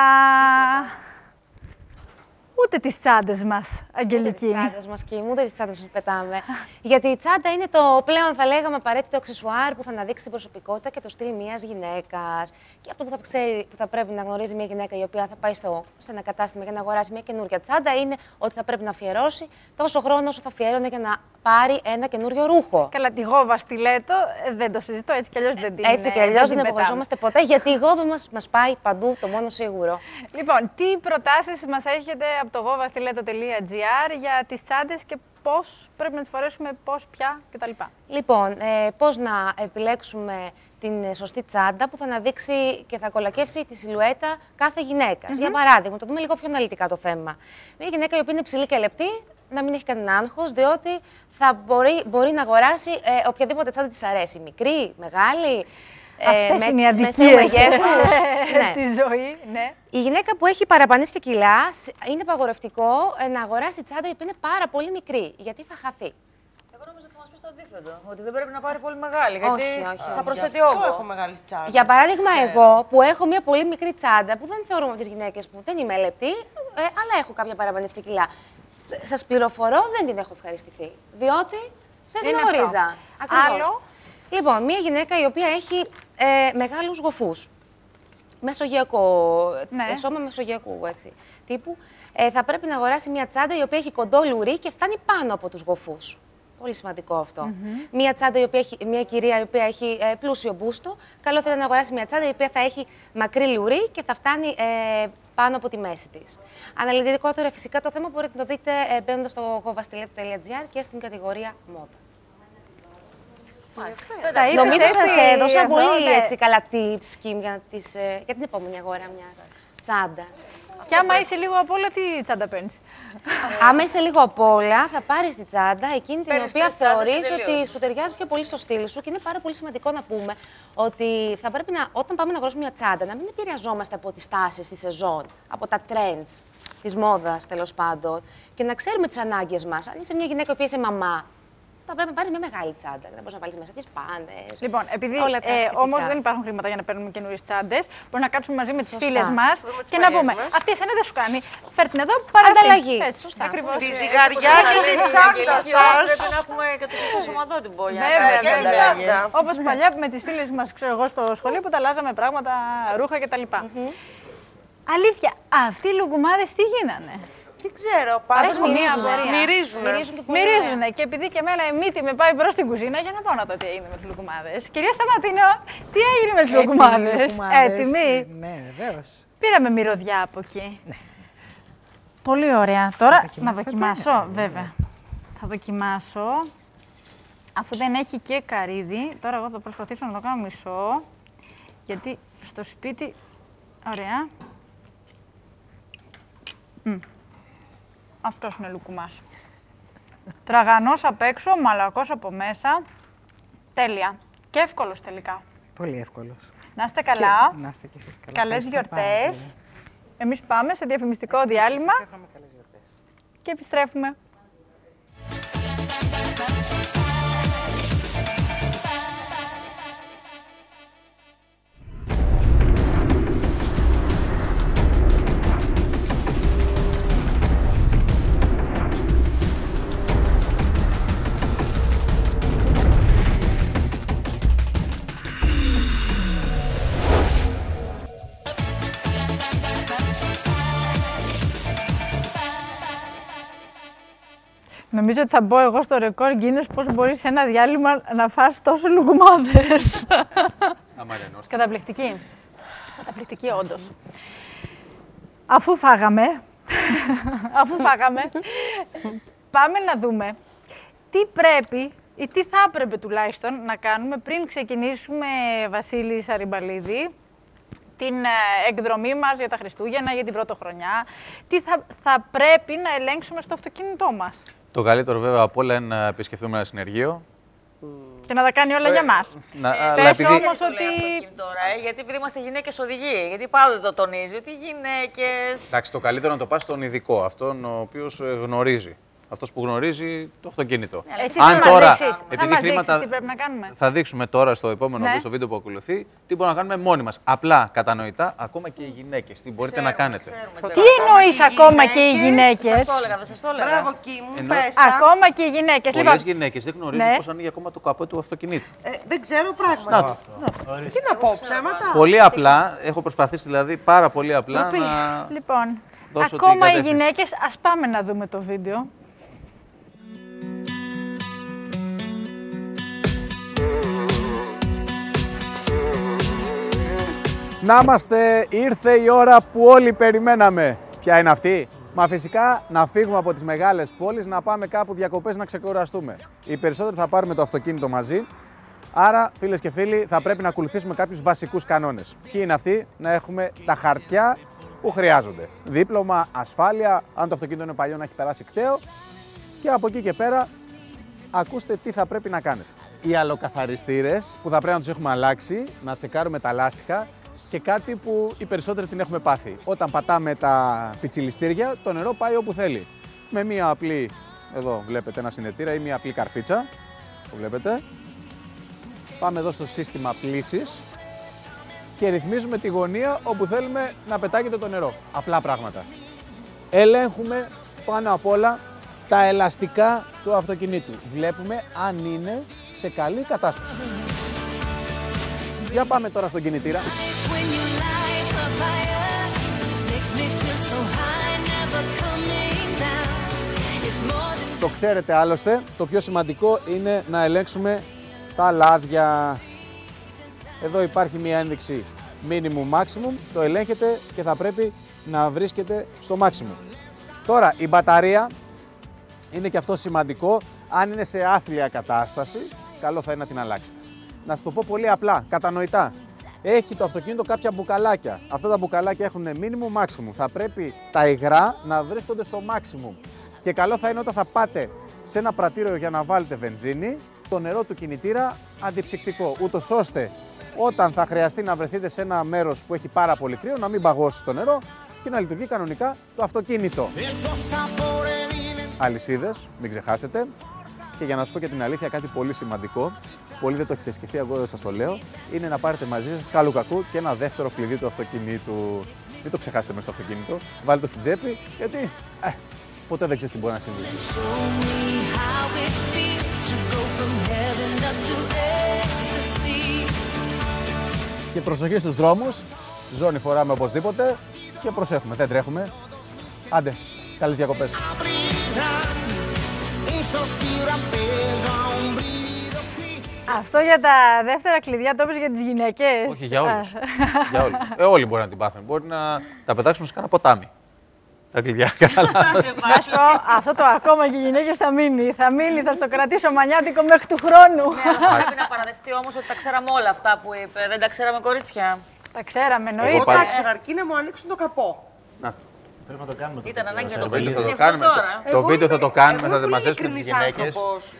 B: Ούτε τις τσάντες μας, Αγγελική.
W: Ούτε τις τσάντες μας, Κίμ, ούτε τις τσάντες μας πετάμε. Γιατί η τσάντα είναι το πλέον, θα λέγαμε, απαραίτητο αξεσουάρ που θα αναδείξει την προσωπικότητα και το στυλ μιας γυναίκας. Και αυτό που θα, ξέρει, που θα πρέπει να γνωρίζει μια γυναίκα η οποία θα πάει στο, σε ένα κατάστημα για να αγοράσει μια καινούργια τσάντα είναι ότι θα πρέπει να αφιερώσει τόσο χρόνο όσο θα αφιέρωνε για να πάρει ένα καινούριο ρούχο.
B: Καλά, τη γόβα στιλέτο ε, δεν το συζητώ, έτσι κι αλλιώς δεν την
W: Έτσι κι
B: ε,
W: αλλιώς δεν
B: την πετάμε.
W: απογοραζόμαστε ποτέ, γιατί η γόβα μας μας πάει παντού, το μόνο σίγουρο.
B: Λοιπόν, τι προτάσεις μας έχετε από το govastiletto.gr για τις τσάντες και πώς πρέπει να τις φορέσουμε, πώς, πια κτλ.
W: Λοιπόν, ε, πώς να επιλέξουμε την ε, σωστή τσάντα που θα αναδείξει και θα κολακεύσει τη σιλουέτα κάθε γυναικας Για παράδειγμα, το δούμε λίγο πιο αναλυτικά το θέμα. Μια γυναίκα η οποία είναι ψηλή και λεπτή, να μην έχει κανένα άγχος, διότι θα μπορεί, μπορεί να αγοράσει ε, οποιαδήποτε τσάντα της αρέσει. Μικρή, μεγάλη,
B: Αυτές είναι οι
W: μεσαίου
B: αδικίες
W: μεγέθους. [laughs] ναι.
B: στη ζωή, ναι.
W: Η γυναίκα που έχει παραπανήσει και κιλά, σ- είναι απαγορευτικό ε, να αγοράσει τσάντα η οποία είναι πάρα πολύ μικρή, γιατί θα χαθεί.
E: Εγώ νόμιζα ότι θα μας πεις το αντίθετο. Ότι δεν πρέπει να πάρει πολύ μεγάλη. Γιατί
W: Όχι, όχι,
E: θα
W: όχι.
E: προσθέτει
D: Γι' αυτό
E: όγκο.
D: έχω μεγάλη τσάντα.
W: Για παράδειγμα,
D: Ξέρω.
W: εγώ που έχω μια πολύ μικρή τσάντα, που δεν θεωρούμε από τις γυναίκες που δεν είμαι λεπτή, ε, αλλά έχω κάποια παραπανήσει κιλά. Σας πληροφορώ, δεν την έχω ευχαριστηθεί. Διότι δεν
B: Είναι
W: γνώριζα.
B: αυτό.
W: Ακριβώς.
B: Άλλο;
W: Λοιπόν, μια γυναίκα η οποία έχει ε, μεγάλους γοφούς. Μεσογειακό,
B: Ναι.
W: ε, σώμα μεσογειακού έτσι, τύπου. Ε, θα πρέπει να αγοράσει μια τσάντα η οποία έχει κοντό λουρί και φτάνει πάνω από τους γοφούς. Πολύ σημαντικό αυτό. Μια τσάντα, η οποία έχει, μια κυρία η οποία έχει ε, πλούσιο μπούστο, καλό θα ήταν να αγοράσει μια τσάντα η οποία θα έχει μακρύ λουρί και θα φτάνει ε, πάνω από τη μέση της. Αναλυτικότερα φυσικά το θέμα μπορείτε να το δείτε ε, μπαίνοντας στο govastiletto.gr και στην κατηγορία μόδα.
B: Τα είπες
W: Νομίζω
B: έτσι,
W: σας έδωσα
B: εδώ,
W: πολύ
B: ναι.
W: έτσι, καλά tips Κιμ, για, τις, ε, για την επόμενη αγορά μιας τσάντας.
B: Και άμα είσαι λίγο απ' όλα, τι τσάντα παίρνεις;
W: Άμα είσαι λίγο απ' όλα, θα πάρεις τη τσάντα εκείνη την
E: Παίρνεις
W: οποία
E: τρεις τσάντες και
W: θεωρείς ότι
E: τελείωσες.
W: σου ταιριάζει πιο πολύ στο στυλ σου και είναι πάρα πολύ σημαντικό να πούμε ότι θα πρέπει να, όταν πάμε να αγοράσουμε μια τσάντα να μην επηρεαζόμαστε από τις τάσεις της σεζόν, από τα trends της μόδας τέλος πάντων και να ξέρουμε τις ανάγκες μας. Αν είσαι μια γυναίκα που είσαι μαμά, θα πρέπει να πάρεις μια μεγάλη τσάντα. Δεν μπορείς να βάλεις μέσα τι πάνε.
B: Λοιπόν, επειδή
W: όλα τα
B: ε,
W: σχετικά.
B: όμως δεν υπάρχουν χρήματα για να παίρνουμε καινούριες τσάντες, μπορούμε να κάτσουμε μαζί με τις
W: Σωστά.
B: φίλες μας
W: Δούμε τις
B: και να
W: παλιές
B: πούμε:
W: μας.
B: Αυτή εσένα δεν σου κάνει. Φέρτε την εδώ, πάρε αυτή».
W: Ανταλλαγή.
B: Έτσι,
W: Σωστά.
B: Ακριβώς.
D: Τη
B: Ε,
D: ζυγαριά
B: όπως
D: και
B: το
D: την
B: λέει η
D: τσάντα
B: Αγγελική.
D: σας.
E: Πρέπει να έχουμε και το σωστό σωματότυπο για να
B: Βέβαια,
E: κάνουμε τις
B: βέβαια.
E: ανταλλαγές.
B: Όπως παλιά με τις φίλες μας, ξέρω εγώ, στο σχολείο που τα αλλάζαμε πράγματα, ρούχα κτλ. Αλήθεια, αυτοί οι λουκουμάδες τι γίνανε;
D: Δεν ξέρω, πάντως
B: Έχω μία
D: μυρίζουνε.
B: απορία.
D: Μυρίζουνε.
W: Μυρίζουν και πολύ
B: Μυρίζουνε. Και επειδή και εμένα η μύτη με πάει προς την κουζίνα, για να πάω να δω τι έγινε με τους λουκουμάδες. Κυρία Σταματίνο, τι έγινε με τους λουκουμάδες; Έτοιμοι;
G: Ναι, βεβαίως.
B: Πήραμε μυρωδιά από εκεί. Πολύ ωραία. Τώρα να δοκιμάσω, βέβαια. Θα δοκιμάσω. Αφού δεν έχει και καρύδι, τώρα εγώ θα προσπαθήσω να το κάνω μισό. Γιατί στο σπίτι, ωραία. Μμ. Αυτός είναι λουκουμάς. Τραγανός απ' έξω, μαλακός από μέσα. Τέλεια. Και εύκολος τελικά.
G: Πολύ εύκολος.
B: Να είστε καλά.
G: Να είστε κι εσείς καλά.
B: Καλές
G: Ευχαριστώ πάρα
B: γιορτές.
G: πολύ.
B: Εμείς πάμε σε διαφημιστικό διάλειμμα
G: Σας εύχομαι καλές γιορτές.
B: και επιστρέφουμε. Νομίζω ότι θα μπω εγώ στο ρεκόρ Guinness πώς μπορείς σε ένα διάλειμμα να φας τόσο λουκουμάδες. Καταπληκτική. Καταπληκτική όντως. Αφού φάγαμε, [laughs] αφού φάγαμε, πάμε να δούμε τι πρέπει ή τι θα έπρεπε τουλάχιστον να κάνουμε πριν ξεκινήσουμε, Βασίλη Σαριμπαλίδη, την ε, εκδρομή μας για τα Χριστούγεννα, για την πρωτοχρονιά. Τι θα, θα πρέπει να ελέγξουμε στο αυτοκίνητό μας;
U: Το καλύτερο βέβαια από όλα είναι να επισκεφθούμε ένα συνεργείο.
B: Και να τα κάνει όλα για μας.
U: Να, αλλά
B: Πες
U: επειδή-
B: όμως
E: Το λέει
B: ότι...
E: αυτό Κιμ, τώρα, ε, γιατί επειδή είμαστε γυναίκες οδηγοί. Γιατί πάντοτε το τονίζει ότι οι γυναίκε.
U: Εντάξει, το καλύτερο να το πας στον ειδικό, αυτόν ο οποίος γνωρίζει. Αυτός που γνωρίζει το αυτοκίνητο.
B: Εσύ θα μας δείξεις, θα
U: επειδή
B: μας
U: χρήματα.
B: δείξεις τι πρέπει να κάνουμε.
U: Θα δείξουμε τώρα στο επόμενο
B: Ναι.
U: βίντεο, στο βίντεο που ακολουθεί, τι μπορούμε να κάνουμε μόνοι μας. Απλά κατανοητά, ακόμα και οι γυναίκες. Τι μπορείτε να κάνετε.
B: Τι εννοείς ακόμα και οι γυναίκες.
E: Σας το έλεγα, δεν σας το έλεγα.
D: Μπράβο, Κίμ,
U: Εννοώ-
D: πες τα.
B: Ακόμα και οι γυναίκες.
U: Πολλές
B: Λοιπόν,
U: γυναίκες δεν γνωρίζουν
B: Ναι.
U: πώς ανοίγει ακόμα το καπό του αυτοκινήτου.
D: Ε, δεν ξέρω πράγματα.
U: Να το.
D: Τι να πω, ψέματα.
U: Πολύ απλά, έχω προσπαθήσει δηλαδή πάρα πολύ απλά
D: Ντροπή.
U: να.
B: Λοιπόν,
U: Δώσω την
B: ακόμα οι
U: κατεύθυνση.
B: γυναίκες, ας πάμε να δούμε το βίντεο.
X: Να είμαστε, ήρθε η ώρα που όλοι περιμέναμε. Ποια είναι αυτή; Μα φυσικά να φύγουμε από τις μεγάλες πόλεις, να πάμε κάπου διακοπές να ξεκουραστούμε. Οι περισσότεροι θα πάρουμε το αυτοκίνητο μαζί, άρα φίλες και φίλοι θα πρέπει να ακολουθήσουμε κάποιους βασικούς κανόνες. Ποιοι είναι αυτοί; Να έχουμε τα χαρτιά που χρειάζονται. Δίπλωμα, ασφάλεια, αν το αυτοκίνητο είναι παλιό να έχει περάσει κταίο και από εκεί και πέρα ακούστε τι θα πρέπει να κάνετε. Οι αλοκαθαριστήρες που θα πρέπει να τους έχουμε αλλάξει, να τσεκάρουμε τα λάστιχα και κάτι που οι περισσότεροι την έχουμε πάθει. Όταν πατάμε τα πιτσιλιστήρια, το νερό πάει όπου θέλει. Με μία απλή, εδώ βλέπετε ένα συνετήρα ή μία απλή καρφίτσα, που βλέπετε. Πάμε εδώ στο σύστημα πλήσης και ρυθμίζουμε τη γωνία όπου θέλουμε να πετάγεται το νερό. Απλά πράγματα. Ελέγχουμε πάνω απ' όλα τα ελαστικά του αυτοκινήτου. Βλέπουμε αν είναι σε καλή κατάσταση. Για πάμε τώρα στον κινητήρα. Το ξέρετε άλλωστε, το πιο σημαντικό είναι να ελέγξουμε τα λάδια. Εδώ υπάρχει μία ένδειξη minimum maximum, το ελέγχετε και θα πρέπει να βρίσκεται στο maximum. Τώρα η μπαταρία είναι και αυτό σημαντικό, αν είναι σε άθλια κατάσταση, καλό θα είναι να την αλλάξετε. Να σου το πω πολύ απλά, κατανοητά. Έχει το αυτοκίνητο κάποια μπουκαλάκια. Αυτά τα μπουκαλάκια έχουν minimum maximum. Θα πρέπει τα υγρά να βρίσκονται στο maximum. Και καλό θα είναι όταν θα πάτε σε ένα πρατήριο για να βάλετε βενζίνη, το νερό του κινητήρα αντιψυκτικό, ούτως ώστε όταν θα χρειαστεί να βρεθείτε σε ένα μέρος που έχει πάρα πολύ κρύο, να μην παγώσει το νερό και να λειτουργεί κανονικά το αυτοκίνητο. Αλυσίδες, μην ξεχάσετε. Και για να σας πω και την αλήθεια, κάτι πολύ σημαντικό, πολλοί δεν το έχετε σκεφτεί, εγώ δεν σας το λέω, είναι να πάρετε μαζί σας καλού κακού και ένα δεύτερο κλειδί του αυτοκινήτου. Μην το ξεχάσετε μέσα στο αυτοκίνητο, βάλτε το στην τσέπη, γιατί ε, ποτέ δεν ξέρεις τι μπορεί να συμβεί. Και προσοχή στους δρόμους, ζώνη φοράμε οπωσδήποτε και προσέχουμε, δεν τρέχουμε. Άντε, καλές διακοπές.
B: Αυτό για τα δεύτερα κλειδιά το είπες για τις γυναίκες.
U: Όχι, για όλους.
B: Α.
U: για όλους. Ε, όλοι μπορεί να την πάθουν. Μπορεί να τα πετάξουμε σε κανένα ποτάμι. Τα κλειδιά, [laughs] καλά.
B: Να σου πω, αυτό το ακόμα και οι γυναίκες θα μείνει. Θα μείνει, θα στο κρατήσω μανιάτικο μέχρι του χρόνου.
E: Πρέπει να παραδεχτεί όμως ότι τα ξέραμε όλα αυτά που είπε. Δεν τα ξέραμε, κορίτσια.
B: Τα ξέραμε,
U: Εγώ
B: εννοείται.
U: πάντα-
D: Εντάξει, αρκεί να μου ανοίξουν το καπό.
J: Πρέπει να το κάνουμε.
E: Ήταν ανάγκη να το
U: Το βίντεο
E: πεις
U: θα
E: εσύ
U: το
E: αυτό
U: κάνουμε.
E: τώρα.
U: Το
D: Εγώ
U: βίντεο θα
D: είμαι-
U: το κάνουμε,
D: εγώ
U: θα
D: είμαι πολύ
U: μαζέψουμε τις
D: ειλικρινής
U: γυναίκες
D: άνθρωπος.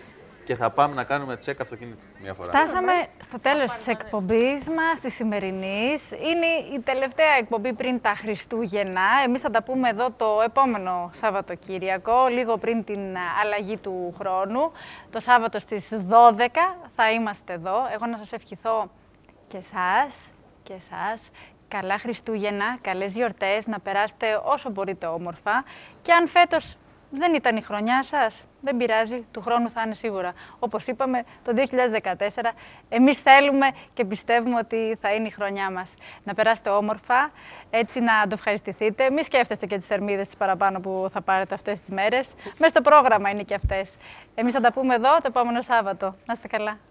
U: Και θα πάμε να κάνουμε τσεκ αυτοκίνητο μια φορά.
B: Φτάσαμε στο τέλος της εκπομπής μας, της σημερινής. Είναι η τελευταία εκπομπή πριν τα Χριστούγεννα. Εμείς θα τα πούμε εδώ το επόμενο Σαββατοκύριακο, λίγο πριν την α, αλλαγή του χρόνου. Το Σάββατο στις 12 θα είμαστε εδώ. Εγώ να σας ευχηθώ και εσάς και εσάς. Καλά Χριστούγεννα, καλές γιορτές, να περάσετε όσο μπορείτε όμορφα. Και αν φέτος δεν ήταν η χρονιά σας, δεν πειράζει, του χρόνου θα είναι σίγουρα. Όπως είπαμε, το 2014 εμείς θέλουμε και πιστεύουμε ότι θα είναι η χρονιά μας. Να περάσετε όμορφα, έτσι να το ευχαριστηθείτε. Μη σκέφτεστε και τις θερμίδες τις παραπάνω που θα πάρετε αυτές τις μέρες. Μέσα στο πρόγραμμα είναι και αυτές. Εμείς θα τα πούμε εδώ το επόμενο Σάββατο. Να είστε καλά.